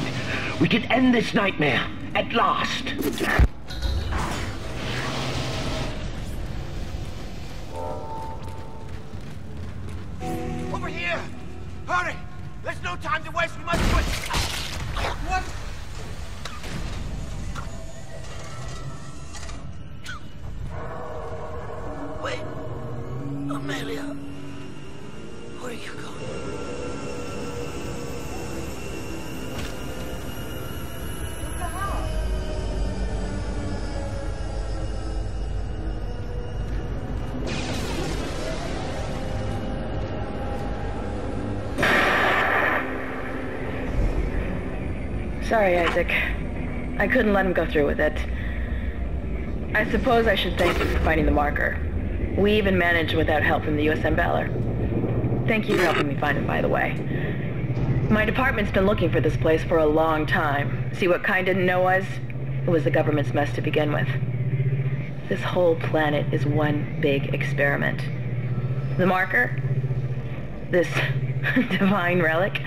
We can end this nightmare at last. I couldn't let him go through with it. I suppose I should thank you for finding the marker. We even managed without help from the USM Valor. Thank you for helping me find it, by the way. My department's been looking for this place for a long time. See what Kyne didn't know was? It was the government's mess to begin with. This whole planet is one big experiment. The marker? This divine relic?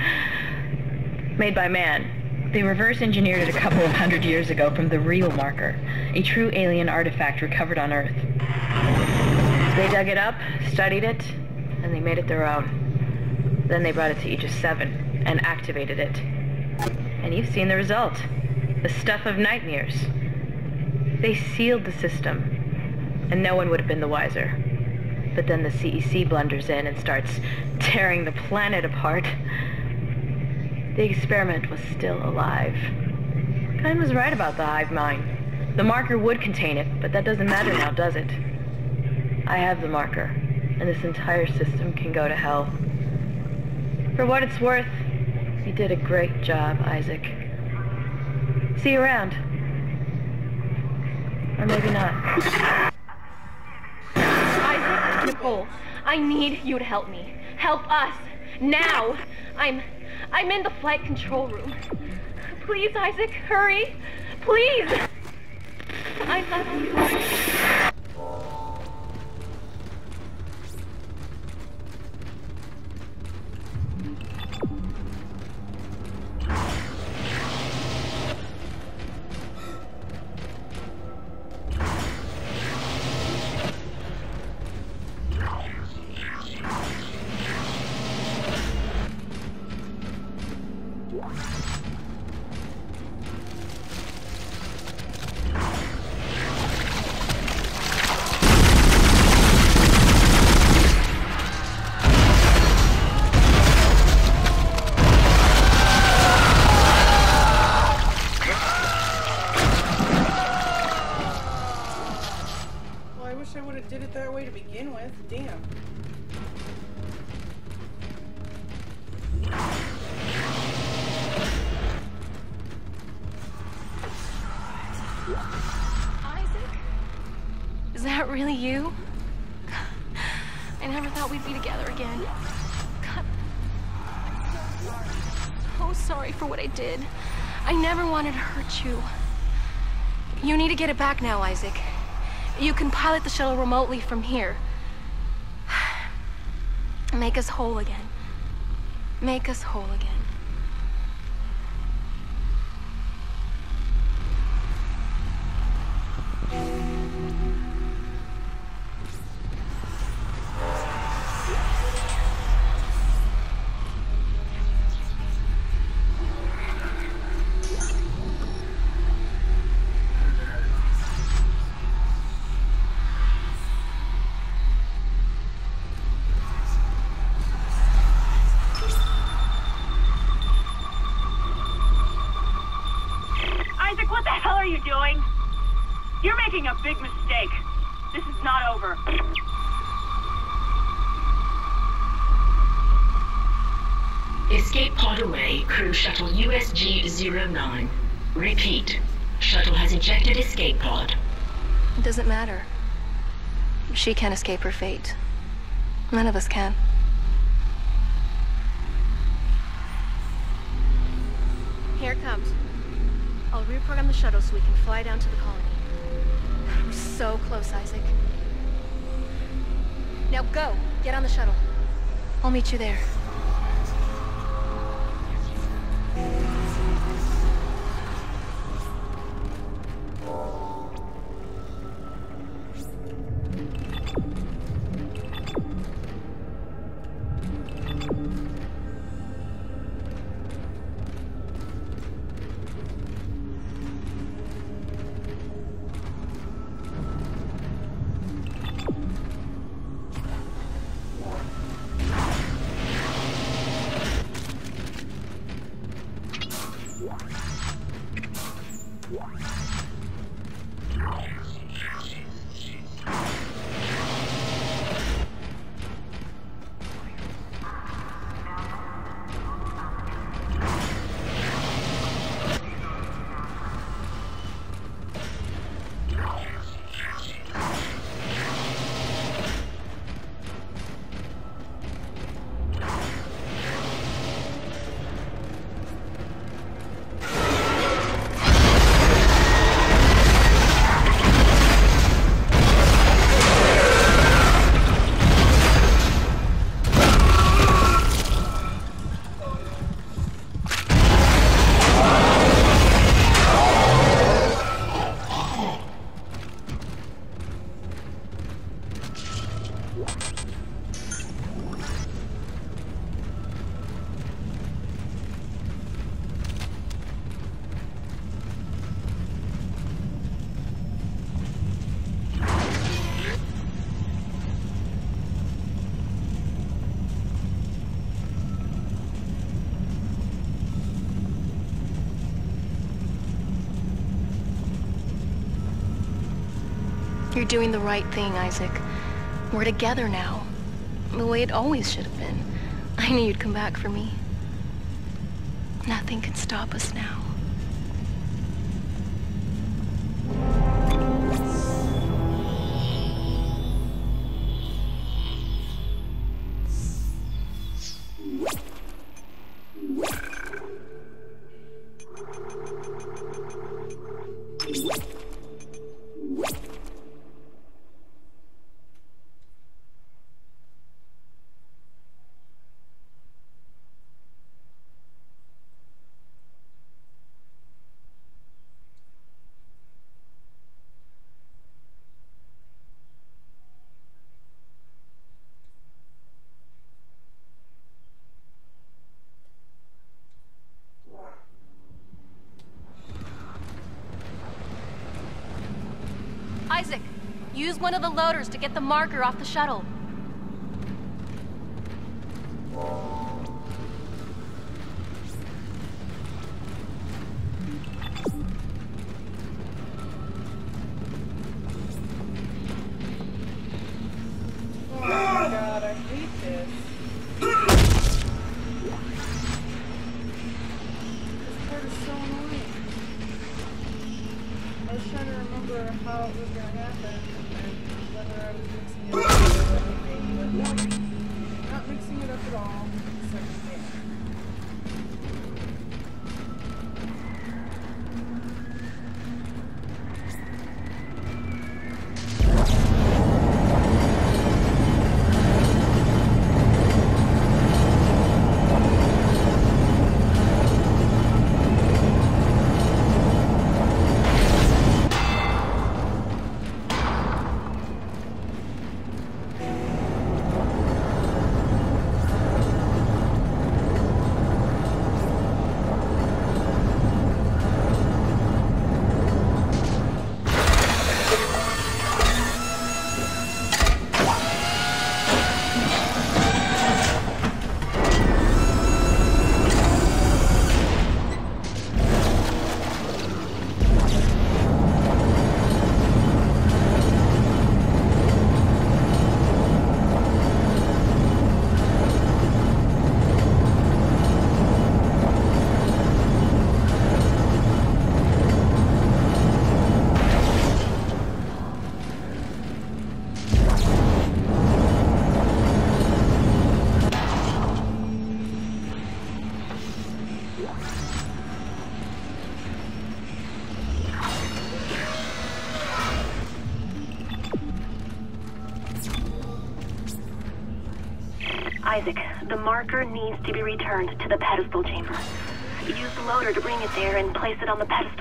Made by man. They reverse engineered it a couple of hundred years ago from the real marker, a true alien artifact recovered on Earth. They dug it up, studied it, and they made it their own. Then they brought it to Aegis 7 and activated it. And you've seen the result. The stuff of nightmares. They sealed the system, and no one would have been the wiser. But then the CEC blunders in and starts tearing the planet apart. The experiment was still alive. Kyne was right about the hive mind. The marker would contain it, but that doesn't matter now, does it? I have the marker, and this entire system can go to hell. For what it's worth, you did a great job, Isaac. See you around. Or maybe not. Isaac, Nicole, I need you to help me. Help us. Now. I'm... I'm in the flight control room. Please, Isaac, hurry. Please. I love really you? I never thought we'd be together again. God. I'm so sorry for what I did. I never wanted to hurt you. You need to get it back now, Isaac. You can pilot the shuttle remotely from here. Make us whole again. Make us whole again. She can't escape her fate. None of us can. Here it comes. I'll reprogram the shuttle so we can fly down to the colony. We're so close, Isaac. Now go! Get on the shuttle. I'll meet you there. Doing the right thing, Isaac. We're together now. The way it always should have been. I knew you'd come back for me. Nothing can stop us now. One of the loaders to get the marker off the shuttle. Marker needs to be returned to the pedestal chamber. Use the loader to bring it there and place it on the pedestal.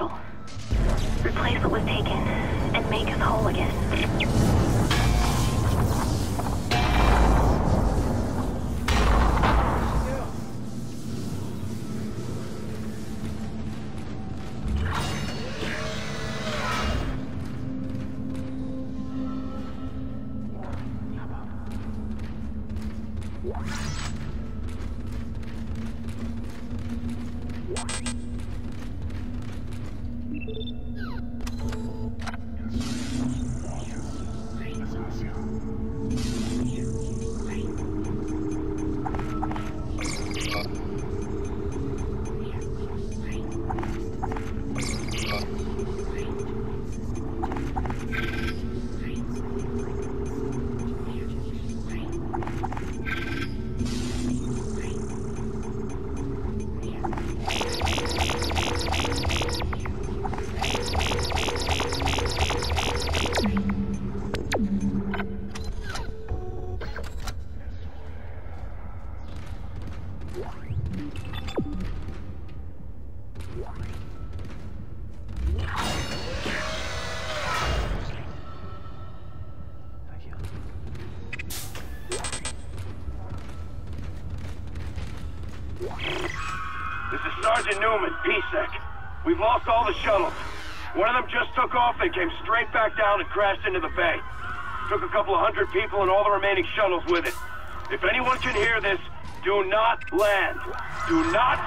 And crashed into the bay. Took a couple of hundred people and all the remaining shuttles with it. If anyone can hear this, do not land. Do not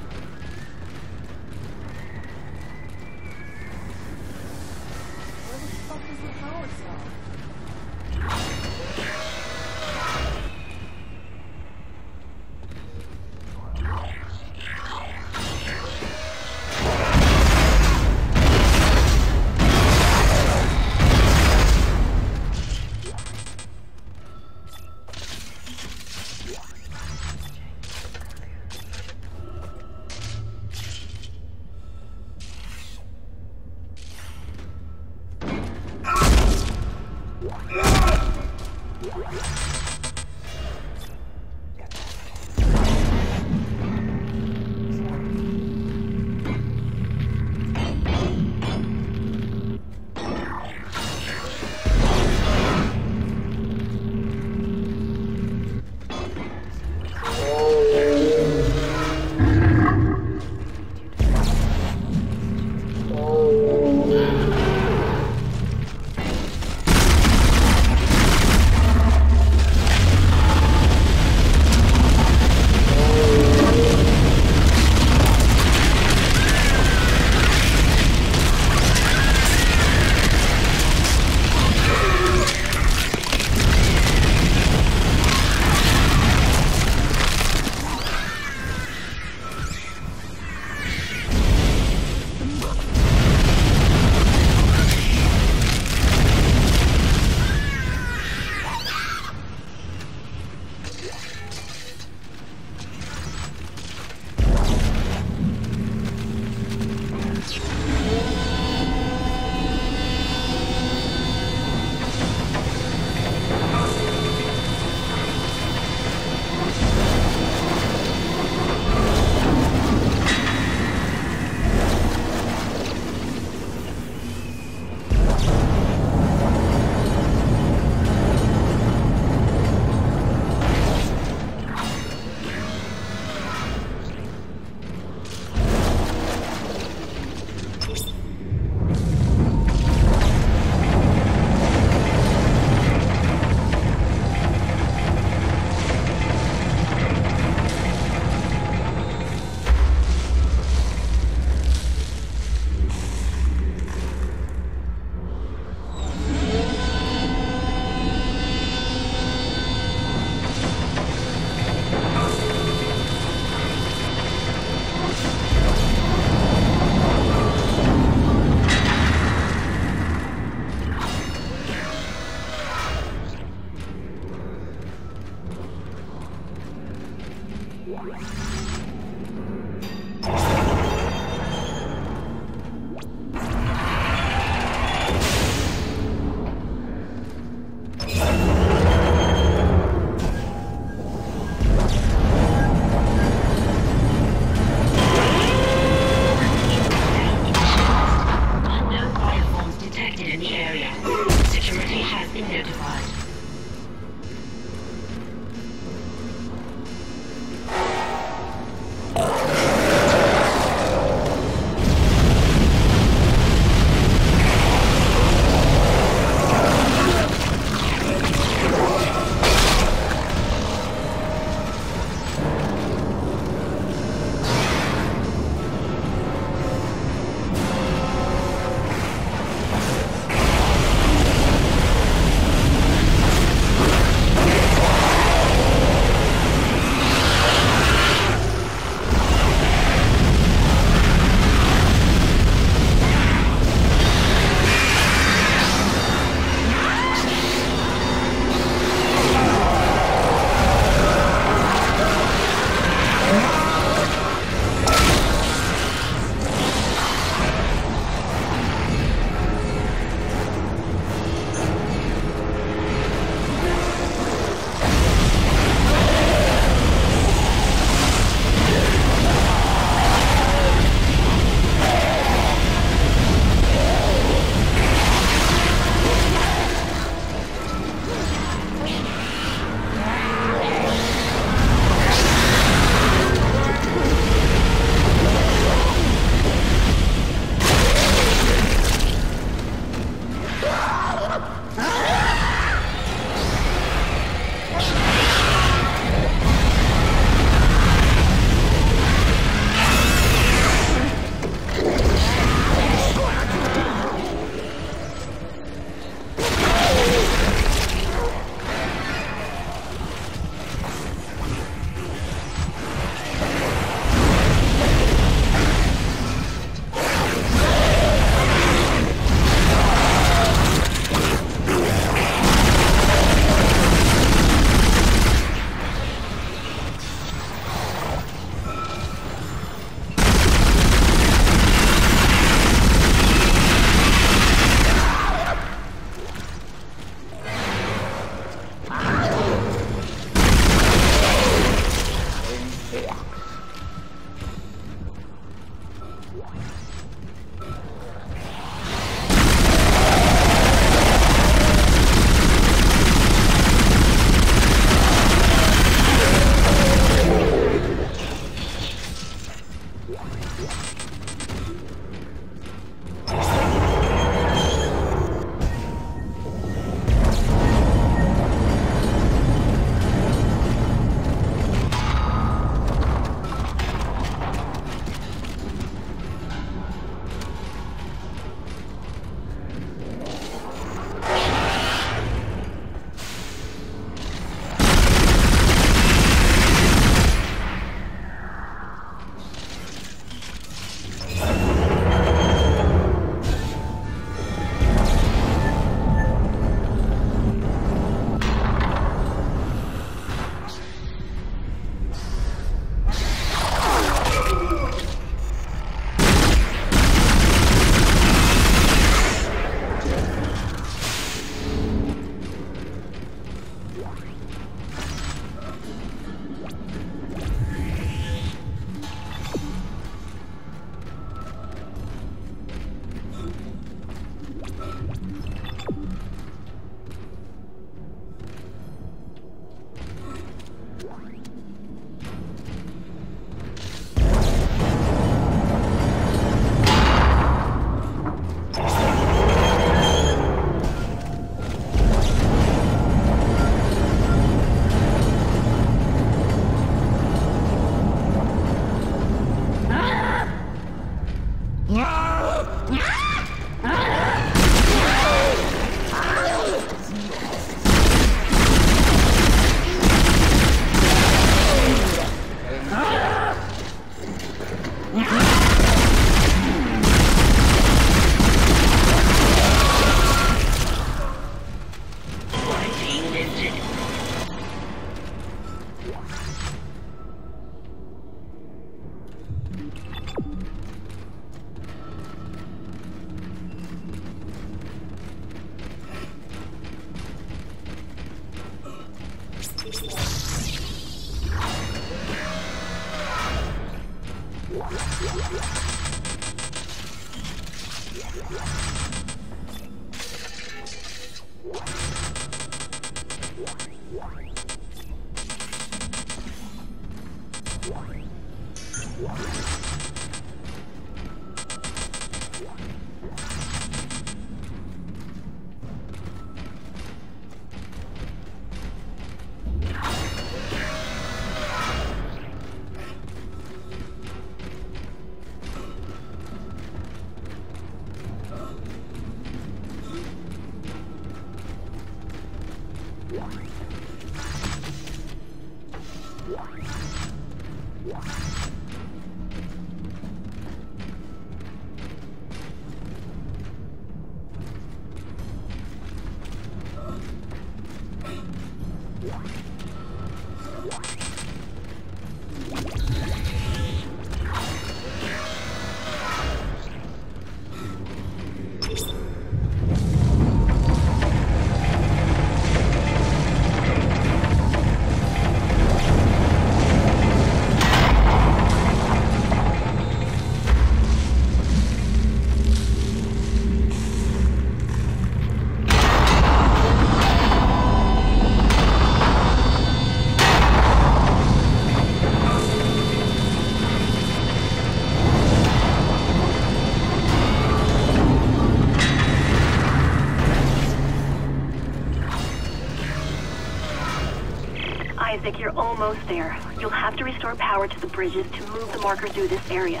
almost there. You'll have to restore power to the bridges to move the marker through this area.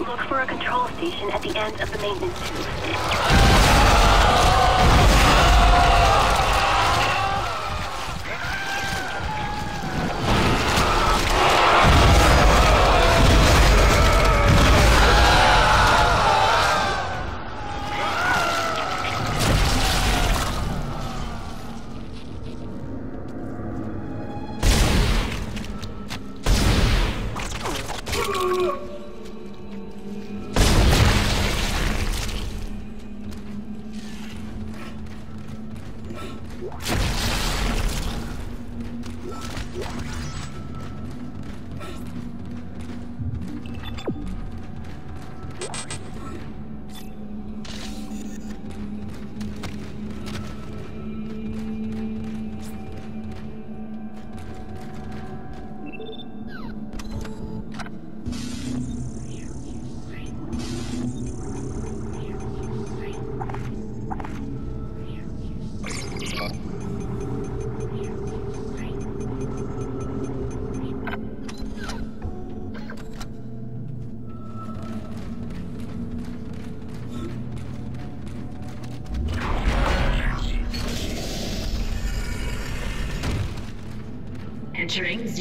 Look for a control station at the end of the maintenance tube.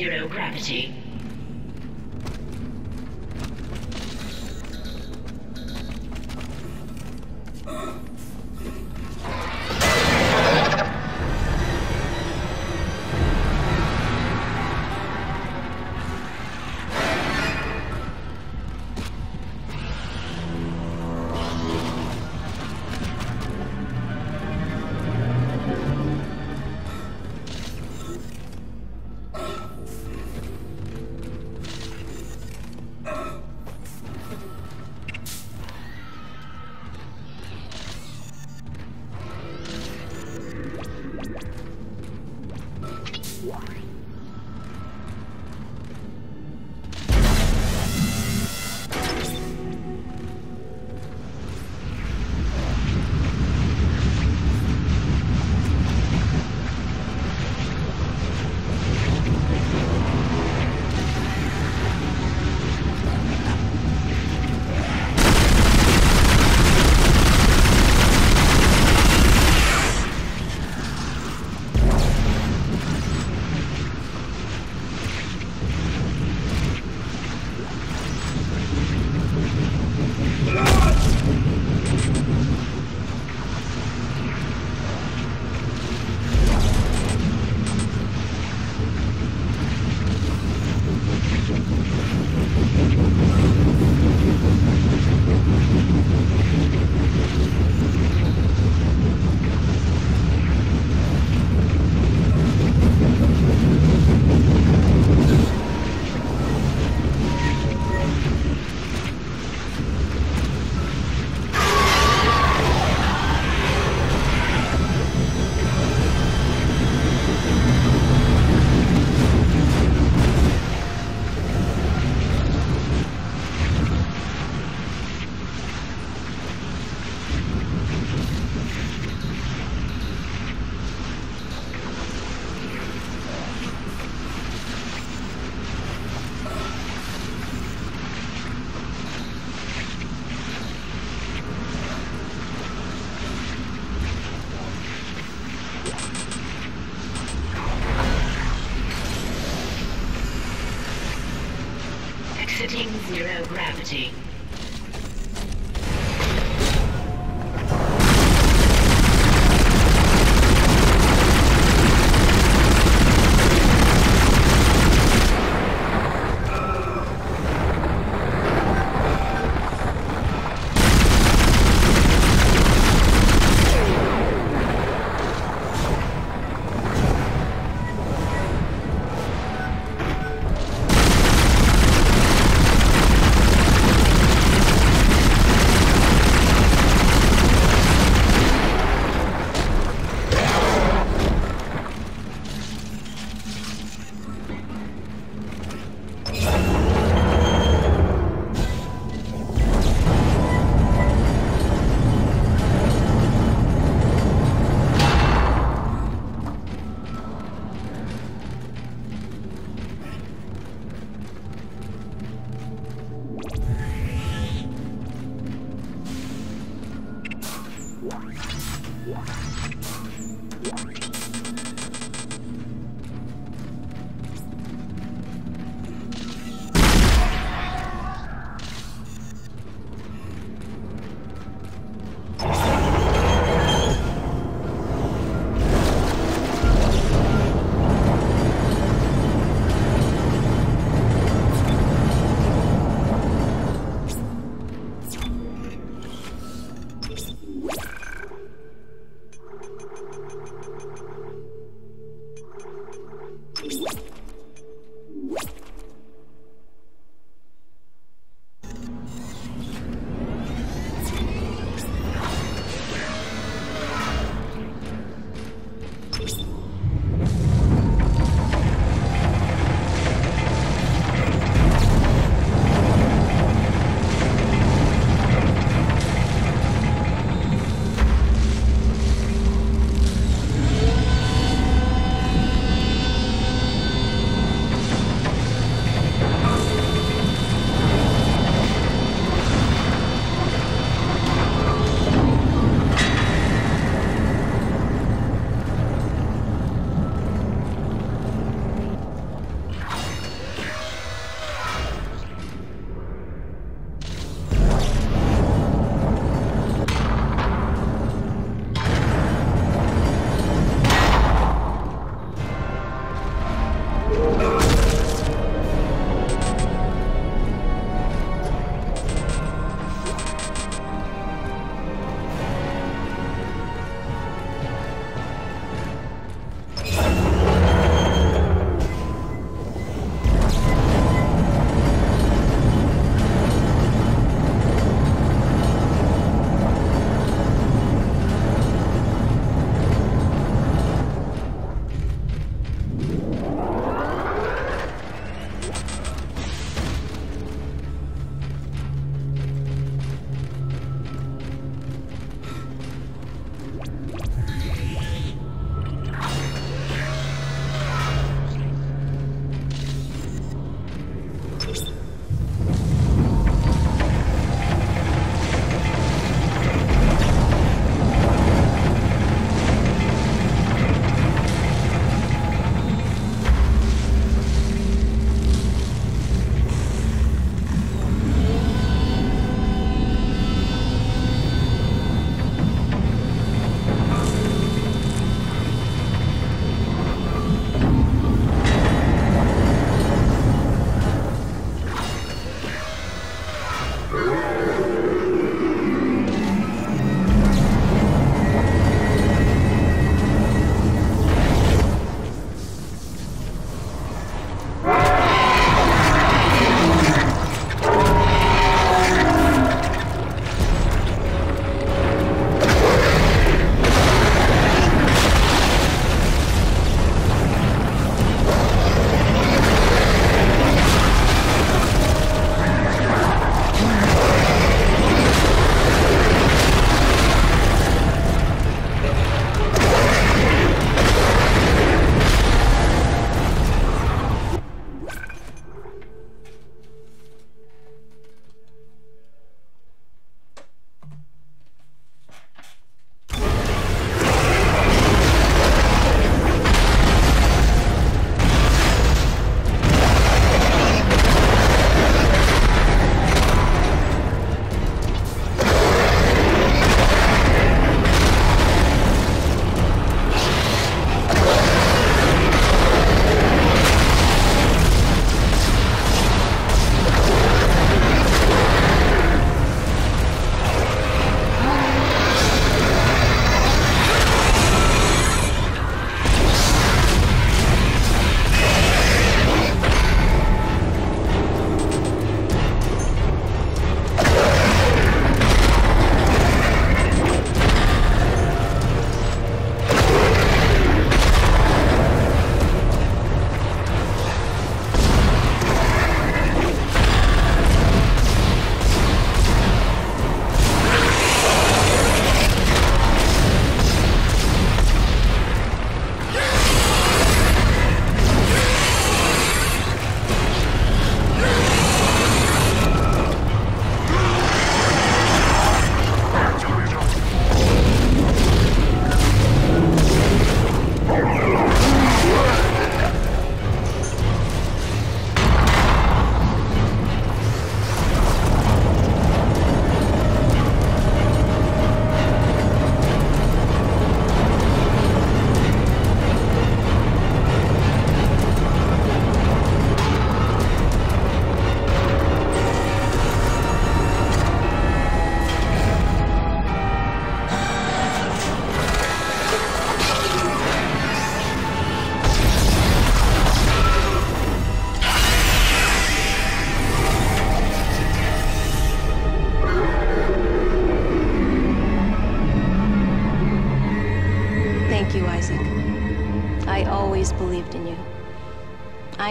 Zero gravity. Exiting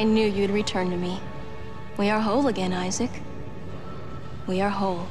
I knew you'd return to me. We are whole again, Isaac. We are whole.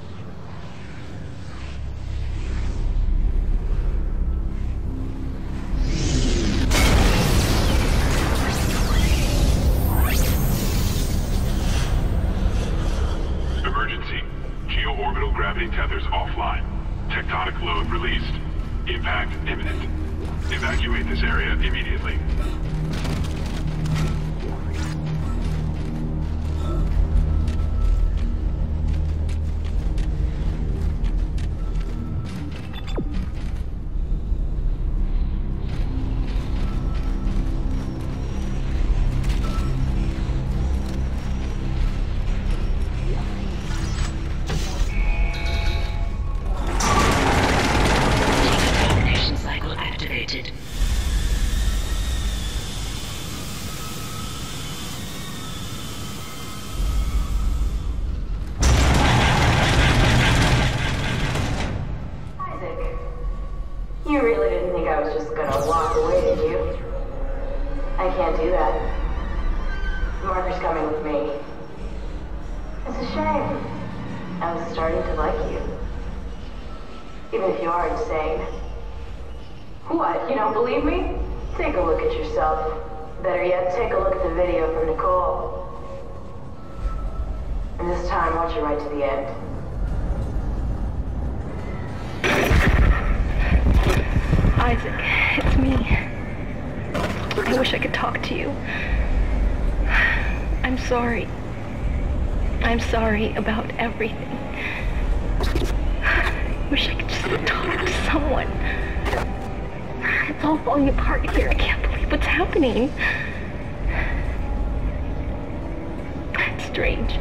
strange.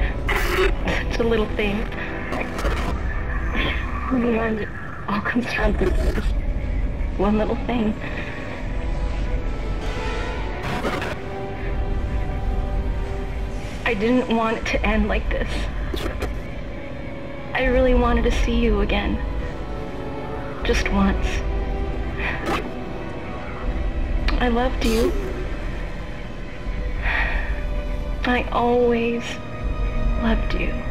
Such a little thing. In the end, it all comes down to this one little thing. I didn't want it to end like this. I really wanted to see you again. Just once. I loved you. I always loved you.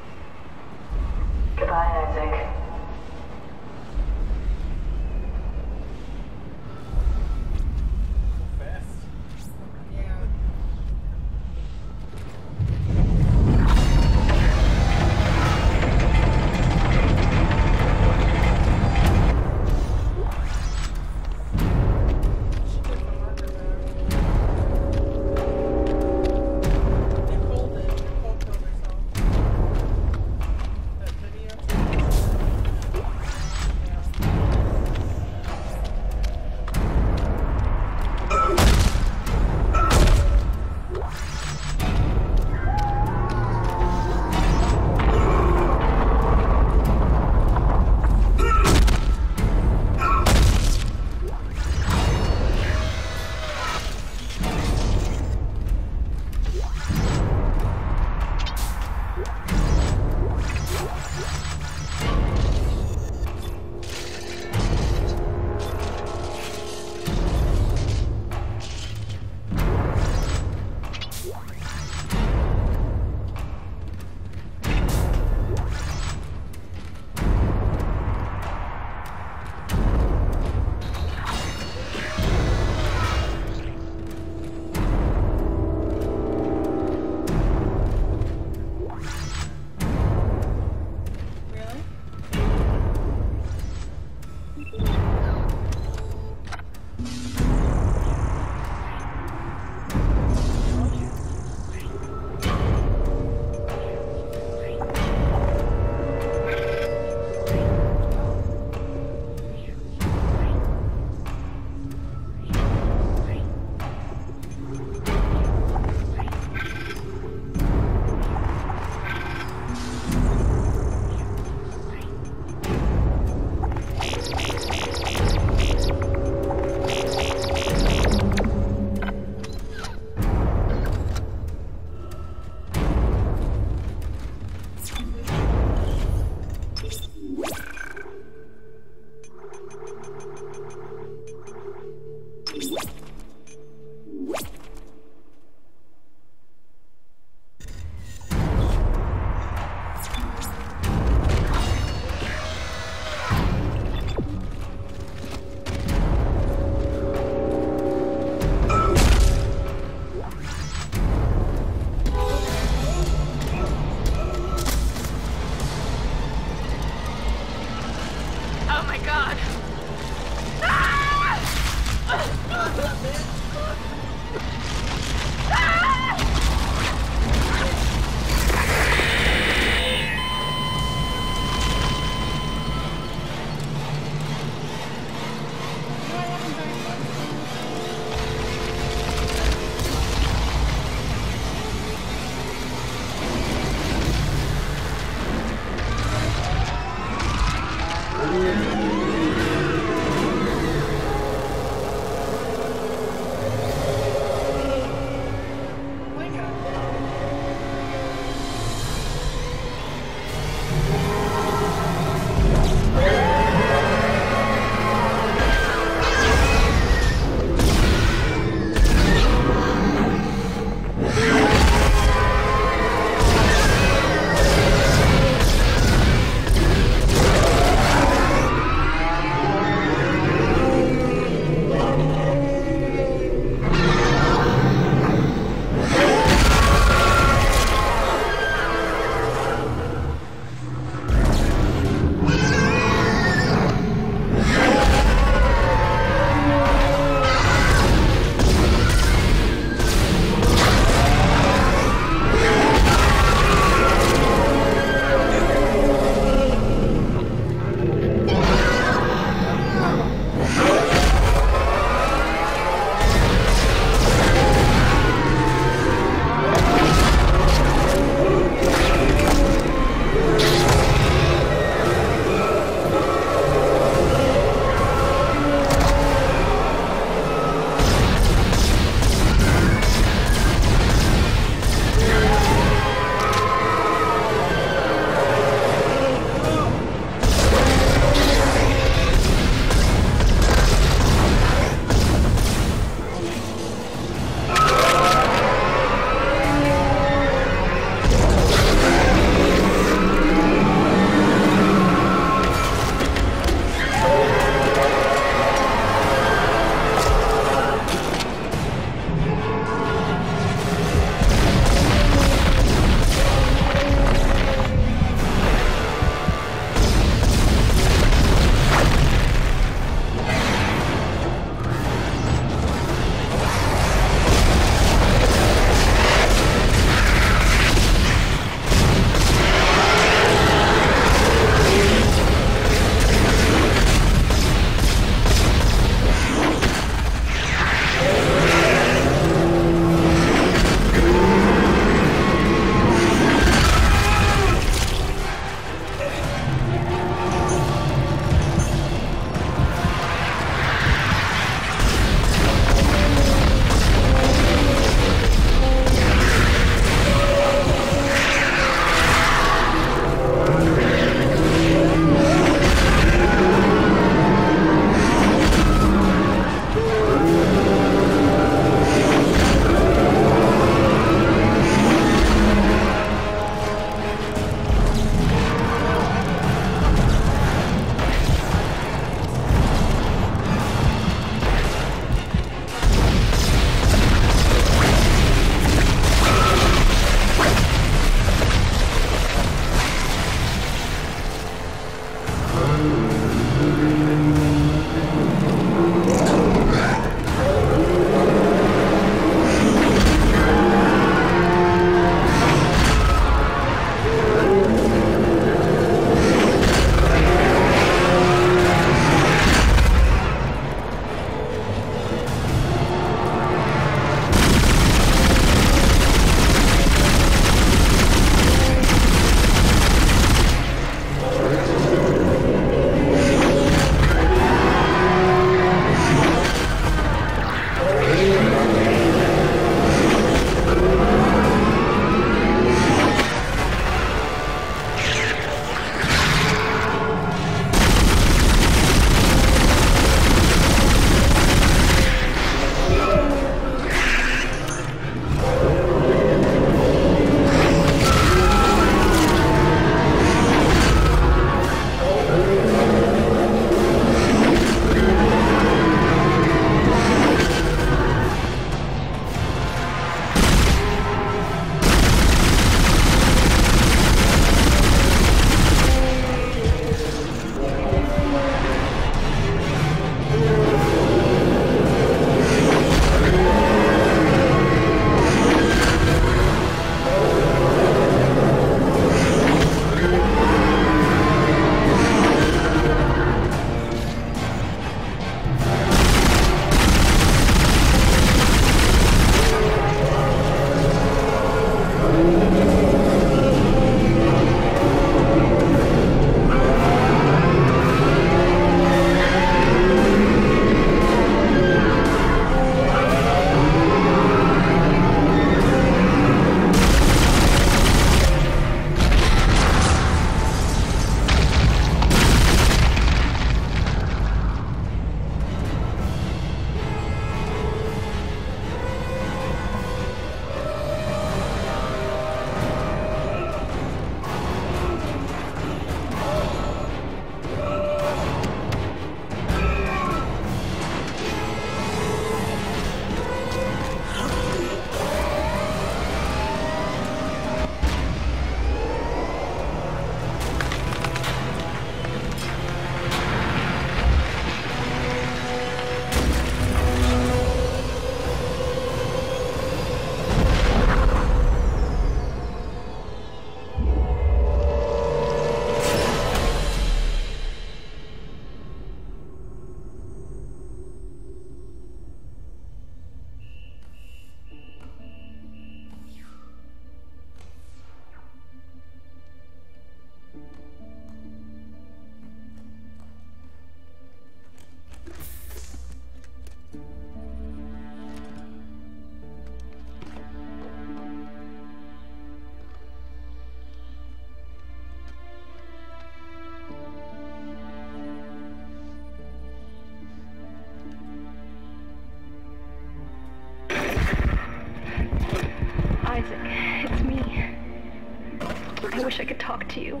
Talk to you.